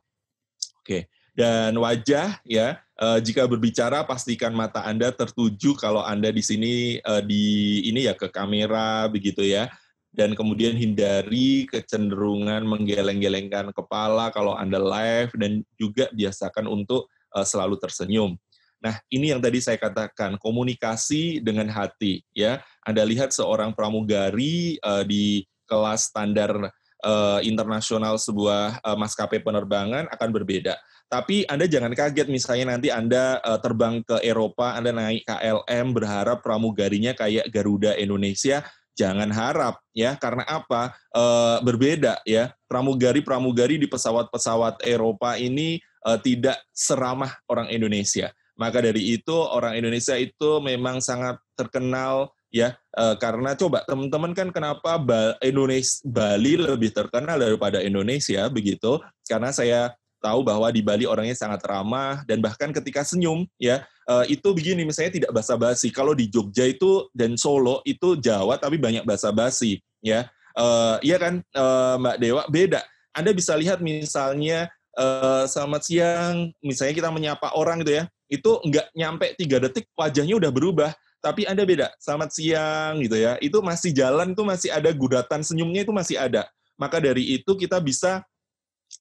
Oke dan wajah ya uh, jika berbicara pastikan mata Anda tertuju kalau Anda di sini uh, di ini ya ke kamera begitu ya dan kemudian hindari kecenderungan menggeleng-gelengkan kepala kalau Anda live dan juga biasakan untuk uh, selalu tersenyum. Nah, ini yang tadi saya katakan, komunikasi dengan hati ya. Anda lihat seorang pramugari uh, di kelas standar uh, internasional sebuah uh, maskapai penerbangan akan berbeda tapi Anda jangan kaget misalnya nanti Anda uh, terbang ke Eropa, Anda naik KLM berharap pramugarinya kayak Garuda Indonesia, jangan harap ya karena apa? Uh, berbeda ya. Pramugari-pramugari di pesawat-pesawat Eropa ini uh, tidak seramah orang Indonesia. Maka dari itu orang Indonesia itu memang sangat terkenal ya uh, karena coba teman-teman kan kenapa Indonesia Bali lebih terkenal daripada Indonesia begitu karena saya tahu bahwa di Bali orangnya sangat ramah dan bahkan ketika senyum ya uh, itu begini misalnya tidak basa-basi. Kalau di Jogja itu dan Solo itu Jawa tapi banyak basa-basi ya. Uh, iya kan uh, Mbak Dewa beda. Anda bisa lihat misalnya uh, selamat siang, misalnya kita menyapa orang gitu ya, itu nggak nyampe tiga detik wajahnya udah berubah. Tapi Anda beda, selamat siang gitu ya, itu masih jalan, itu masih ada guratan senyumnya itu masih ada. Maka dari itu kita bisa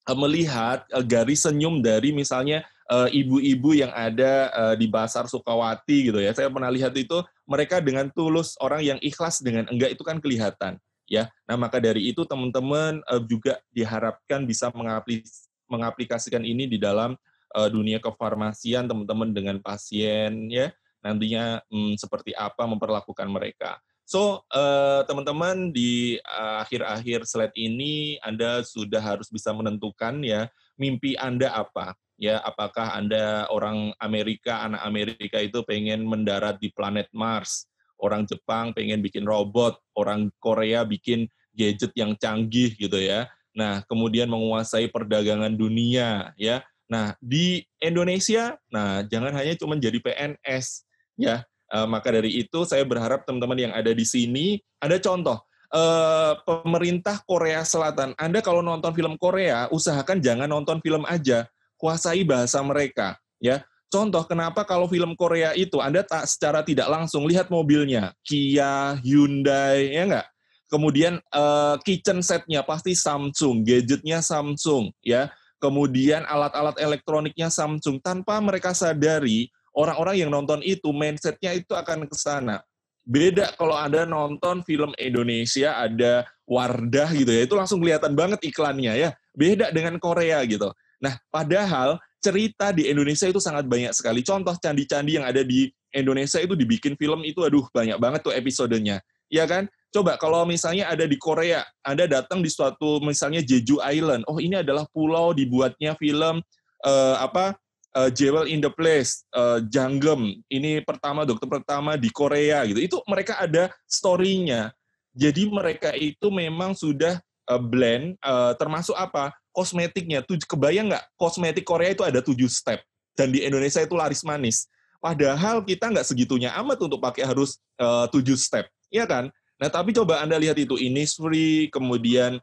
Eh, melihat uh, garis senyum dari misalnya eh, ibu-ibu yang ada di Pasar Sukawati gitu ya. Saya pernah lihat itu mereka dengan tulus, orang yang ikhlas dengan enggak itu kan kelihatan ya. Nah, maka dari itu teman-teman juga diharapkan bisa mengaplis mengaplikasikan ini di dalam uh, dunia kefarmasian teman-teman dengan pasien ya. Nantinya hmm, seperti apa memperlakukan mereka. So, uh, teman-teman di akhir-akhir slide ini Anda sudah harus bisa menentukan ya mimpi Anda apa. Ya, apakah Anda orang Amerika, anak Amerika itu pengen mendarat di planet Mars, orang Jepang pengen bikin robot, orang Korea bikin gadget yang canggih gitu ya. Nah, kemudian menguasai perdagangan dunia ya. Nah, di Indonesia, nah jangan hanya cuma jadi PNS ya, Uh, maka dari itu saya berharap teman-teman yang ada di sini ada contoh uh, pemerintah Korea Selatan. Anda kalau nonton film Korea usahakan jangan nonton film aja, kuasai bahasa mereka ya. Contoh kenapa kalau film Korea itu Anda tak secara tidak langsung lihat mobilnya Kia, Hyundai ya enggak? Kemudian uh, kitchen setnya pasti Samsung, gadgetnya Samsung, ya. Kemudian alat-alat elektroniknya Samsung. Tanpa mereka sadari, orang-orang yang nonton itu mindsetnya itu akan ke sana. Beda kalau ada nonton film Indonesia, ada Wardah gitu ya, itu langsung kelihatan banget iklannya ya. Beda dengan Korea gitu. Nah, padahal cerita di Indonesia itu sangat banyak sekali. Contoh candi-candi yang ada di Indonesia itu dibikin film itu aduh banyak banget tuh episodenya. Ya kan? Coba kalau misalnya ada di Korea, Anda datang di suatu misalnya Jeju Island. Oh, ini adalah pulau dibuatnya film uh, apa? Uh, Jewel in the Place, uh, Janggem. Ini pertama dokter pertama di Korea gitu. Itu mereka ada story-nya. Jadi mereka itu memang sudah uh, blend uh, termasuk apa? Kosmetiknya. Tuh kebayang nggak? Kosmetik Korea itu ada tujuh step dan di Indonesia itu laris manis. Padahal kita nggak segitunya amat untuk pakai harus uh, tujuh step, ya kan? Nah, tapi coba Anda lihat itu, Innisfree, kemudian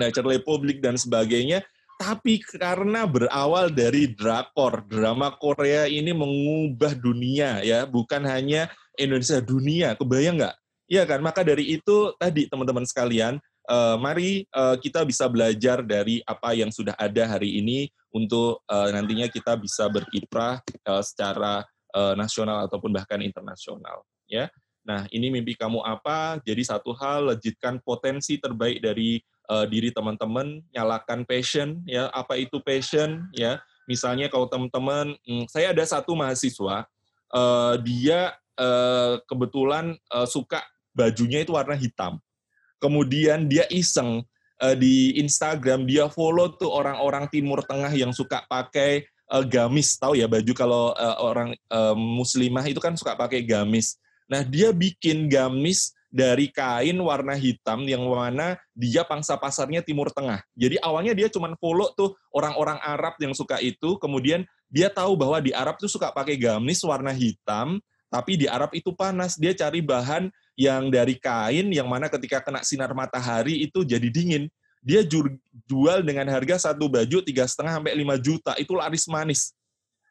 Nature Republic, dan sebagainya. Tapi karena berawal dari drakor, drama Korea ini mengubah dunia, ya, bukan hanya Indonesia, dunia. Kebayang nggak? Iya kan? Maka dari itu, tadi teman-teman sekalian, uh, mari uh, kita bisa belajar dari apa yang sudah ada hari ini untuk uh, nantinya kita bisa berkiprah uh, secara uh, nasional ataupun bahkan internasional. Ya, Nah, ini mimpi kamu apa? Jadi satu hal, lejitkan potensi terbaik dari uh, diri teman-teman, nyalakan passion, ya. Apa itu passion, ya? Misalnya kalau teman-teman, hmm, saya ada satu mahasiswa, uh, dia uh, kebetulan uh, suka bajunya itu warna hitam. Kemudian dia iseng uh, di Instagram, dia follow tuh orang-orang Timur Tengah yang suka pakai uh, gamis, tahu ya baju kalau uh, orang uh, muslimah itu kan suka pakai gamis. Nah, dia bikin gamis dari kain warna hitam yang mana dia pangsa pasarnya Timur Tengah. Jadi awalnya dia cuma follow tuh orang-orang Arab yang suka itu, kemudian dia tahu bahwa di Arab tuh suka pakai gamis warna hitam, tapi di Arab itu panas. Dia cari bahan yang dari kain yang mana ketika kena sinar matahari itu jadi dingin. Dia jual dengan harga satu baju tiga setengah sampai lima juta. Itu laris manis.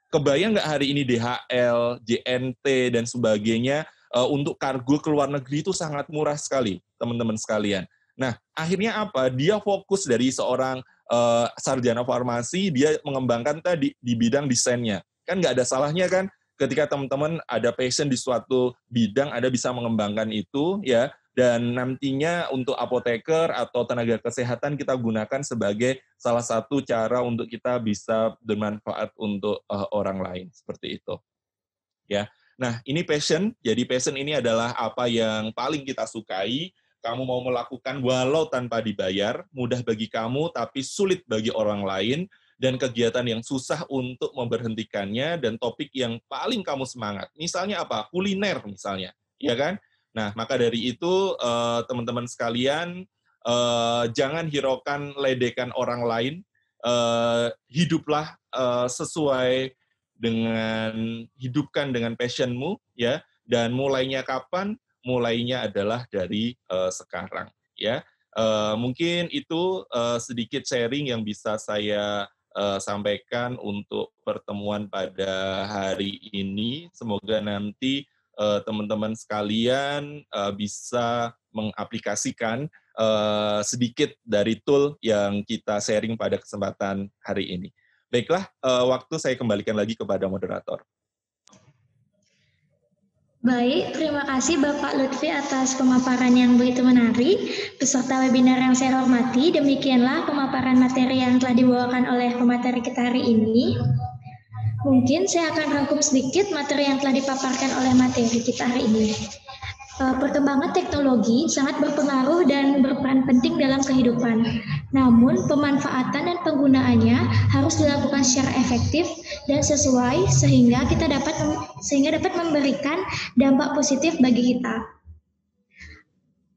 Kebayang nggak hari ini DHL, JNT dan sebagainya uh, untuk kargo ke luar negeri itu sangat murah sekali, teman-teman sekalian. Nah, akhirnya apa? Dia fokus dari seorang uh, sarjana farmasi, dia mengembangkan tadi di bidang desainnya. Kan nggak ada salahnya kan ketika teman-teman ada passion di suatu bidang, ada bisa mengembangkan itu, ya. Dan nantinya untuk apoteker atau tenaga kesehatan kita gunakan sebagai salah satu cara untuk kita bisa bermanfaat untuk uh, orang lain seperti itu. Ya. Nah, ini passion. Jadi passion ini adalah apa yang paling kita sukai. Kamu mau melakukan walau tanpa dibayar, mudah bagi kamu tapi sulit bagi orang lain dan kegiatan yang susah untuk memberhentikannya dan topik yang paling kamu semangat. Misalnya apa? Kuliner misalnya, ya kan? Nah, maka dari itu eh, teman-teman sekalian eh, jangan hiraukan ledekan orang lain. Eh, hiduplah sesuai dengan hidupkan dengan passionmu ya. Dan mulainya kapan? Mulainya adalah dari uh, sekarang ya. Uh, mungkin itu uh, sedikit sharing yang bisa saya uh, sampaikan untuk pertemuan pada hari ini. Semoga nanti teman-teman sekalian uh, bisa mengaplikasikan uh, sedikit dari tool yang kita sharing pada kesempatan hari ini. Baiklah, uh, waktu saya kembalikan lagi kepada moderator. Baik, terima kasih Bapak Lutfi atas pemaparan yang begitu menarik. Peserta webinar yang saya hormati, demikianlah pemaparan materi yang telah dibawakan oleh pemateri kita hari ini. Mungkin saya akan rangkum sedikit materi yang telah dipaparkan oleh materi kita hari ini. Eh, perkembangan teknologi sangat berpengaruh dan berperan penting dalam kehidupan. Namun, pemanfaatan dan penggunaannya harus dilakukan secara efektif dan sesuai sehingga kita dapat sehingga dapat memberikan dampak positif bagi kita.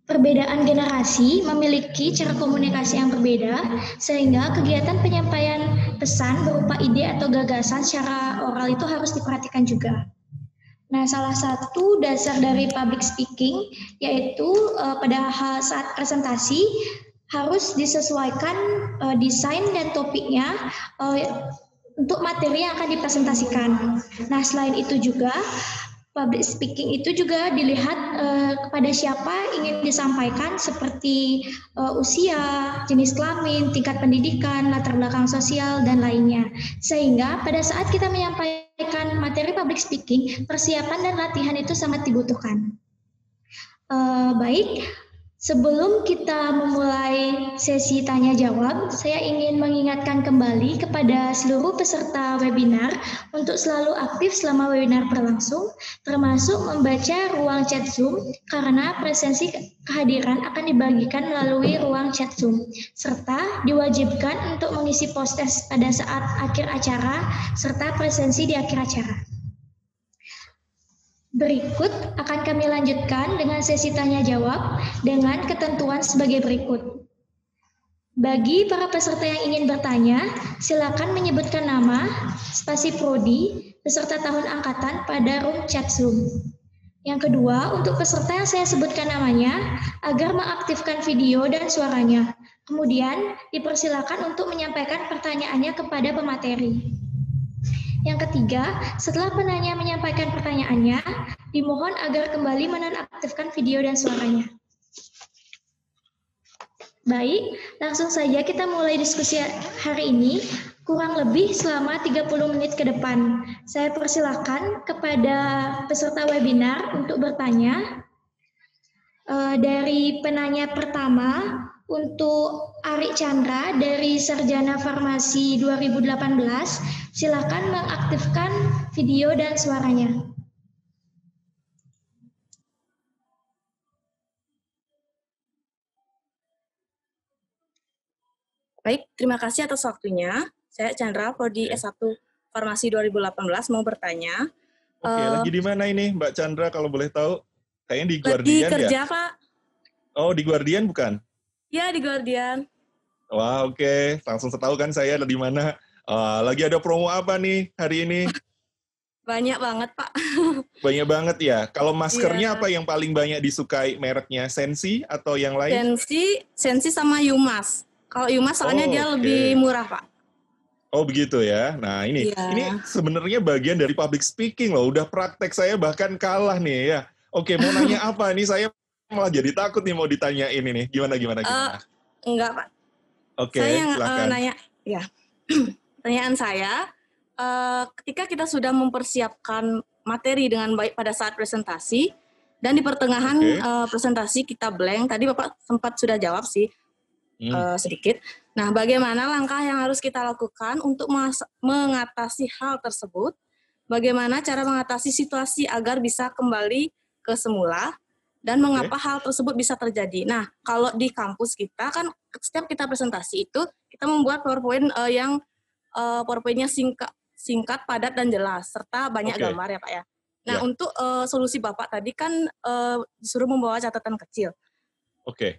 Perbedaan generasi memiliki cara komunikasi yang berbeda, sehingga kegiatan penyampaian pesan berupa ide atau gagasan secara oral itu harus diperhatikan juga. Nah, salah satu dasar dari public speaking yaitu uh, pada saat presentasi harus disesuaikan uh, desain dan topiknya uh, untuk materi yang akan dipresentasikan. Nah, selain itu juga public speaking itu juga dilihat uh, kepada siapa ingin disampaikan seperti uh, usia, jenis kelamin, tingkat pendidikan, latar belakang sosial dan lainnya. Sehingga pada saat kita menyampaikan materi public speaking, persiapan dan latihan itu sangat dibutuhkan. Uh, baik, Sebelum kita memulai sesi tanya jawab, saya ingin mengingatkan kembali kepada seluruh peserta webinar untuk selalu aktif selama webinar berlangsung, termasuk membaca ruang chat Zoom karena presensi kehadiran akan dibagikan melalui ruang chat Zoom, serta diwajibkan untuk mengisi post test pada saat akhir acara serta presensi di akhir acara. Berikut akan kami lanjutkan dengan sesi tanya jawab dengan ketentuan sebagai berikut. Bagi para peserta yang ingin bertanya, silakan menyebutkan nama, spasi prodi, beserta tahun angkatan pada room chat Zoom. Yang kedua, untuk peserta yang saya sebutkan namanya, agar mengaktifkan video dan suaranya. Kemudian, dipersilakan untuk menyampaikan pertanyaannya kepada pemateri. Yang ketiga, setelah penanya menyampaikan pertanyaannya, dimohon agar kembali menonaktifkan video dan suaranya. Baik, langsung saja kita mulai diskusi hari ini, kurang lebih selama 30 menit ke depan. Saya persilakan kepada peserta webinar untuk bertanya. Uh, dari penanya pertama, untuk Ari Chandra dari Sarjana Farmasi 2018, silakan mengaktifkan video dan suaranya. Baik, terima kasih atas waktunya. Saya Chandra, Prodi S1 Farmasi 2018, mau bertanya. Oke, uh, lagi di mana ini Mbak Chandra kalau boleh tahu? Kayaknya di Guardian ya? Di kerja, Pak. Oh, di Guardian bukan? Ya, di Guardian. Wah, oke. Okay. Langsung tahu kan saya ada di mana. Uh, lagi ada promo apa nih hari ini? Banyak banget, Pak. Banyak banget ya. Kalau maskernya yeah. apa yang paling banyak disukai mereknya? Sensi atau yang lain? Sensi, Sensi sama Yumas. Kalau Yumas soalnya oh, dia okay. lebih murah, Pak. Oh begitu ya. Nah ini yeah. ini sebenarnya bagian dari public speaking loh. Udah praktek saya bahkan kalah nih ya. Oke mau nanya apa? Ini saya malah jadi takut nih mau ditanya ini nih. Gimana gimana eh, gimana? Uh, enggak pak. Oke. Okay, saya yang uh, nanya, ya. Pertanyaan saya, uh, ketika kita sudah mempersiapkan materi dengan baik pada saat presentasi dan di pertengahan okay. uh, presentasi kita blank. Tadi bapak sempat sudah jawab sih hmm. uh, sedikit. Nah, bagaimana langkah yang harus kita lakukan untuk mengatasi hal tersebut? Bagaimana cara mengatasi situasi agar bisa kembali ke semula? Dan mengapa okay. hal tersebut bisa terjadi. Nah, kalau di kampus kita kan setiap kita presentasi itu kita membuat PowerPoint uh, yang uh, PowerPoint-nya singkat, singkat, padat dan jelas serta banyak okay. gambar ya Pak ya. Nah, yeah. untuk uh, solusi Bapak tadi kan uh, disuruh membawa catatan kecil. Oke. Okay.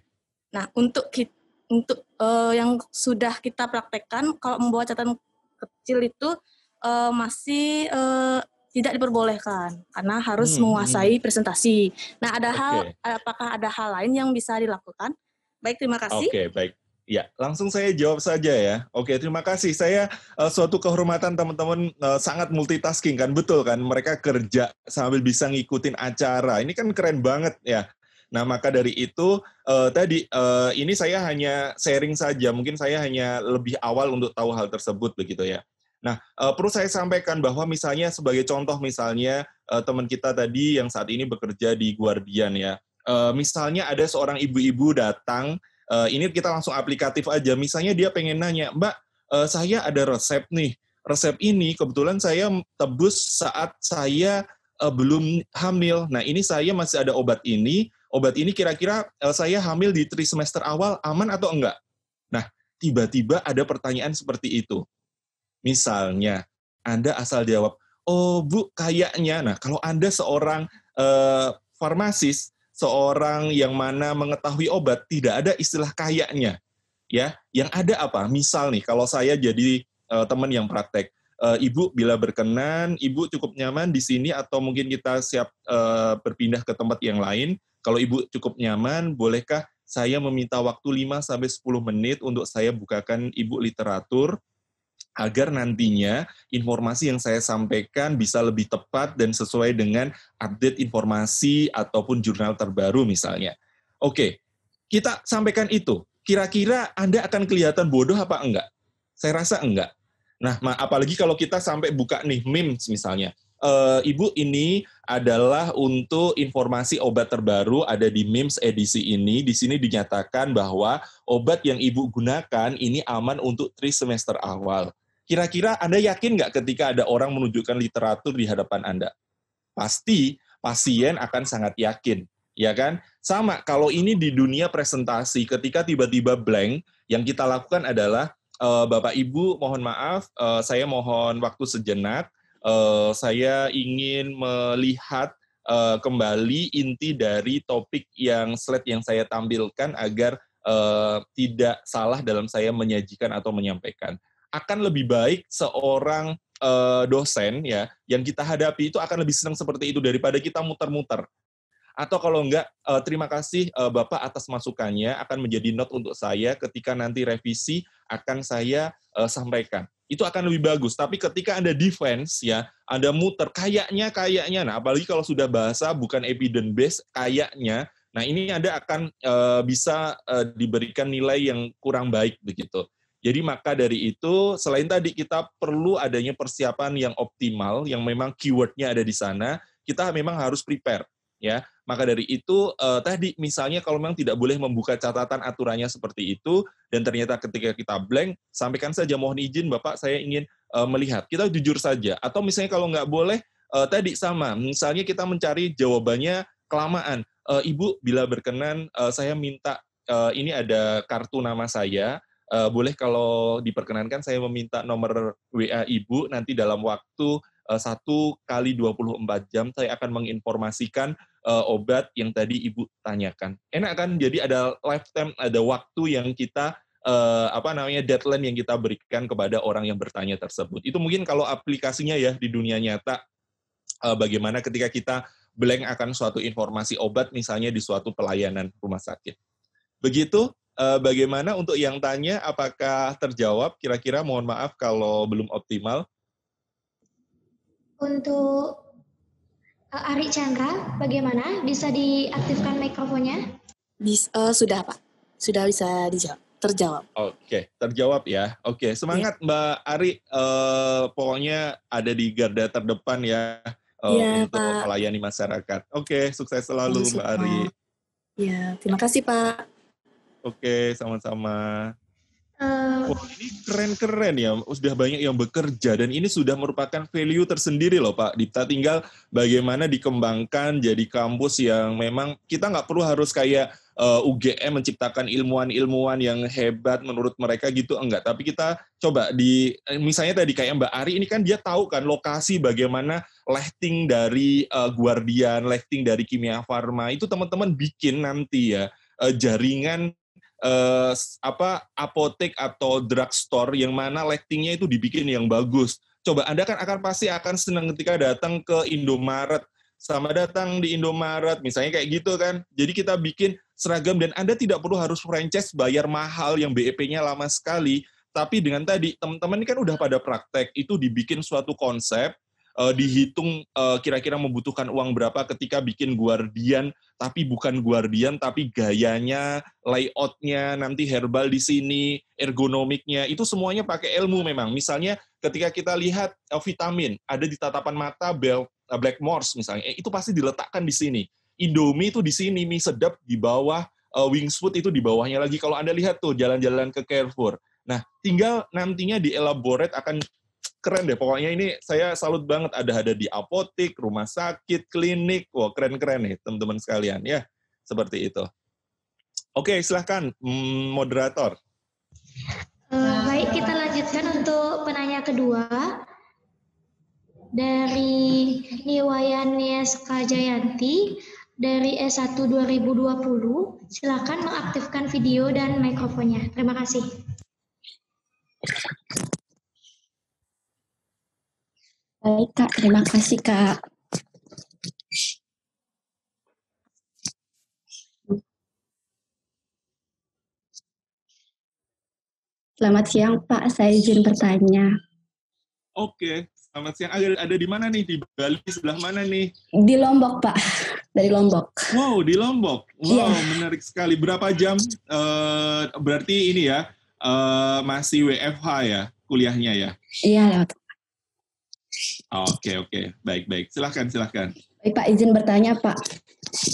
Nah, untuk kita, untuk uh, yang sudah kita praktekkan kalau membawa catatan kecil itu uh, masih uh, tidak diperbolehkan karena harus hmm, menguasai hmm. presentasi. Nah, ada okay. hal apakah ada hal lain yang bisa dilakukan? Baik, terima kasih. Oke, okay, baik. Ya, langsung saya jawab saja ya. Oke, terima kasih. Saya uh, suatu kehormatan teman-teman uh, sangat multitasking kan, betul kan? Mereka kerja sambil bisa ngikutin acara. Ini kan keren banget ya. Nah, maka dari itu uh, tadi uh, ini saya hanya sharing saja. Mungkin saya hanya lebih awal untuk tahu hal tersebut begitu ya. Nah, uh, perlu saya sampaikan bahwa misalnya sebagai contoh misalnya uh, teman kita tadi yang saat ini bekerja di Guardian ya, uh, misalnya ada seorang ibu-ibu datang, ini kita langsung aplikatif aja. Misalnya dia pengen nanya, Mbak, saya ada resep nih. Resep ini kebetulan saya tebus saat saya belum hamil. Nah, ini saya masih ada obat ini. Obat ini kira-kira saya hamil di trimester awal aman atau enggak? Nah, tiba-tiba ada pertanyaan seperti itu Misalnya, Anda asal jawab, oh Bu, kayaknya. Nah, kalau Anda seorang uh, farmasis, seorang yang mana mengetahui obat, tidak ada istilah kayaknya. Ya, yang ada apa? Misal nih, kalau saya jadi uh, teman yang praktek, uh, Ibu bila berkenan, Ibu cukup nyaman di sini atau mungkin kita siap uh, berpindah ke tempat yang lain. Kalau Ibu cukup nyaman, bolehkah saya meminta waktu 5 sampai 10 menit untuk saya bukakan Ibu literatur agar nantinya informasi yang saya sampaikan bisa lebih tepat dan sesuai dengan update informasi ataupun jurnal terbaru misalnya. Oke, kita sampaikan itu. Kira-kira Anda akan kelihatan bodoh apa enggak? Saya rasa enggak. Nah, apalagi kalau kita sampai buka nih memes misalnya. E, Ibu ini adalah untuk informasi obat terbaru ada di MIMS edisi ini. Di sini dinyatakan bahwa obat yang Ibu gunakan ini aman untuk tri semester awal. Kira-kira Anda yakin nggak ketika ada orang menunjukkan literatur di hadapan Anda? Pasti pasien akan sangat yakin, ya kan? Sama, kalau ini di dunia presentasi, ketika tiba-tiba blank, yang kita lakukan adalah, e, Bapak Ibu mohon maaf, e, saya mohon waktu sejenak, e, saya ingin melihat e, kembali inti dari topik yang slide yang saya tampilkan agar e, tidak salah dalam saya menyajikan atau menyampaikan akan lebih baik seorang uh, dosen ya yang kita hadapi itu akan lebih senang seperti itu daripada kita muter-muter. Atau kalau enggak, uh, terima kasih uh, Bapak atas masukannya akan menjadi note untuk saya ketika nanti revisi akan saya uh, sampaikan. Itu akan lebih bagus. Tapi ketika Anda defense ya, Anda muter kayaknya kayaknya. Nah, apalagi kalau sudah bahasa bukan evidence based kayaknya, nah ini Anda akan uh, bisa uh, diberikan nilai yang kurang baik begitu. Jadi maka dari itu, selain tadi kita perlu adanya persiapan yang optimal, yang memang keywordnya ada di sana, kita memang harus prepare. ya. Maka dari itu, eh, tadi misalnya kalau memang tidak boleh membuka catatan aturannya seperti itu, dan ternyata ketika kita blank, sampaikan saja mohon izin Bapak, saya ingin eh, melihat. Kita jujur saja. Atau misalnya kalau nggak boleh, eh, tadi sama, misalnya kita mencari jawabannya kelamaan. Eh, Ibu, bila berkenan, eh, saya minta eh, ini ada kartu nama saya, uh, boleh kalau diperkenankan saya meminta nomor WA Ibu nanti dalam waktu eh, satu kali 24 jam saya akan menginformasikan uh, obat yang tadi Ibu tanyakan. Enak kan? Jadi ada lifetime, ada waktu yang kita uh, apa namanya deadline yang kita berikan kepada orang yang bertanya tersebut. Itu mungkin kalau aplikasinya ya di dunia nyata uh, bagaimana ketika kita blank akan suatu informasi obat misalnya di suatu pelayanan rumah sakit. Begitu uh, bagaimana untuk yang tanya apakah terjawab? Kira-kira mohon maaf kalau belum optimal. Untuk uh, Ari Chandra, bagaimana? Bisa diaktifkan mikrofonnya? Bis, uh, sudah Pak, sudah bisa dijawab. Terjawab. Oke, okay, terjawab ya. Oke, okay, semangat Mbak Ari. Uh, pokoknya ada di garda terdepan ya, uh, ya untuk Pak. melayani masyarakat. Oke, okay, sukses selalu Mbak Ari. Ya, terima kasih Pak. Oke, sama-sama. Uh, Wah, ini keren-keren ya. Sudah banyak yang bekerja dan ini sudah merupakan value tersendiri loh Pak Dipta. Tinggal bagaimana dikembangkan jadi kampus yang memang kita nggak perlu harus kayak uh, eh, UGM menciptakan ilmuwan-ilmuwan yang hebat menurut mereka gitu enggak. Tapi kita coba di misalnya tadi kayak Mbak Ari ini kan dia tahu kan lokasi bagaimana lehting dari uh, Guardian, lehting dari Kimia Farma itu teman-teman bikin nanti ya uh, jaringan uh, apa apotek atau drugstore yang mana lightingnya itu dibikin yang bagus. Coba Anda kan akan pasti akan senang ketika datang ke Indomaret sama datang di Indomaret misalnya kayak gitu kan. Jadi kita bikin seragam dan Anda tidak perlu harus franchise bayar mahal yang BEP-nya lama sekali. Tapi dengan tadi teman-teman ini kan udah pada praktek itu dibikin suatu konsep uh, dihitung uh, kira-kira membutuhkan uang berapa ketika bikin guardian tapi bukan guardian tapi gayanya layoutnya nanti herbal di sini ergonomiknya itu semuanya pakai ilmu memang. Misalnya ketika kita lihat uh, vitamin ada di tatapan mata bel uh, black morse misalnya eh, itu pasti diletakkan di sini. Indomie itu di sini mie sedap di bawah uh, Wingsfood itu di bawahnya lagi. Kalau anda lihat tuh jalan-jalan ke Carrefour. Nah tinggal nantinya di elaborate akan keren deh. Pokoknya ini saya salut banget ada ada di apotik, rumah sakit, klinik. Wah, keren-keren nih teman-teman sekalian ya. Seperti itu. Oke, silahkan mm, moderator. Uh, baik, kita lanjutkan untuk penanya kedua. Dari Niwayan Nieska Jayanti dari S1 2020. Silakan mengaktifkan video dan mikrofonnya. Terima kasih. Baik, Kak. Terima kasih, Kak. Selamat siang, Pak. Saya izin bertanya. Oke, selamat siang. Ada, ada di mana nih? Di Bali sebelah mana nih? Di Lombok, Pak. Dari Lombok. Wow, di Lombok. Wow, yeah. menarik sekali. Berapa jam? Uh, berarti ini ya, uh, masih WFH ya, kuliahnya ya? Iya, lewat. Oke, oke. Baik, baik. Silahkan, silahkan. Baik, Pak. Izin bertanya, Pak.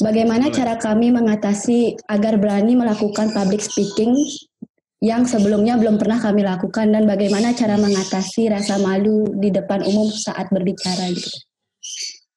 Bagaimana Boleh. cara kami mengatasi agar berani melakukan public speaking yang sebelumnya belum pernah kami lakukan dan bagaimana cara mengatasi rasa malu di depan umum saat berbicara gitu.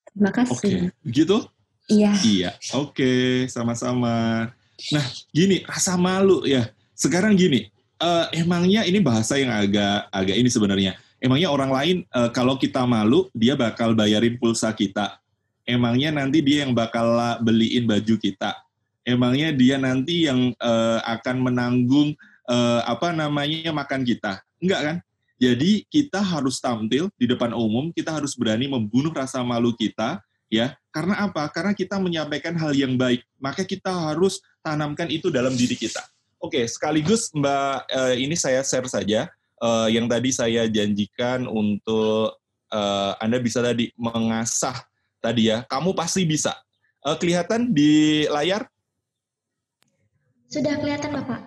Terima kasih. Oke, okay. gitu? Iya. Iya. Oke, okay. sama-sama. Nah, gini, rasa malu ya. Sekarang gini, uh, emangnya ini bahasa yang agak agak ini sebenarnya. Emangnya orang lain uh, kalau kita malu, dia bakal bayarin pulsa kita. Emangnya nanti dia yang bakal beliin baju kita. Emangnya dia nanti yang uh, akan menanggung uh, apa namanya makan kita. Enggak kan? Jadi kita harus tampil di depan umum, kita harus berani membunuh rasa malu kita, ya. Karena apa? Karena kita menyampaikan hal yang baik, maka kita harus tanamkan itu dalam diri kita. Oke, sekaligus Mbak, ini saya share saja uh, yang tadi saya janjikan untuk uh, Anda bisa tadi mengasah tadi ya. Kamu pasti bisa. Uh, kelihatan di layar? Sudah kelihatan, Bapak.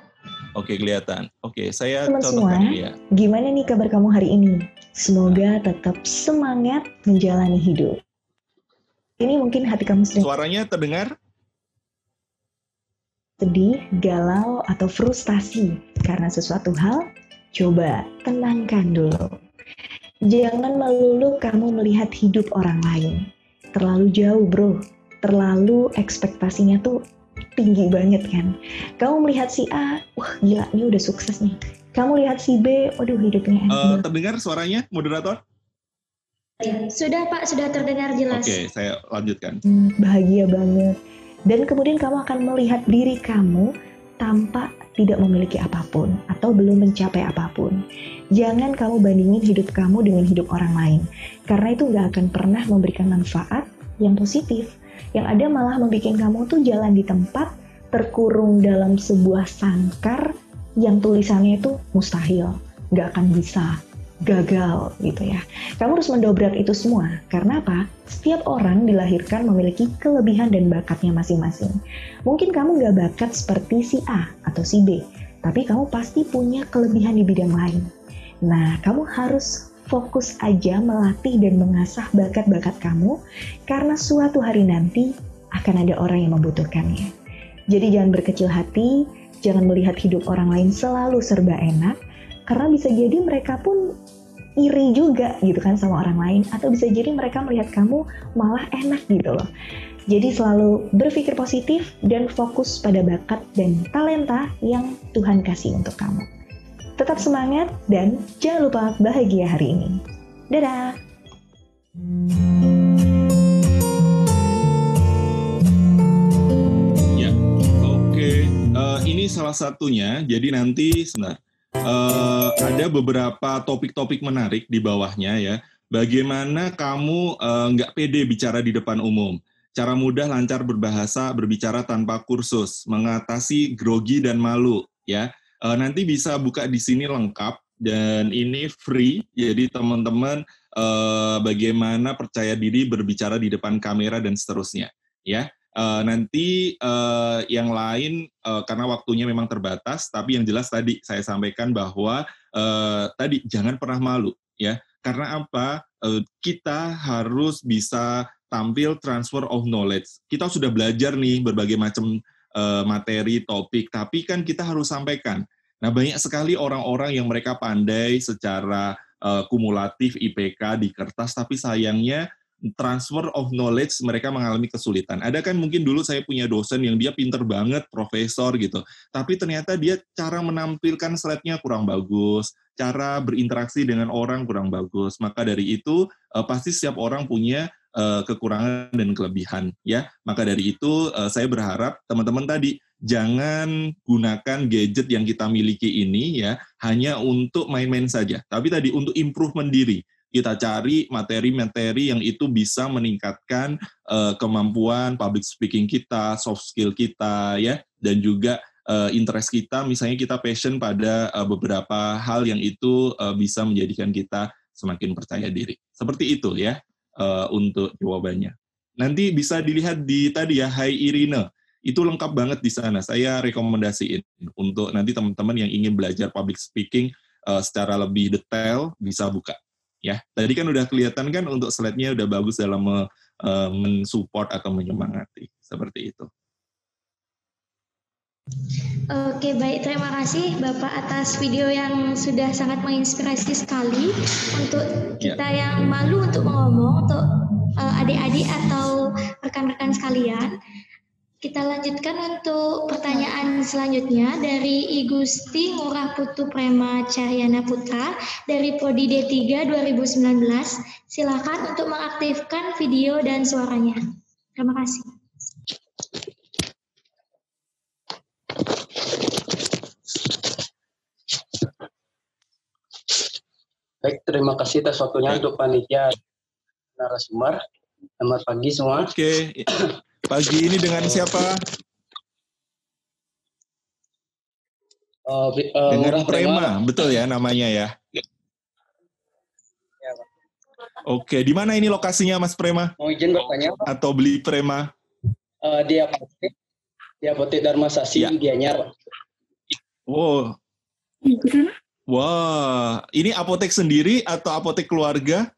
Oke, kelihatan. Oke, saya Teman semua, ya. gimana nih kabar kamu hari ini? Semoga tetap semangat menjalani hidup. Ini mungkin hati kamu sering... Suaranya terdengar? Sedih, galau, atau frustasi karena sesuatu hal? Coba tenangkan dulu. Jangan melulu kamu melihat hidup orang lain. Terlalu jauh, bro. Terlalu ekspektasinya tuh tinggi banget kan. Kamu melihat si A, wah gila ini udah sukses nih. Kamu lihat si B, waduh hidupnya enak. Uh, terdengar suaranya, moderator? Sudah Pak, sudah terdengar jelas. Oke, okay, saya lanjutkan. Hmm, bahagia banget. Dan kemudian kamu akan melihat diri kamu tanpa tidak memiliki apa pun atau belum mencapai apa pun. Jangan kamu bandingin hidup kamu dengan hidup orang lain, karena itu nggak akan pernah memberikan manfaat yang positif yang ada malah membuat kamu tuh jalan di tempat terkurung dalam sebuah sangkar yang tulisannya itu mustahil, nggak akan bisa, gagal gitu ya. Kamu harus mendobrak itu semua. Karena apa? Setiap orang dilahirkan memiliki kelebihan dan bakatnya masing-masing. Mungkin kamu nggak bakat seperti si A atau si B, tapi kamu pasti punya kelebihan di bidang lain. Nah, kamu harus fokus aja melatih dan mengasah bakat-bakat kamu karena suatu hari nanti akan ada orang yang membutuhkannya. Jadi jangan berkecil hati, jangan melihat hidup orang lain selalu serba enak karena bisa jadi mereka pun iri juga gitu kan sama orang lain atau bisa jadi mereka melihat kamu malah enak gitu loh. Jadi selalu berpikir positif dan fokus pada bakat dan talenta yang Tuhan kasih untuk kamu. Tetap semangat dan jangan lupa bahagia hari ini. Dadah! Ya, oke. Uh, ini salah satunya. Jadi nanti, sebentar. Uh, ada beberapa topik-topik menarik di bawahnya ya. Bagaimana kamu uh, nggak pede bicara di depan umum? Cara mudah lancar berbahasa, berbicara tanpa kursus, mengatasi grogi dan malu, ya Uh, nanti bisa buka di sini lengkap dan ini free. Jadi teman-teman uh, bagaimana percaya diri berbicara di depan kamera dan seterusnya. Ya. Uh, nanti uh, yang lain uh, karena waktunya memang terbatas, tapi yang jelas tadi saya sampaikan bahwa uh, tadi jangan pernah malu, ya. Karena apa? Uh, kita harus bisa tampil transfer of knowledge. Kita sudah belajar nih berbagai macam uh, materi, topik, tapi kan kita harus sampaikan. Nah, banyak sekali orang-orang yang mereka pandai secara uh, kumulatif IPK di kertas, tapi sayangnya transfer of knowledge mereka mengalami kesulitan. Ada kan mungkin dulu saya punya dosen yang dia pinter banget, profesor gitu, tapi ternyata dia cara menampilkan slide-nya kurang bagus, cara berinteraksi dengan orang kurang bagus. Maka dari itu uh, pasti setiap orang punya uh, kekurangan dan kelebihan ya. Maka dari itu uh, saya berharap teman-teman tadi jangan gunakan gadget yang kita miliki ini ya hanya untuk main-main saja, tapi tadi untuk improvement diri. Kita cari materi-materi yang itu bisa meningkatkan uh, kemampuan public speaking kita, soft skill kita ya dan juga uh, interest kita misalnya kita passion pada uh, beberapa hal yang itu uh, bisa menjadikan kita semakin percaya diri. Seperti itu ya uh, untuk jawabannya. Nanti bisa dilihat di tadi ya, Hai Irina. Itu lengkap banget di sana. Saya rekomendasiin untuk nanti teman-teman yang ingin belajar public speaking uh, secara lebih detail bisa buka. Ya, tadi kan udah kelihatan kan untuk slide-nya udah bagus dalam uh, mensupport atau menyemangati seperti itu. Oke baik terima kasih Bapak atas video yang sudah sangat menginspirasi sekali untuk ya. kita yang malu untuk ngomong untuk uh, adik-adik atau rekan-rekan sekalian. Kita lanjutkan untuk pertanyaan selanjutnya dari I Gusti Ngurah Putu Prema Cahyana Putra dari Prodi D3 2019. Silakan untuk mengaktifkan video dan suaranya. Terima kasih. Baik, terima kasih atas waktunya untuk panitia narasumber. Selamat pagi semua. Oke. Pagi ini dengan siapa? Uh, uh, dengan Prema, betul ya namanya ya? ya Oke, di mana ini lokasinya Mas Prema? Mau izin bertanya Pak? Atau beli Prema? Uh, di apotek, di apotek Dharma Sasi ya. Gianyar. Wow. Wah, ini apotek sendiri atau apotek keluarga?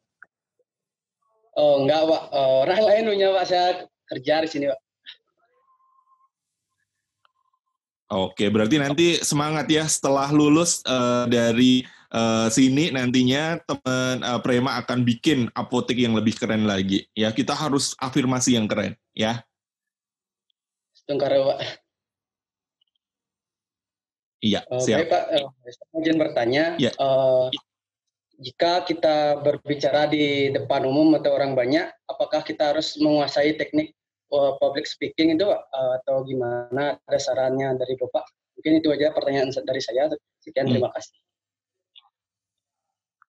Oh, enggak, Pak. Uh, orang lain punya, Pak. Saya kerja di sini, Pak. Oke, berarti nanti semangat ya setelah lulus uh, dari uh, sini nantinya teman uh, Prema akan bikin apotek yang lebih keren lagi. Ya, kita harus afirmasi yang keren, ya. Sebentar, Pak. Iya, uh, siap. Baik, Pak. Uh, saya izin bertanya. Ya. Uh, jika kita berbicara di depan umum atau orang banyak, apakah kita harus menguasai teknik uh, public speaking itu uh, atau gimana ada sarannya dari Bapak? Mungkin itu aja pertanyaan dari saya. Sekian hmm. terima kasih.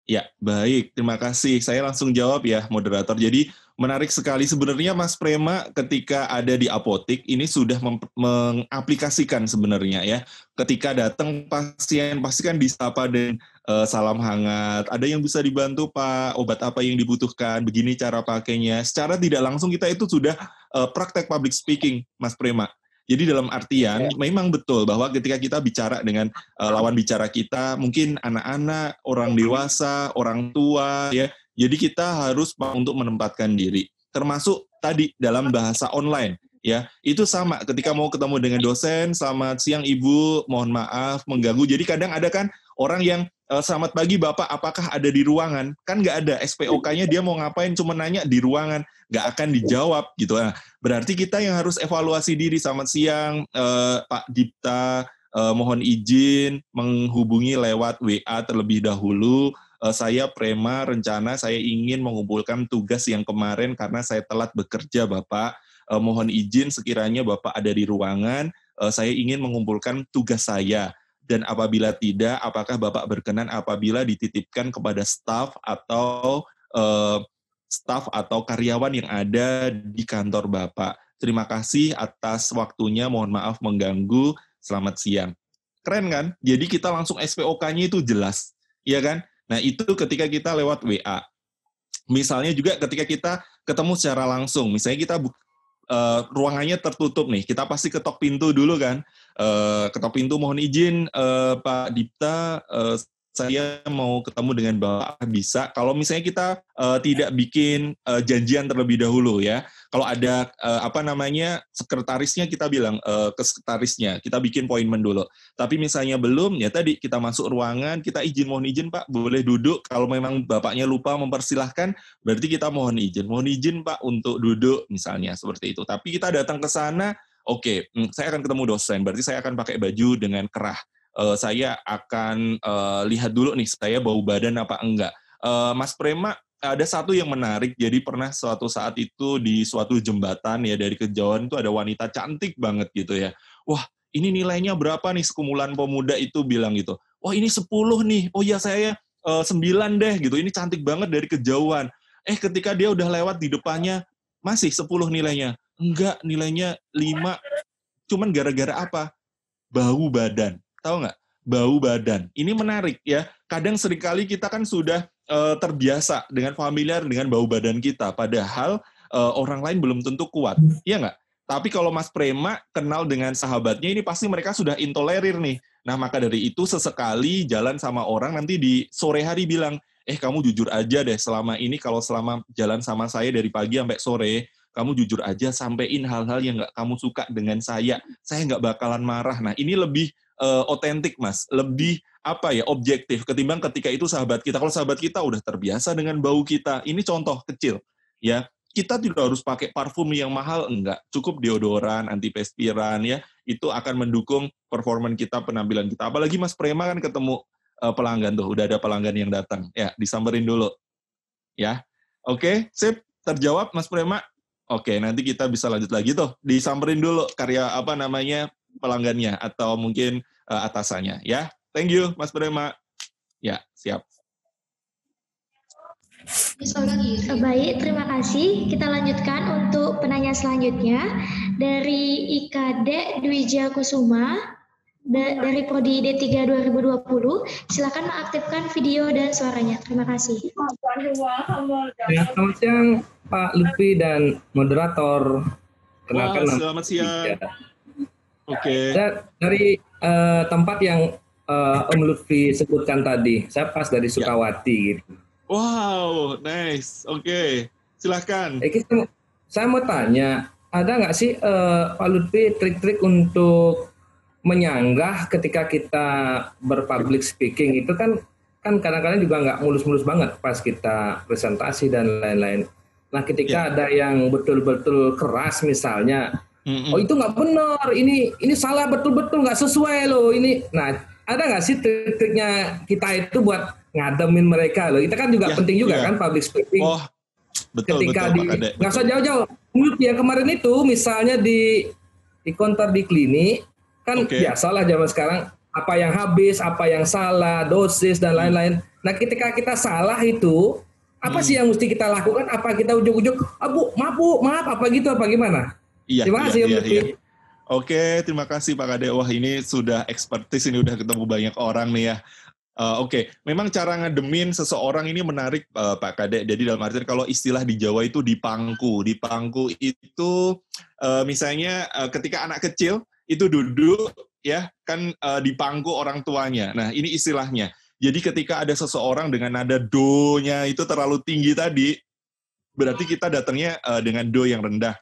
Ya, baik. Terima kasih. Saya langsung jawab ya, moderator. Jadi, menarik sekali. Sebenarnya Mas Prema ketika ada di apotik, ini sudah mengaplikasikan sebenarnya ya. Ketika datang pasien, pasti kan disapa dan uh, salam hangat. Ada yang bisa dibantu Pak? Obat apa yang dibutuhkan? Begini cara pakainya. Secara tidak langsung kita itu sudah uh, praktek public speaking, Mas Prema. Jadi dalam artian ya. memang betul bahwa ketika kita bicara dengan uh, lawan bicara kita, mungkin anak-anak, orang dewasa, orang tua, ya. Jadi kita harus untuk menempatkan diri. Termasuk tadi dalam bahasa online, ya. Itu sama ketika mau ketemu dengan dosen, selamat siang Ibu, mohon maaf mengganggu. Jadi kadang ada kan orang yang selamat pagi Bapak, apakah ada di ruangan? Kan nggak ada SPOK-nya dia mau ngapain cuma nanya di ruangan, nggak akan dijawab gitu. Nah, berarti kita yang harus evaluasi diri. Selamat siang uh, Pak Dipta, uh, mohon izin menghubungi lewat WA terlebih dahulu. Uh, saya Prema rencana saya ingin mengumpulkan tugas yang kemarin karena saya telat bekerja Bapak. Uh, mohon izin sekiranya Bapak ada di ruangan, uh, saya ingin mengumpulkan tugas saya dan apabila tidak, apakah Bapak berkenan apabila dititipkan kepada staf atau uh, staf atau karyawan yang ada di kantor Bapak. Terima kasih atas waktunya, mohon maaf mengganggu, selamat siang. Keren kan? Jadi kita langsung SPOK-nya itu jelas, iya kan? Nah itu ketika kita lewat WA. Misalnya juga ketika kita ketemu secara langsung, misalnya kita uh, ruangannya tertutup nih, kita pasti ketok pintu dulu kan. Uh, ketok pintu mohon izin uh, Pak Dipta, uh, saya mau ketemu dengan Bapak bisa. Kalau misalnya kita uh, tidak bikin uh, janjian terlebih dahulu ya. Kalau ada uh, apa namanya sekretarisnya kita bilang uh, ke sekretarisnya, kita bikin appointment dulu. Tapi misalnya belum, ya tadi kita masuk ruangan, kita izin mohon izin Pak, boleh duduk. Kalau memang Bapaknya lupa mempersilahkan, berarti kita mohon izin. Mohon izin Pak untuk duduk misalnya seperti itu. Tapi kita datang ke sana, oke, okay, hmm, saya akan ketemu dosen, berarti saya akan pakai baju dengan kerah uh, saya akan uh, lihat dulu nih saya bau badan apa enggak. Uh, Mas Prema ada satu yang menarik. Jadi pernah suatu saat itu di suatu jembatan ya dari kejauhan itu ada wanita cantik banget gitu ya. Wah, ini nilainya berapa nih sekumulan pemuda itu bilang gitu. Wah, ini 10 nih. Oh ya saya uh, 9 deh gitu. Ini cantik banget dari kejauhan. Eh ketika dia udah lewat di depannya masih 10 nilainya. Enggak, nilainya 5. Cuman gara-gara apa? Bau badan tahu nggak? Bau badan. Ini menarik ya. Kadang sering kali kita kan sudah uh, terbiasa dengan familiar dengan bau badan kita, padahal uh, orang lain belum tentu kuat, iya nggak? Tapi kalau Mas Prema kenal dengan sahabatnya ini pasti mereka sudah intolerir nih. Nah maka dari itu sesekali jalan sama orang nanti di sore hari bilang, eh kamu jujur aja deh selama ini kalau selama jalan sama saya dari pagi sampai sore, kamu jujur aja sampein hal-hal yang nggak kamu suka dengan saya. Saya nggak bakalan marah. Nah ini lebih otentik uh, mas, lebih apa ya objektif ketimbang ketika itu sahabat kita. Kalau sahabat kita udah terbiasa dengan bau kita, ini contoh kecil ya kita tidak harus pakai parfum yang mahal, enggak. Cukup deodoran, antiperspiran ya, itu akan mendukung performan kita, penampilan kita. Apalagi Mas Prema kan ketemu uh, pelanggan tuh, udah ada pelanggan yang datang. Ya, disamperin dulu. Ya. Oke, sip. Terjawab Mas Prema? Oke, nanti kita bisa lanjut lagi tuh. Disamperin dulu karya apa namanya pelanggannya atau mungkin uh, atasannya ya. Thank you Mas Prema. Ya, siap. Baik, terima kasih. Kita lanjutkan untuk penanya selanjutnya dari IKD Dwija Kusuma dari Prodi D3 2020. Silakan mengaktifkan video dan suaranya. Terima kasih. Ya, selamat siang Pak Lutfi dan moderator. Kenalkan Wah, selamat siang. Oke. Okay. Dari uh, tempat yang uh, Om Lutfi sebutkan tadi, saya pas dari ya. Sukawati ya. gitu. Wow, nice. Oke, okay. silahkan. Eh, kita, saya mau tanya, ada nggak sih uh, Pak Lutfi trik-trik untuk menyanggah ketika kita berpublic speaking itu kan kan kadang-kadang juga nggak mulus-mulus banget pas kita presentasi dan lain-lain. Nah, ketika yeah. ada yang betul-betul keras misalnya, mm-hmm. oh itu nggak benar, ini ini salah betul-betul nggak sesuai loh ini. Nah, ada nggak sih trik-triknya kita itu buat ngademin mereka loh. Itu kan juga ya, penting juga ya. kan public speaking. Oh, betul Ketika betul, di nggak usah jauh-jauh. Menurut yang kemarin itu misalnya di di konter di klinik kan okay. biasalah zaman sekarang apa yang habis, apa yang salah, dosis dan lain-lain. Nah, ketika kita salah itu apa hmm. sih yang mesti kita lakukan? Apa kita ujuk-ujuk, ah, bu, maaf bu, maaf, apa gitu, apa gimana? Iya, terima kasih, iya, iya, iya. Oke, terima kasih Pak Kade. Wah, ini sudah ekspertis, ini udah ketemu banyak orang nih ya. Uh, Oke, okay. memang cara ngedemin seseorang ini menarik uh, Pak Kadek. Jadi dalam artian kalau istilah di Jawa itu dipangku. Dipangku itu uh, misalnya uh, ketika anak kecil itu duduk ya kan uh, dipangku orang tuanya. Nah ini istilahnya. Jadi ketika ada seseorang dengan nada do-nya itu terlalu tinggi tadi, berarti kita datangnya uh, dengan do yang rendah.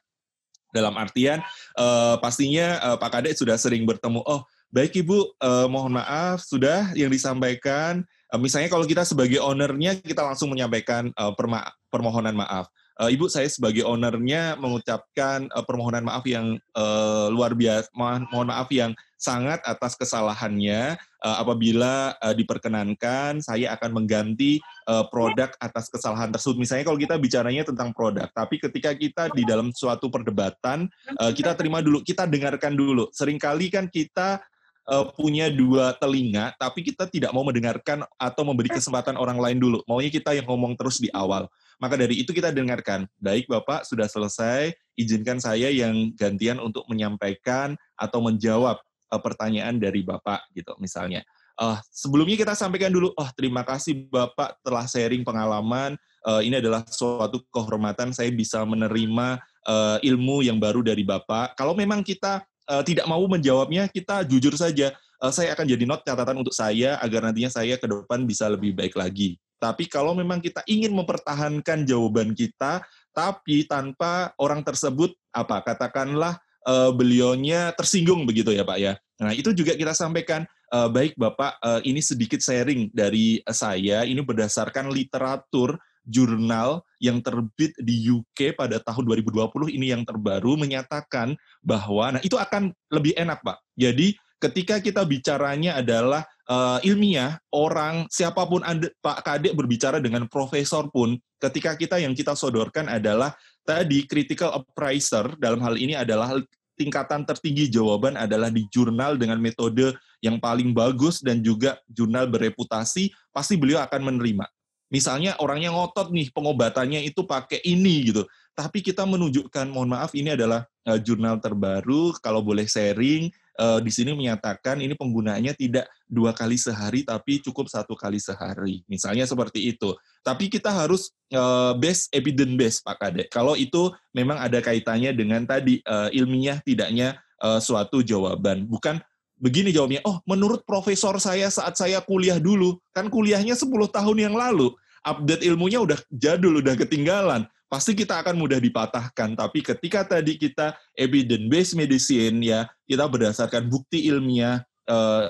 Dalam artian uh, pastinya uh, Pak Kadek sudah sering bertemu. Oh Baik Ibu, eh, mohon maaf sudah yang disampaikan. Eh, misalnya kalau kita sebagai ownernya kita langsung menyampaikan eh, perma permohonan maaf. Eh, Ibu saya sebagai ownernya mengucapkan eh, permohonan maaf yang eh, luar biasa, mohon, mohon maaf yang sangat atas kesalahannya. Eh, apabila eh, diperkenankan, saya akan mengganti eh, produk atas kesalahan tersebut. Misalnya kalau kita bicaranya tentang produk, tapi ketika kita di dalam suatu perdebatan, eh, kita terima dulu, kita dengarkan dulu. Seringkali kan kita uh, punya dua telinga, tapi kita tidak mau mendengarkan atau memberi kesempatan orang lain dulu. Maunya kita yang ngomong terus di awal. Maka dari itu kita dengarkan. Baik Bapak, sudah selesai. Izinkan saya yang gantian untuk menyampaikan atau menjawab uh, pertanyaan dari Bapak, gitu misalnya. Uh, sebelumnya kita sampaikan dulu, oh terima kasih Bapak telah sharing pengalaman. Uh, ini adalah suatu kehormatan saya bisa menerima uh, ilmu yang baru dari Bapak. Kalau memang kita uh, tidak mau menjawabnya, kita jujur saja. Saya akan jadi not catatan untuk saya agar nantinya saya ke depan bisa lebih baik lagi. Tapi kalau memang kita ingin mempertahankan jawaban kita, tapi tanpa orang tersebut apa katakanlah uh, beliaunya tersinggung begitu ya Pak ya. Nah itu juga kita sampaikan. Uh, baik Bapak, uh, ini sedikit sharing dari saya. Ini berdasarkan literatur jurnal yang terbit di UK pada tahun 2020 ini yang terbaru menyatakan bahwa nah itu akan lebih enak Pak. Jadi ketika kita bicaranya adalah uh, ilmiah, orang siapa pun anda, Pak Kadek berbicara dengan profesor pun ketika kita yang kita sodorkan adalah tadi critical appraiser dalam hal ini adalah tingkatan tertinggi jawaban adalah di jurnal dengan metode yang paling bagus dan juga jurnal bereputasi, pasti beliau akan menerima. Misalnya orangnya ngotot nih pengobatannya itu pakai ini gitu. Tapi kita menunjukkan mohon maaf ini adalah uh, jurnal terbaru kalau boleh sharing uh, di sini menyatakan ini penggunaannya tidak dua kali sehari tapi cukup satu kali sehari. Misalnya seperti itu. Tapi kita harus uh, base evidence base Pak Kadek. Kalau itu memang ada kaitannya dengan tadi uh, ilmiah tidaknya uh, suatu jawaban. Bukan begini jawabnya, oh menurut profesor saya saat saya kuliah dulu, kan kuliahnya 10 tahun yang lalu, update ilmunya udah jadul, udah ketinggalan pasti kita akan mudah dipatahkan. Tapi ketika tadi kita evidence based medicine ya, kita berdasarkan bukti ilmiah eh,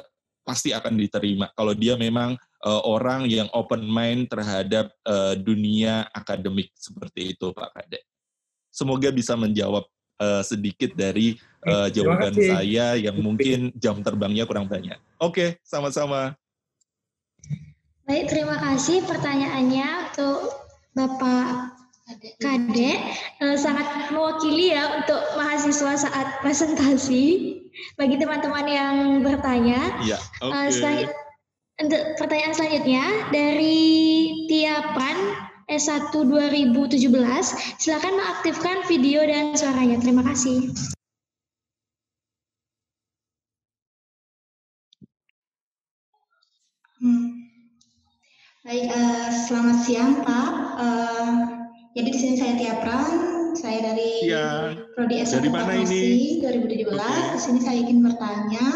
pasti akan diterima kalau dia memang eh, orang yang open mind terhadap eh, dunia akademik seperti itu Pak Kadek. Semoga bisa menjawab eh, sedikit dari eh, jawaban saya yang mungkin jam terbangnya kurang banyak. Oke, sama-sama. Baik, terima kasih pertanyaannya untuk Bapak Kadek eh, sangat mewakili ya untuk mahasiswa saat presentasi. Bagi teman-teman yang bertanya, ya, okay. uh, untuk pertanyaan selanjutnya dari Tiapan S1 2017, silakan mengaktifkan video dan suaranya. Terima kasih. Hmm. Baik, uh, selamat siang Pak. Uh, jadi di sini saya Tiapran, saya dari ya. Prodi S1 dari mana ini? 2017. Okay. Di sini saya ingin bertanya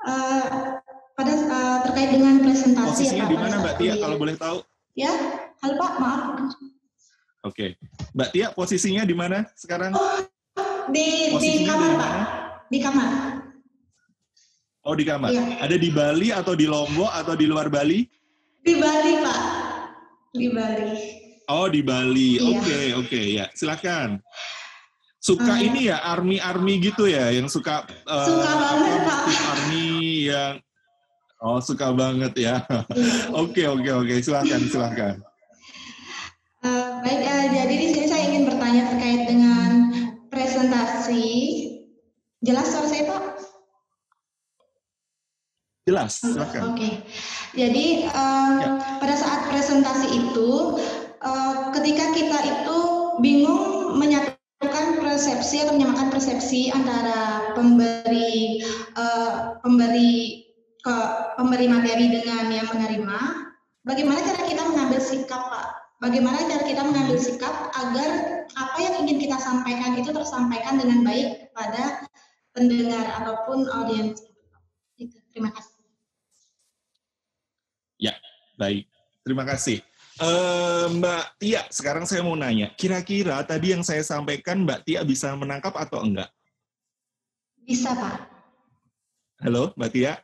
uh, pada uh, terkait dengan presentasi Posisinya ya Pak. di mana Mbak Tia kalau boleh tahu? Ya, halo Pak, maaf. Oke, okay. Mbak Tia posisinya di mana sekarang? Oh, di di kamar Pak, di kamar. Oh di kamar. Ya. Ada di Bali atau di Lombok atau di luar Bali? Di Bali Pak, di Bali. Oh di Bali, iya. oke okay, oke okay, ya silakan. Suka uh, ini ya army army gitu ya, yang suka. Uh, suka banget pak. Army yang, oh suka banget ya. Iya. Oke oke oke silakan silakan. Uh, baik, uh, jadi di sini saya ingin bertanya terkait dengan presentasi. Jelas suara saya pak? Jelas, silakan. Oke, okay. jadi uh, ya. pada saat presentasi itu Eh, ketika kita itu bingung menyatukan persepsi atau menyamakan persepsi antara pemberi uh, pemberi ke pemberi materi dengan yang menerima, bagaimana cara kita mengambil sikap, Pak? Bagaimana cara kita mengambil sikap agar apa yang ingin kita sampaikan itu tersampaikan dengan baik kepada pendengar ataupun audiens. Terima kasih. Ya, baik. Terima kasih. Uh, Mbak Tia, sekarang saya mau nanya, kira-kira tadi yang saya sampaikan Mbak Tia bisa menangkap atau enggak? Bisa, Pak. Halo, Mbak Tia?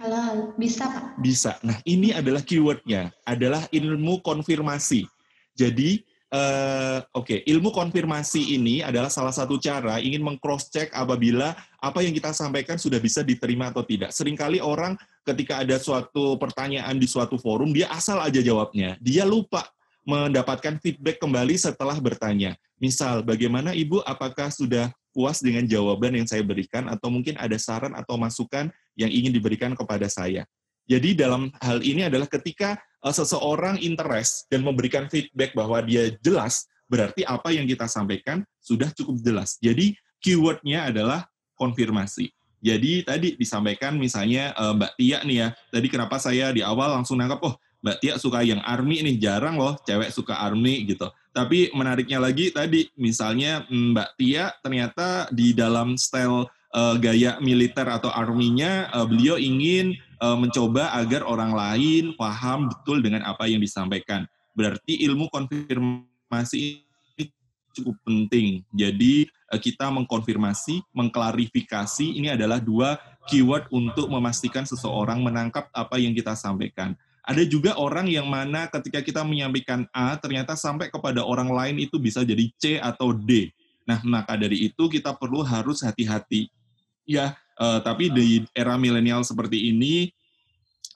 Halo, bisa, Pak. Bisa. Nah, ini adalah keywordnya, adalah ilmu konfirmasi. Jadi, uh, oke, okay, ilmu konfirmasi ini adalah salah satu cara ingin meng-cross-check apabila apa yang kita sampaikan sudah bisa diterima atau tidak. Seringkali orang ketika ada suatu pertanyaan di suatu forum, dia asal aja jawabnya. Dia lupa mendapatkan feedback kembali setelah bertanya. Misal, bagaimana Ibu, apakah sudah puas dengan jawaban yang saya berikan, atau mungkin ada saran atau masukan yang ingin diberikan kepada saya. Jadi dalam hal ini adalah ketika uh, seseorang interest dan memberikan feedback bahwa dia jelas, berarti apa yang kita sampaikan sudah cukup jelas. Jadi keywordnya adalah konfirmasi. Jadi tadi disampaikan misalnya uh, Mbak Tia nih ya, tadi kenapa saya di awal langsung nangkap, oh Mbak Tia suka yang army nih, jarang loh cewek suka army gitu. Tapi menariknya lagi tadi, misalnya mm, Mbak Tia ternyata di dalam style uh, gaya militer atau arminya, uh, beliau ingin uh, mencoba agar orang lain paham betul dengan apa yang disampaikan. Berarti ilmu konfirmasi cukup penting. Jadi eh, kita mengkonfirmasi, mengklarifikasi ini adalah dua keyword untuk memastikan seseorang menangkap apa yang kita sampaikan. Ada juga orang yang mana ketika kita menyampaikan A ternyata sampai kepada orang lain itu bisa jadi C atau D. Nah, maka dari itu kita perlu harus hati-hati. Ya, uh, tapi di era milenial seperti ini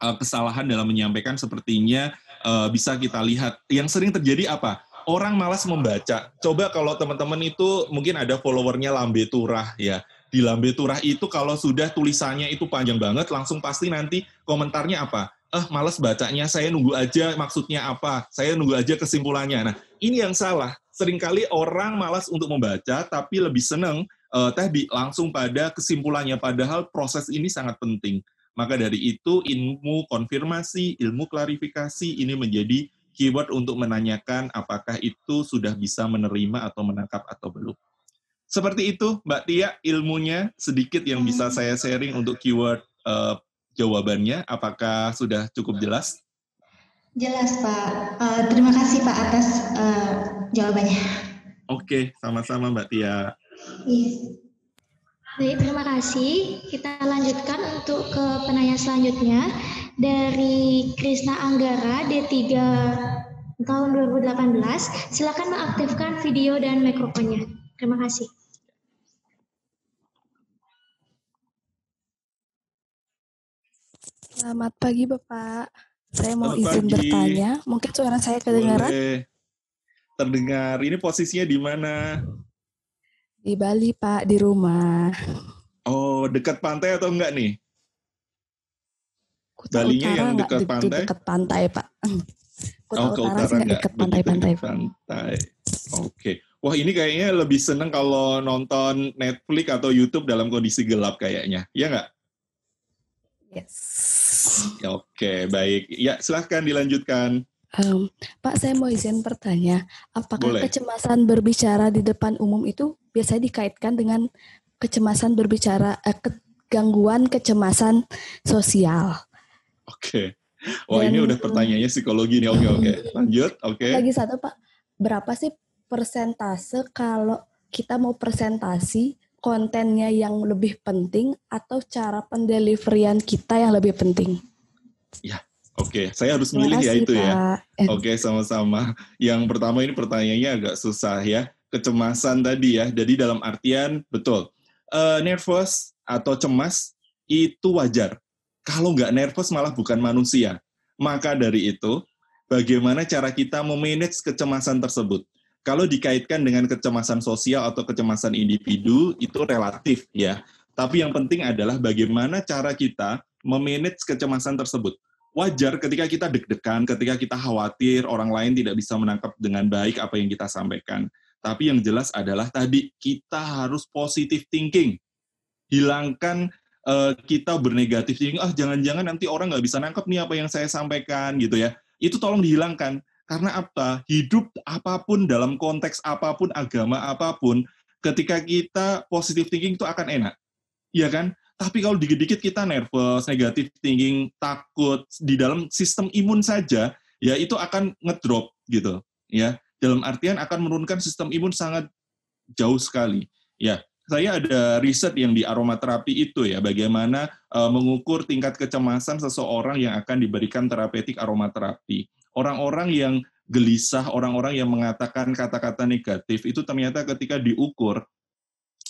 uh, kesalahan dalam menyampaikan sepertinya uh, bisa kita lihat. Yang sering terjadi apa? Orang malas membaca. Coba kalau teman-teman itu mungkin ada followernya Lambe Turah ya. Di Lambe Turah itu kalau sudah tulisannya itu panjang banget, langsung pasti nanti komentarnya apa? Eh, malas bacanya, saya nunggu aja maksudnya apa, saya nunggu aja kesimpulannya. Nah, ini yang salah. Seringkali orang malas untuk membaca, tapi lebih seneng uh, tadi langsung pada kesimpulannya. Padahal proses ini sangat penting. Maka dari itu ilmu konfirmasi, ilmu klarifikasi ini menjadi keyword untuk menanyakan apakah itu sudah bisa menerima atau menangkap atau belum. Seperti itu, Mbak Tia, ilmunya sedikit yang bisa saya sharing untuk keyword uh, jawabannya. Apakah sudah cukup jelas? Jelas, Pak. Uh, terima kasih, Pak, atas uh, jawabannya. Oke, sama-sama, Mbak Tia. Yes. Baik, terima kasih. Kita lanjutkan untuk ke penanya selanjutnya dari Krisna Anggara D3 tahun 2018. Silakan mengaktifkan video dan mikrofonnya. Terima kasih. Selamat pagi Bapak. Saya mau Selamat izin pagi. bertanya. Mungkin suara saya kedengaran? Boleh. Terdengar. Ini posisinya di mana? Di Bali Pak, di rumah. Oh, dekat pantai atau enggak nih? Kuta Balinya Utara yang dekat pantai? Dekat pantai Pak. Kuta oh, ke Utara, utara enggak dekat pantai-pantai. Pantai. Oke. Okay. Wah ini kayaknya lebih seneng kalau nonton Netflix atau YouTube dalam kondisi gelap kayaknya. Iya nggak? Yes. Oke, baik. Ya, silahkan dilanjutkan. Um, Pak, saya mau izin bertanya, apakah Boleh. kecemasan berbicara di depan umum itu biasanya dikaitkan dengan kecemasan berbicara, eh, ke, gangguan kecemasan sosial? Oke. Wah, Dan, ini udah pertanyaannya psikologi nih. Oke, oke. Lanjut, oke. Lagi satu, Pak. Berapa sih persentase kalau kita mau presentasi kontennya yang lebih penting atau cara pendeliverian kita yang lebih penting? Ya, oke. Okay. Saya harus milih ya itu ya. Oke, okay, sama-sama. Yang pertama ini pertanyaannya agak susah ya. Kecemasan tadi ya. Jadi dalam artian betul. Uh, nervous atau cemas itu wajar. Kalau nggak nervous malah bukan manusia. Maka dari itu, bagaimana cara kita memanage kecemasan tersebut? Kalau dikaitkan dengan kecemasan sosial atau kecemasan individu itu relatif ya. Tapi yang penting adalah bagaimana cara kita memanage kecemasan tersebut. Wajar ketika kita deg-degan, ketika kita khawatir orang lain tidak bisa menangkap dengan baik apa yang kita sampaikan. Tapi yang jelas adalah tadi kita harus positive thinking. Hilangkan uh, kita bernegatif thinking, ah jangan-jangan nanti orang nggak bisa nangkep nih apa yang saya sampaikan gitu ya. Itu tolong dihilangkan karena apa? Hidup apa pun dalam konteks apa pun, agama apa pun, ketika kita positive thinking itu akan enak. Iya kan? Tapi kalau dikit-dikit kita nervous, negatif thinking, takut di dalam sistem imun saja, ya itu akan ngedrop gitu, ya. Dalam artian akan menurunkan sistem imun sangat jauh sekali. Ya, saya ada riset yang di aromaterapi itu ya, bagaimana uh, mengukur tingkat kecemasan seseorang yang akan diberikan terapeutik aromaterapi orang-orang yang gelisah, orang-orang yang mengatakan kata-kata negatif itu ternyata ketika diukur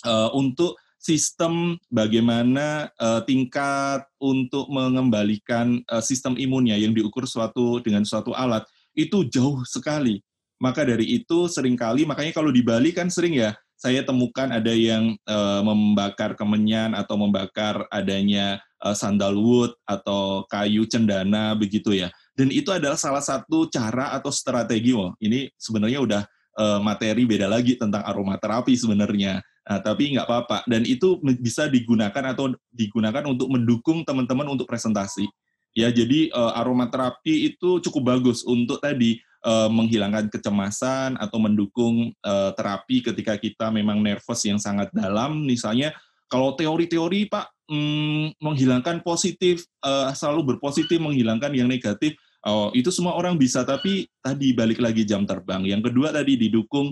uh, untuk sistem bagaimana uh, tingkat untuk mengembalikan uh, sistem imunnya yang diukur suatu dengan suatu alat itu jauh sekali. Maka dari itu sering kali makanya kalau di Bali kan sering ya saya temukan ada yang uh, membakar kemenyan atau membakar adanya uh, sandalwood atau kayu cendana begitu ya dan itu adalah salah satu cara atau strategi, oh, ini sebenarnya udah uh, materi beda lagi tentang aromaterapi sebenarnya. Nah, tapi nggak apa-apa. Dan itu bisa digunakan atau digunakan untuk mendukung teman-teman untuk presentasi. Ya, jadi uh, aromaterapi itu cukup bagus untuk tadi uh, menghilangkan kecemasan atau mendukung uh, terapi ketika kita memang nervous yang sangat dalam. Misalnya kalau teori-teori Pak hmm, menghilangkan positif, uh, selalu berpositif, menghilangkan yang negatif, Oh, itu semua orang bisa, tapi tadi balik lagi jam terbang. Yang kedua tadi didukung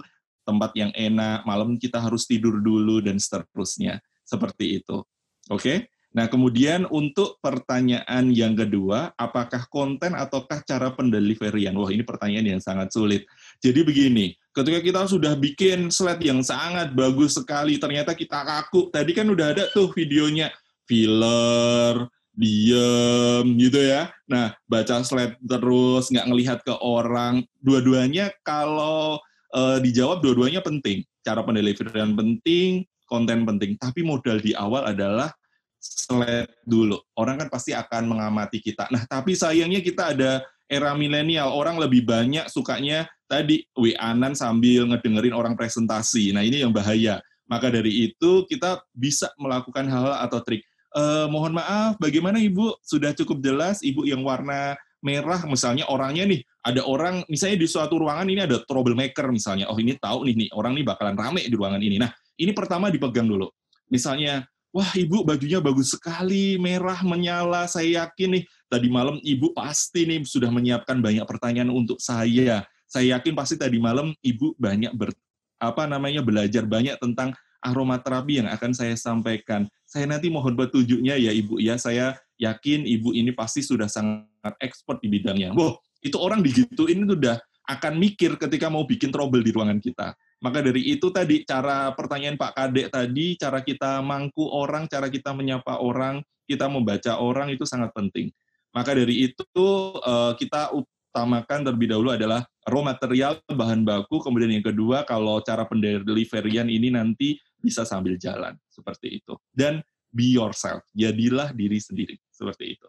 tempat yang enak, malam kita harus tidur dulu dan seterusnya. Seperti itu. Oke? Okay? Nah, kemudian untuk pertanyaan yang kedua, apakah konten ataukah cara pendeliverian? Wah, ini pertanyaan yang sangat sulit. Jadi begini, ketika kita sudah bikin slide yang sangat bagus sekali, ternyata kita kaku. Tadi kan udah ada tuh videonya, filler, diem gitu ya. Nah, baca slide terus, nggak ngelihat ke orang. Dua-duanya kalau uh, dijawab dua-duanya penting. Cara pendeliverian penting, konten penting. Tapi modal di awal adalah slide dulu. Orang kan pasti akan mengamati kita. Nah, tapi sayangnya kita ada era milenial. Orang lebih banyak sukanya tadi WA-an sambil ngedengerin orang presentasi. Nah, ini yang bahaya. Maka dari itu kita bisa melakukan hal-hal atau trik uh, mohon maaf, bagaimana Ibu? Sudah cukup jelas Ibu yang warna merah misalnya orangnya nih ada orang misalnya di suatu ruangan ini ada troublemaker misalnya oh ini tahu nih nih orang ini bakalan rame di ruangan ini. Nah ini pertama dipegang dulu. Misalnya wah ibu bajunya bagus sekali merah menyala saya yakin nih. Tadi malam ibu pasti nih sudah menyiapkan banyak pertanyaan untuk saya. Saya yakin pasti tadi malam ibu banyak ber, apa namanya belajar banyak tentang aromaterapi yang akan saya sampaikan. Saya nanti mohon petunjuknya ya Ibu ya. Saya yakin Ibu ini pasti sudah sangat expert di bidangnya. Wah, itu orang digituin itu udah akan mikir ketika mau bikin trouble di ruangan kita. Maka dari itu tadi cara pertanyaan Pak Kadek tadi, cara kita mangku orang, cara kita menyapa orang, kita membaca orang itu sangat penting. Maka dari itu eh, kita utamakan terlebih dahulu adalah raw material, bahan baku, kemudian yang kedua kalau cara pendeliverian ini nanti bisa sambil jalan seperti itu. Dan be yourself, jadilah diri sendiri seperti itu.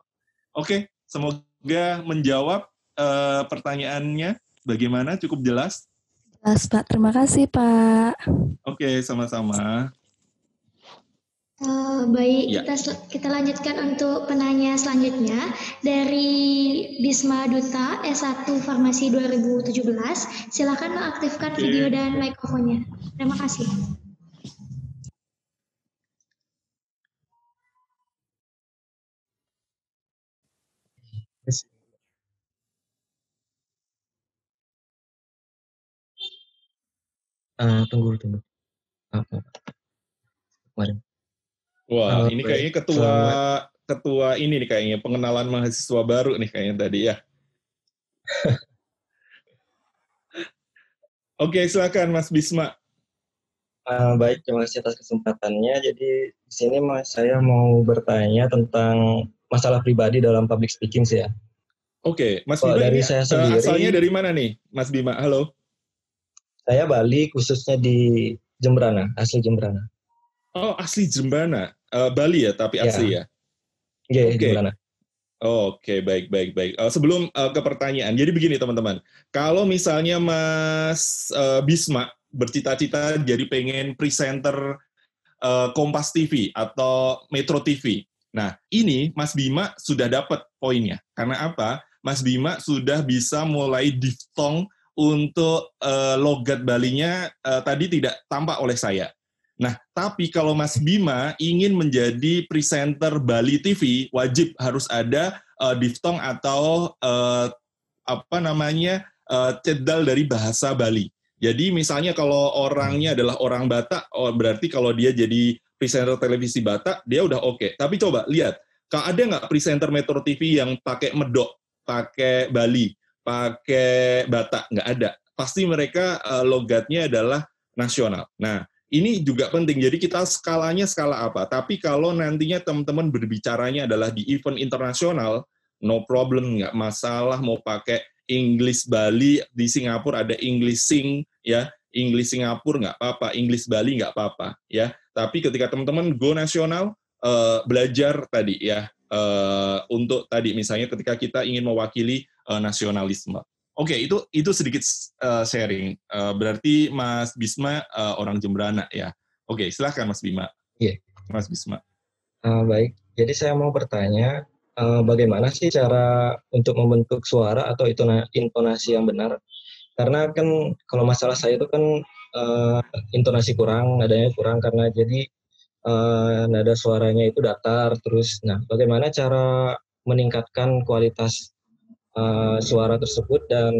Oke, semoga menjawab uh, pertanyaannya. Bagaimana? Cukup jelas? Jelas, Pak. Terima kasih, Pak. Oke, sama-sama. Uh, baik, ya. kita kita lanjutkan untuk penanya selanjutnya dari Bisma Duta S1 Farmasi 2017. Silakan mengaktifkan okay. video dan mikrofonnya. Terima kasih. Uh, tunggu tunggu. Apa? Kemarin. Wah, uh, ini kayaknya ketua selamat. ketua ini nih kayaknya pengenalan mahasiswa baru nih kayaknya tadi ya. Oke, silakan Mas Bisma. Uh, baik, terima kasih atas kesempatannya. Jadi di sini Mas saya mau bertanya tentang masalah pribadi dalam public speaking sih ya. Oke, Mas Bima dari saya eh, sendiri, asalnya dari mana nih, Mas Bima? Halo. Saya Bali, khususnya di Jembrana, asli Jembrana. Oh, asli Jembrana. Uh, Bali ya, tapi ya. asli ya? Iya, yeah, okay. Jembrana. Oke, okay, baik, baik, baik. Uh, sebelum uh, ke pertanyaan, jadi begini teman-teman. Kalau misalnya Mas uh, Bisma bercita-cita jadi pengen presenter uh, Kompas TV atau Metro TV, nah ini Mas Bima sudah dapat poinnya. Karena apa? Mas Bima sudah bisa mulai diftong untuk uh, logat Balinya uh, tadi tidak tampak oleh saya. Nah, tapi kalau Mas Bima ingin menjadi presenter Bali TV, wajib harus ada uh, diftong atau uh, apa namanya uh, cedal dari bahasa Bali. Jadi misalnya kalau orangnya adalah orang Batak, oh, berarti kalau dia jadi presenter televisi Batak, dia udah oke. Okay. Tapi coba lihat, ada nggak presenter Metro TV yang pakai medok, pakai Bali, pakai Batak, nggak ada. Pasti mereka uh, logatnya adalah nasional. Nah, ini juga penting. Jadi kita skalanya skala apa? Tapi kalau nantinya teman-teman berbicaranya adalah di event internasional, no problem, nggak masalah mau pakai English Bali di Singapura ada English Sing ya, English Singapura nggak apa-apa, English Bali nggak apa-apa ya. Tapi ketika teman-teman go nasional, uh, belajar tadi ya uh, untuk tadi misalnya ketika kita ingin mewakili uh, nasionalisme. Oke, okay, itu itu sedikit uh, sharing. Uh, berarti Mas Bisma uh, orang Jembrana ya. Oke, okay, silahkan Mas Bima. Iya. Yeah. Mas Bisma. Uh, baik. Jadi saya mau bertanya, uh, bagaimana sih cara untuk membentuk suara atau intonasi yang benar? Karena kan kalau masalah saya itu kan uh, intonasi kurang, nadanya kurang karena jadi uh, nada suaranya itu datar terus. Nah, bagaimana cara meningkatkan kualitas uh, suara tersebut dan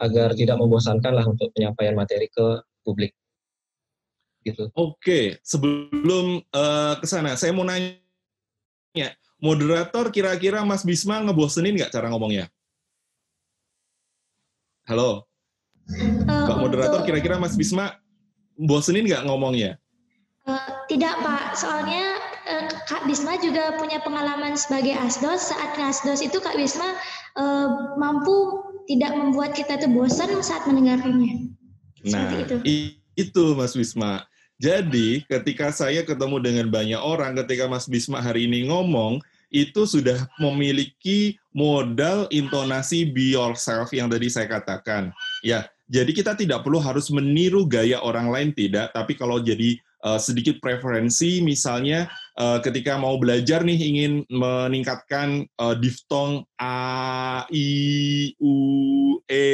agar tidak membosankan lah untuk penyampaian materi ke publik. Gitu. Oke, sebelum uh, ke sana, saya mau nanya, moderator kira-kira Mas Bisma ngebosenin nggak cara ngomongnya? Halo? Uh, moderator kira-kira Mas Bisma bosenin nggak ngomongnya? Uh, tidak Pak, soalnya uh, Kak Bisma juga punya pengalaman sebagai asdos. Saat asdos itu Kak Bisma uh, mampu tidak membuat kita itu bosan saat mendengarkannya. Nah, itu. itu Mas Bisma. Jadi ketika saya ketemu dengan banyak orang, ketika Mas Bisma hari ini ngomong, itu sudah memiliki modal intonasi be yourself yang tadi saya katakan. Ya, jadi kita tidak perlu harus meniru gaya orang lain tidak, tapi kalau jadi uh, sedikit preferensi, misalnya uh, ketika mau belajar nih ingin meningkatkan uh, diftong a i u e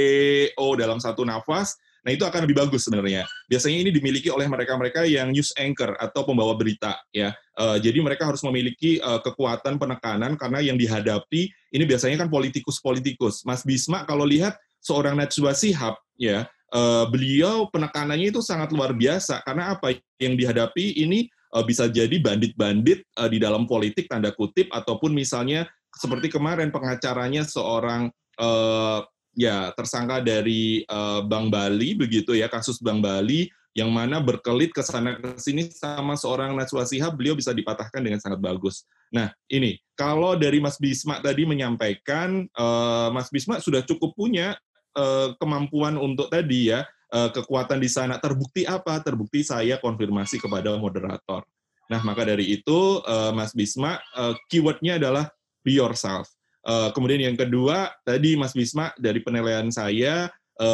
o dalam satu nafas Nah, itu akan lebih bagus sebenarnya. Biasanya ini dimiliki oleh mereka-mereka yang news anchor atau pembawa berita ya. Uh, jadi mereka harus memiliki uh, kekuatan penekanan karena yang dihadapi ini biasanya kan politikus-politikus. Mas Bisma kalau lihat seorang Najwa Sihab ya, uh, beliau penekanannya itu sangat luar biasa karena apa yang dihadapi ini uh, bisa jadi bandit-bandit uh, di dalam politik tanda kutip ataupun misalnya seperti kemarin pengacaranya seorang uh, ya tersangka dari uh, Bank Bali begitu ya kasus Bank Bali yang mana berkelit ke sana ke sini sama seorang Najwa Shihab beliau bisa dipatahkan dengan sangat bagus. Nah, ini kalau dari Mas Bisma tadi menyampaikan uh, Mas Bisma sudah cukup punya uh, kemampuan untuk tadi ya uh, kekuatan di sana terbukti apa? Terbukti saya konfirmasi kepada moderator. Nah, maka dari itu uh, Mas Bisma keywordnya adalah be yourself kemudian yang kedua, tadi Mas Bisma dari penilaian saya,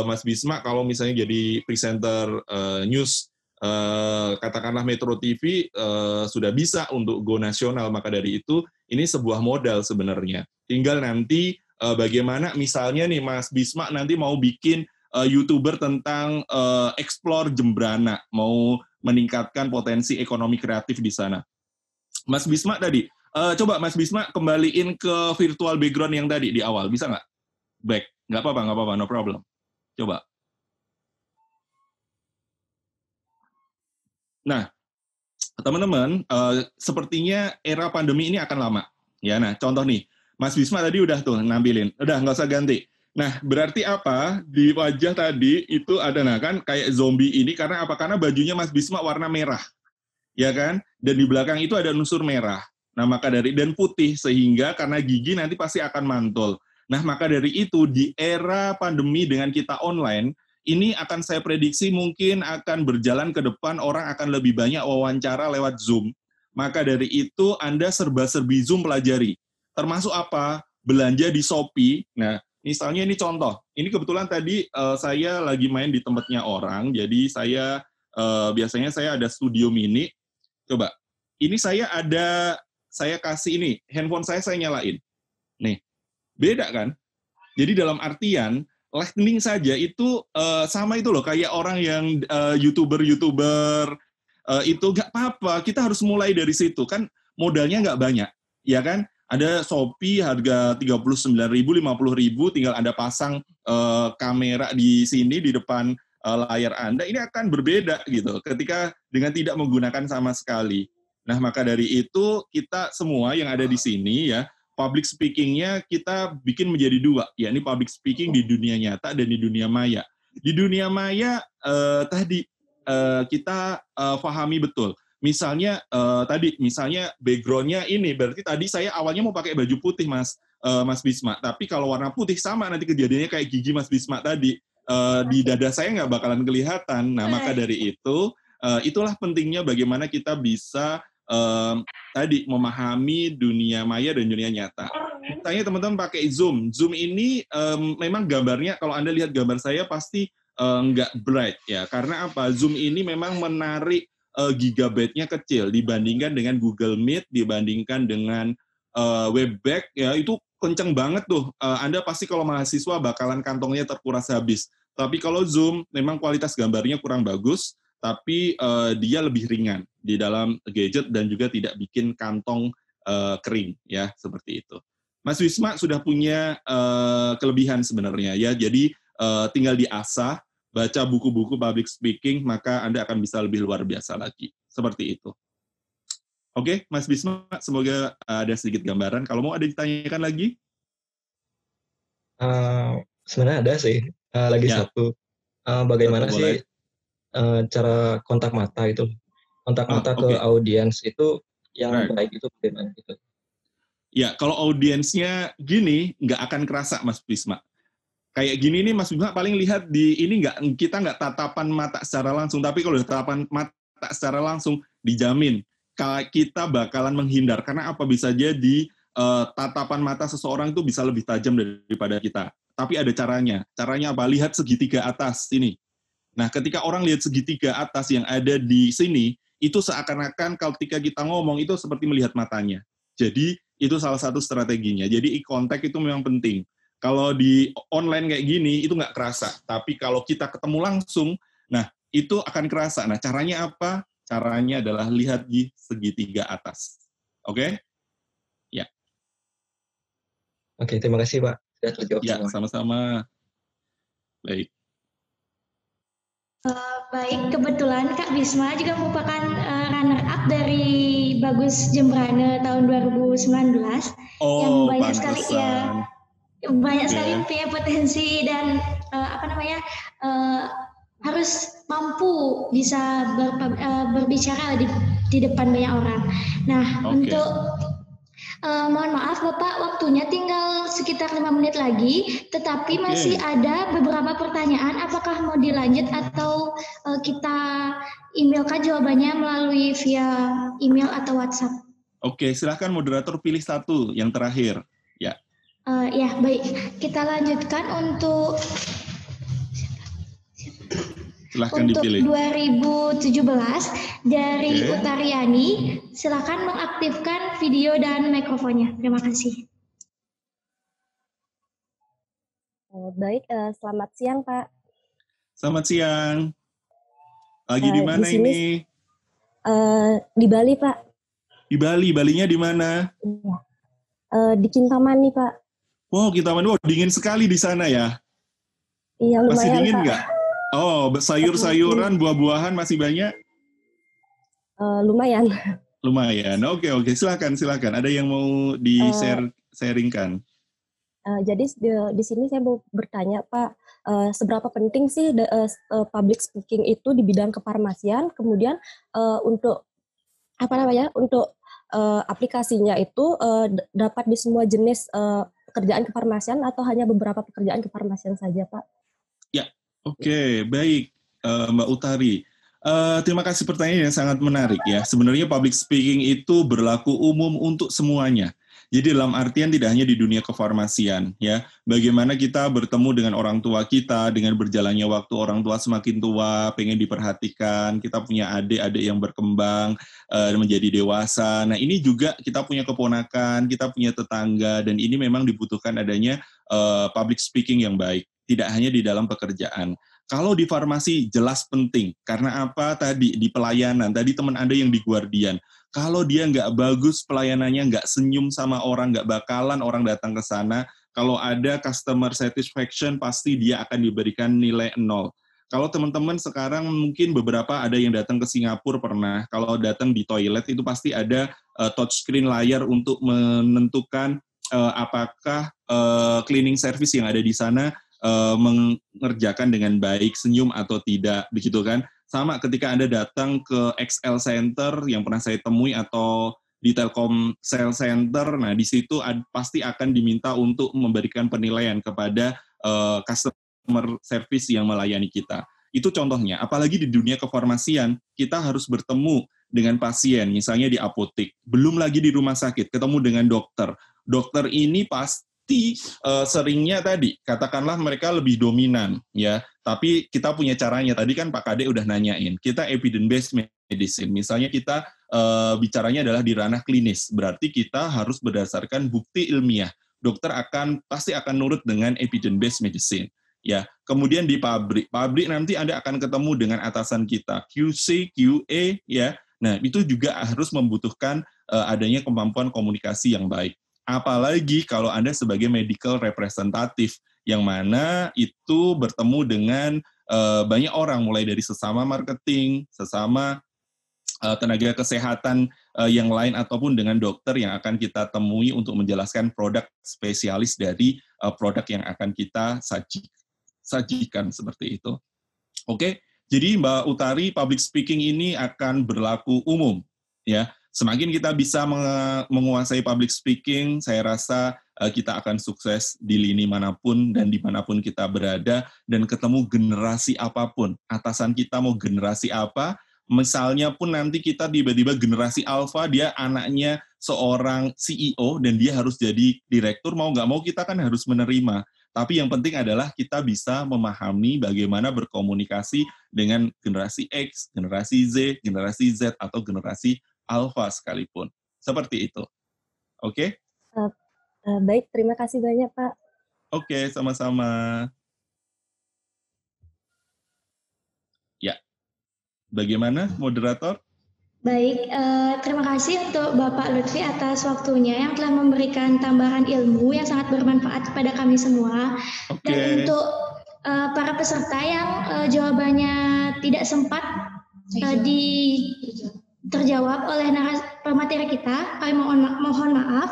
Mas Bisma kalau misalnya jadi presenter news, katakanlah Metro TV sudah bisa untuk go nasional, maka dari itu ini sebuah modal sebenarnya. Tinggal nanti uh, bagaimana misalnya nih Mas Bisma nanti mau bikin uh, youtuber tentang uh, explore Jembrana, mau meningkatkan potensi ekonomi kreatif di sana. Mas Bisma tadi Uh, coba Mas Bisma kembaliin ke virtual background yang tadi di awal, bisa nggak? Back, nggak apa-apa, nggak apa-apa, no problem. Coba. Nah, teman-teman, uh, sepertinya era pandemi ini akan lama. Ya, nah, contoh nih, Mas Bisma tadi udah tuh nampilin, udah nggak usah ganti. Nah, berarti apa? Di wajah tadi itu ada nah kan kayak zombie ini karena apa? Karena bajunya Mas Bisma warna merah. Ya kan? Dan di belakang itu ada unsur merah. Nah, maka dari dan putih sehingga karena gigi nanti pasti akan mantul. Nah, maka dari itu di era pandemi dengan kita online, ini akan saya prediksi mungkin akan berjalan ke depan orang akan lebih banyak wawancara lewat Zoom. Maka dari itu Anda serba-serbi Zoom pelajari. Termasuk apa? Belanja di Shopee. Nah, misalnya ini contoh. Ini kebetulan tadi uh, saya lagi main di tempatnya orang, jadi saya uh, biasanya saya ada studio mini. Coba, ini saya ada saya kasih ini, handphone saya saya nyalain. Nih, beda kan? Jadi dalam artian lightning saja itu uh, sama itu loh kayak orang yang uh, youtuber-youtuber uh, itu nggak apa-apa. Kita harus mulai dari situ kan modalnya nggak banyak, ya kan? Ada Shopee harga 39.000, 50.000 tinggal Anda pasang uh, kamera di sini di depan uh, layar Anda ini akan berbeda gitu ketika dengan tidak menggunakan sama sekali. Nah, maka dari itu kita semua yang ada di sini ya, public speaking-nya kita bikin menjadi dua, yakni public speaking di dunia nyata dan di dunia maya. Di dunia maya eh, tadi eh, kita eh, pahami betul. Misalnya eh, tadi, misalnya background-nya ini, berarti tadi saya awalnya mau pakai baju putih, Mas eh, Mas Bisma. Tapi kalau warna putih sama nanti kejadiannya kayak gigi Mas Bisma tadi. Eh, di dada saya nggak bakalan kelihatan. Nah, maka dari itu, eh, itulah pentingnya bagaimana kita bisa um, tadi memahami dunia maya dan dunia nyata. Misalnya teman-teman pakai Zoom. Zoom ini um, memang gambarnya kalau Anda lihat gambar saya pasti nggak bright ya. Karena apa? Zoom ini memang menarik uh, gigabyte-nya kecil dibandingkan dengan Google Meet, dibandingkan dengan uh, Webback ya itu kenceng banget tuh. Uh, Anda pasti kalau mahasiswa bakalan kantongnya terkuras habis. Tapi kalau Zoom memang kualitas gambarnya kurang bagus, tapi uh, dia lebih ringan di dalam gadget dan juga tidak bikin kantong uh, kering ya seperti itu. Mas Wisma sudah punya uh, kelebihan sebenarnya ya, jadi uh, tinggal diasah, baca buku-buku public speaking, maka Anda akan bisa lebih luar biasa lagi. Seperti itu. Oke, Mas Bisma, semoga ada sedikit gambaran. Kalau mau ada ditanyakan lagi? Uh, sebenarnya ada sih. Uh, lagi ya. satu. Uh, bagaimana satu sih uh, cara kontak mata itu kontak oh, mata okay. ke audiens itu yang right. baik itu bagaimana gitu ya kalau audiensnya gini nggak akan kerasa Mas Bisma kayak gini nih Mas Bisma paling lihat di ini nggak kita nggak tatapan mata secara langsung tapi kalau tatapan mata secara langsung dijamin kita bakalan menghindar karena apa bisa jadi uh, tatapan mata seseorang itu bisa lebih tajam daripada kita tapi ada caranya caranya apa lihat segitiga atas ini Nah, ketika orang lihat segitiga atas yang ada di sini, itu seakan-akan ketika kita ngomong itu seperti melihat matanya. Jadi itu salah satu strateginya. Jadi eye contact itu memang penting. Kalau di online kayak gini itu nggak kerasa, tapi kalau kita ketemu langsung, nah itu akan kerasa. Nah caranya apa? Caranya adalah lihat di segitiga atas. Oke? Okay? Ya. Oke, terima kasih Pak. Ya, sama-sama. Baik. Uh, baik, kebetulan Kak Bisma juga merupakan uh, runner up dari Bagus Jembrane tahun 2019 oh, yang banyak pantesan. sekali ya banyak yeah. sekali punya potensi dan uh, apa namanya uh, harus mampu bisa ber, uh, berbicara di, di depan banyak orang. Nah, okay. untuk Uh, mohon maaf Bapak, waktunya tinggal sekitar lima menit lagi, tetapi okay. masih ada beberapa pertanyaan. Apakah mau dilanjut atau uh, kita emailkan jawabannya melalui via email atau WhatsApp? Oke, okay, silahkan moderator pilih satu yang terakhir. Ya. Uh, ya, baik. Kita lanjutkan untuk Silahkan Untuk dipilih. 2017 dari okay. Utariani, silahkan mengaktifkan video dan mikrofonnya. Terima kasih. Oh, baik, uh, selamat siang Pak. Selamat siang. Lagi uh, di mana di ini? Uh, di Bali Pak. Di Bali, Balinya di mana? Uh, di Kintamani Pak. Wow, Kintamani, wow dingin sekali di sana ya? Iya lumayan Masih dingin nggak? Oh, sayur-sayuran, buah-buahan masih banyak? Uh, lumayan. Lumayan. Oke, oke. Silakan, silakan. Ada yang mau di-share, uh, sharingkan? Uh, jadi di, di sini saya mau bertanya, Pak, uh, seberapa penting sih the, uh, public speaking itu di bidang kefarmasian? Kemudian uh, untuk apa namanya? Untuk uh, aplikasinya itu uh, dapat di semua jenis uh, pekerjaan kefarmasian atau hanya beberapa pekerjaan kefarmasian saja, Pak? Ya, Oke, baik uh, Mbak Utari. Uh, terima kasih pertanyaan yang sangat menarik ya. Sebenarnya public speaking itu berlaku umum untuk semuanya. Jadi dalam artian tidak hanya di dunia kefarmasian ya. Bagaimana kita bertemu dengan orang tua kita dengan berjalannya waktu orang tua semakin tua, pengen diperhatikan, kita punya adik-adik yang berkembang uh, menjadi dewasa. Nah, ini juga kita punya keponakan, kita punya tetangga dan ini memang dibutuhkan adanya uh, public speaking yang baik tidak hanya di dalam pekerjaan. Kalau di farmasi jelas penting, karena apa tadi di pelayanan, tadi teman Anda yang di Guardian, kalau dia nggak bagus pelayanannya, nggak senyum sama orang, nggak bakalan orang datang ke sana, kalau ada customer satisfaction pasti dia akan diberikan nilai nol. Kalau teman-teman sekarang mungkin beberapa ada yang datang ke Singapura pernah, kalau datang di toilet itu pasti ada uh, touchscreen layar untuk menentukan uh, apakah uh, cleaning service yang ada di sana uh, mengerjakan dengan baik, senyum atau tidak, begitu kan? Sama ketika Anda datang ke XL Center yang pernah saya temui atau di Telkom Sales Center, nah di situ pasti akan diminta untuk memberikan penilaian kepada uh, customer service yang melayani kita. Itu contohnya, apalagi di dunia kefarmasian, kita harus bertemu dengan pasien, misalnya di apotek, belum lagi di rumah sakit, ketemu dengan dokter. Dokter ini pas uh, seringnya tadi katakanlah mereka lebih dominan ya. Tapi kita punya caranya. Tadi kan Pak Kade udah nanyain kita evidence based medicine. Misalnya kita uh, bicaranya adalah di ranah klinis. Berarti kita harus berdasarkan bukti ilmiah. Dokter akan pasti akan nurut dengan evidence based medicine ya. Kemudian di pabrik pabrik nanti anda akan ketemu dengan atasan kita QC QA ya. Nah itu juga harus membutuhkan uh, adanya kemampuan komunikasi yang baik Apalagi kalau Anda sebagai medical representatif yang mana itu bertemu dengan uh, banyak orang mulai dari sesama marketing, sesama uh, tenaga kesehatan uh, yang lain ataupun dengan dokter yang akan kita temui untuk menjelaskan produk spesialis dari produk yang akan kita saji, sajikan seperti itu. Oke, jadi Mbak Utari public speaking ini akan berlaku umum ya semakin kita bisa menguasai public speaking, saya rasa uh, kita akan sukses di lini mana pun dan di mana pun kita berada dan ketemu generasi apa pun. Atasan kita mau generasi apa, misalnya pun nanti kita tiba-tiba generasi alpha, dia anaknya seorang CEO dan dia harus jadi direktur, mau nggak mau kita kan harus menerima. Tapi yang penting adalah kita bisa memahami bagaimana berkomunikasi dengan generasi X, generasi Z, generasi Z, atau generasi Alpha sekalipun. Seperti itu. Oke? Okay? Uh, uh, baik, terima kasih banyak Pak. Oke, okay, sama-sama. Ya. Bagaimana, moderator? Baik, uh, terima kasih untuk Bapak Lutfi atas waktunya yang telah memberikan tambahan ilmu yang sangat bermanfaat kepada kami semua. Okay. Dan untuk uh, para peserta yang uh, jawabannya tidak sempat uh, di terjawab oleh naras pemateri kita, kami mohon, ma mohon maaf.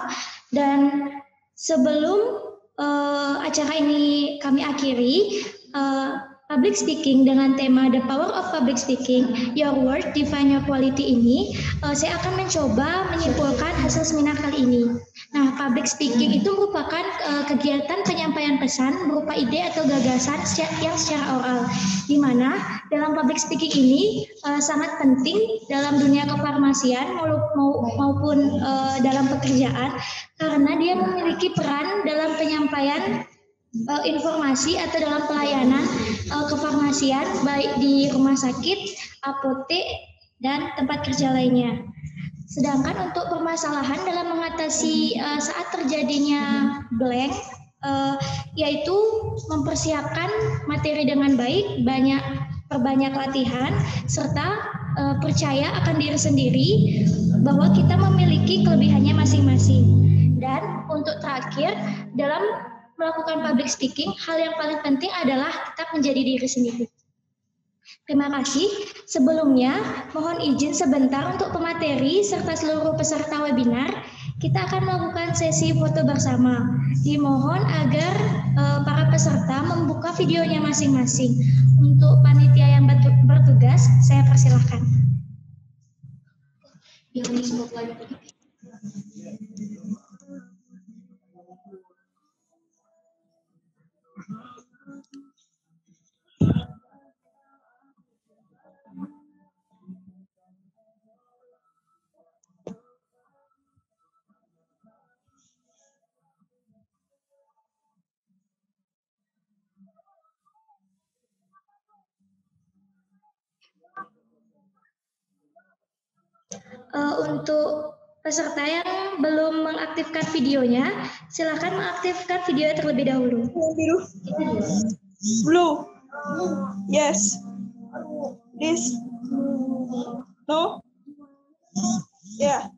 Dan sebelum uh, acara ini kami akhiri, uh, Public speaking dengan tema The Power of Public Speaking, Your Word Define Your Quality ini, uh, saya akan mencoba menyimpulkan hasil seminar kali ini. Nah, public speaking itu merupakan uh, kegiatan penyampaian pesan berupa ide atau gagasan yang secara oral, di mana dalam public speaking ini uh, sangat penting dalam dunia kefarmasian maupun uh, dalam pekerjaan karena dia memiliki peran dalam penyampaian uh, informasi atau dalam pelayanan uh, kefarmasian baik di rumah sakit, apotek, dan tempat kerja lainnya. Sedangkan untuk permasalahan dalam mengatasi uh, saat terjadinya blank, uh, yaitu mempersiapkan materi dengan baik, banyak perbanyak latihan, serta uh, percaya akan diri sendiri bahwa kita memiliki kelebihannya masing-masing. Dan untuk terakhir, dalam melakukan public speaking, hal yang paling penting adalah tetap menjadi diri sendiri. Terima kasih. Sebelumnya, mohon izin sebentar untuk pemateri serta seluruh peserta webinar. Kita akan melakukan sesi foto bersama. Dimohon agar uh, para peserta membuka videonya masing-masing. Untuk panitia yang bertugas, saya persilahkan. Yang uh, untuk peserta yang belum mengaktifkan videonya, silakan mengaktifkan video terlebih dahulu. Biru. Blue. Yes. This. No. Yeah.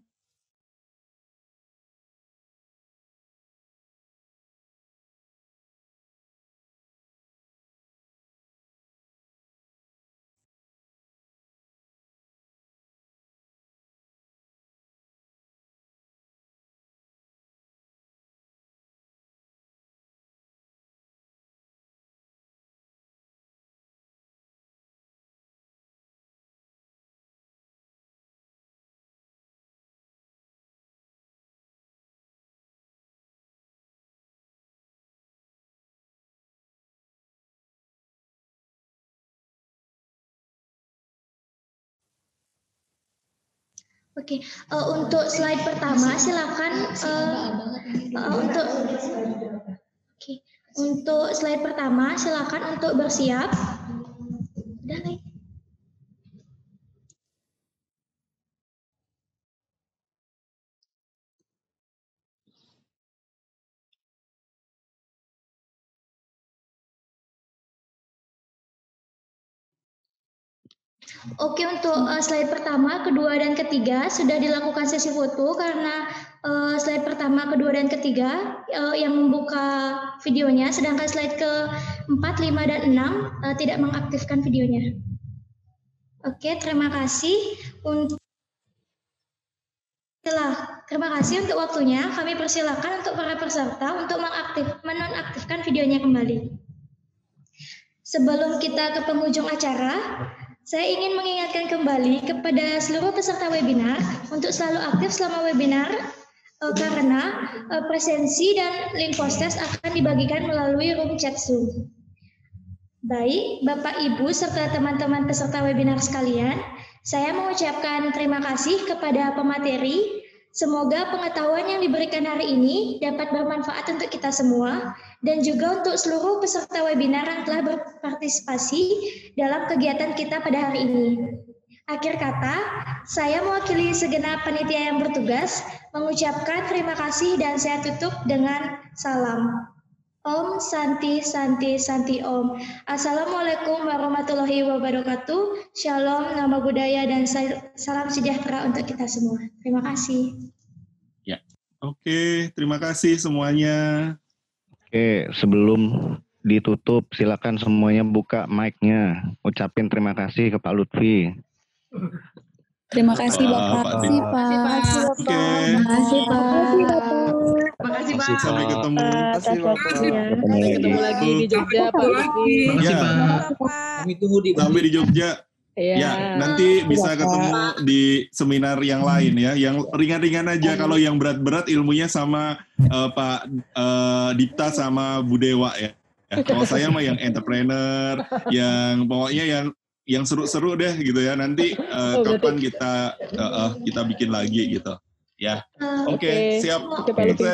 Oke, okay. uh, eh, untuk slide pertama silakan uh, uh, untuk Oke, okay. untuk slide pertama silakan untuk bersiap. Oke, untuk uh, slide pertama, kedua, dan ketiga sudah dilakukan sesi foto karena uh, slide pertama, kedua, dan ketiga uh, yang membuka videonya, sedangkan slide ke-4, 5, dan 6 uh, tidak mengaktifkan videonya. Oke, terima kasih untuk terima kasih untuk waktunya. Kami persilakan untuk para peserta untuk mengaktif, menonaktifkan videonya kembali. Sebelum kita ke penghujung acara, saya ingin mengingatkan kembali kepada seluruh peserta webinar untuk selalu aktif selama webinar uh, karena uh, presensi dan link post akan dibagikan melalui room chat Zoom. Baik, Bapak Ibu serta teman-teman peserta webinar sekalian, saya mengucapkan terima kasih kepada pemateri Semoga pengetahuan yang diberikan hari ini dapat bermanfaat untuk kita semua dan juga untuk seluruh peserta webinar yang telah berpartisipasi dalam kegiatan kita pada hari ini. Akhir kata, saya mewakili segenap panitia yang bertugas mengucapkan terima kasih dan saya tutup dengan salam. Om Santi Santi Santi Om. Assalamualaikum warahmatullahi wabarakatuh. Shalom, nama budaya dan salam sejahtera untuk kita semua. Terima kasih. Ya. Oke, terima kasih semuanya. Oke, sebelum ditutup silakan semuanya buka mic-nya. Ucapin terima kasih ke Pak Lutfi. Terima kasih Bapak. Terima kasih Pak. Terima kasih Pak. Terima kasih Pak. Sampai ketemu. Sampai ketemu lagi di Jogja Pak. Ya. Kami tunggu di Sampai di Jogja. Ya. ya, nanti bisa ketemu di seminar yang lain ya, yang ringan-ringan aja. Kalau yang berat-berat ilmunya sama uh, Pak uh, Dipta sama Bu Dewa ya. ya. Kalau saya mah yang entrepreneur, yang pokoknya yang yang seru-seru deh gitu ya. Nanti uh, kapan kita uh, uh, kita bikin lagi gitu. Ya, oke, okay, siap.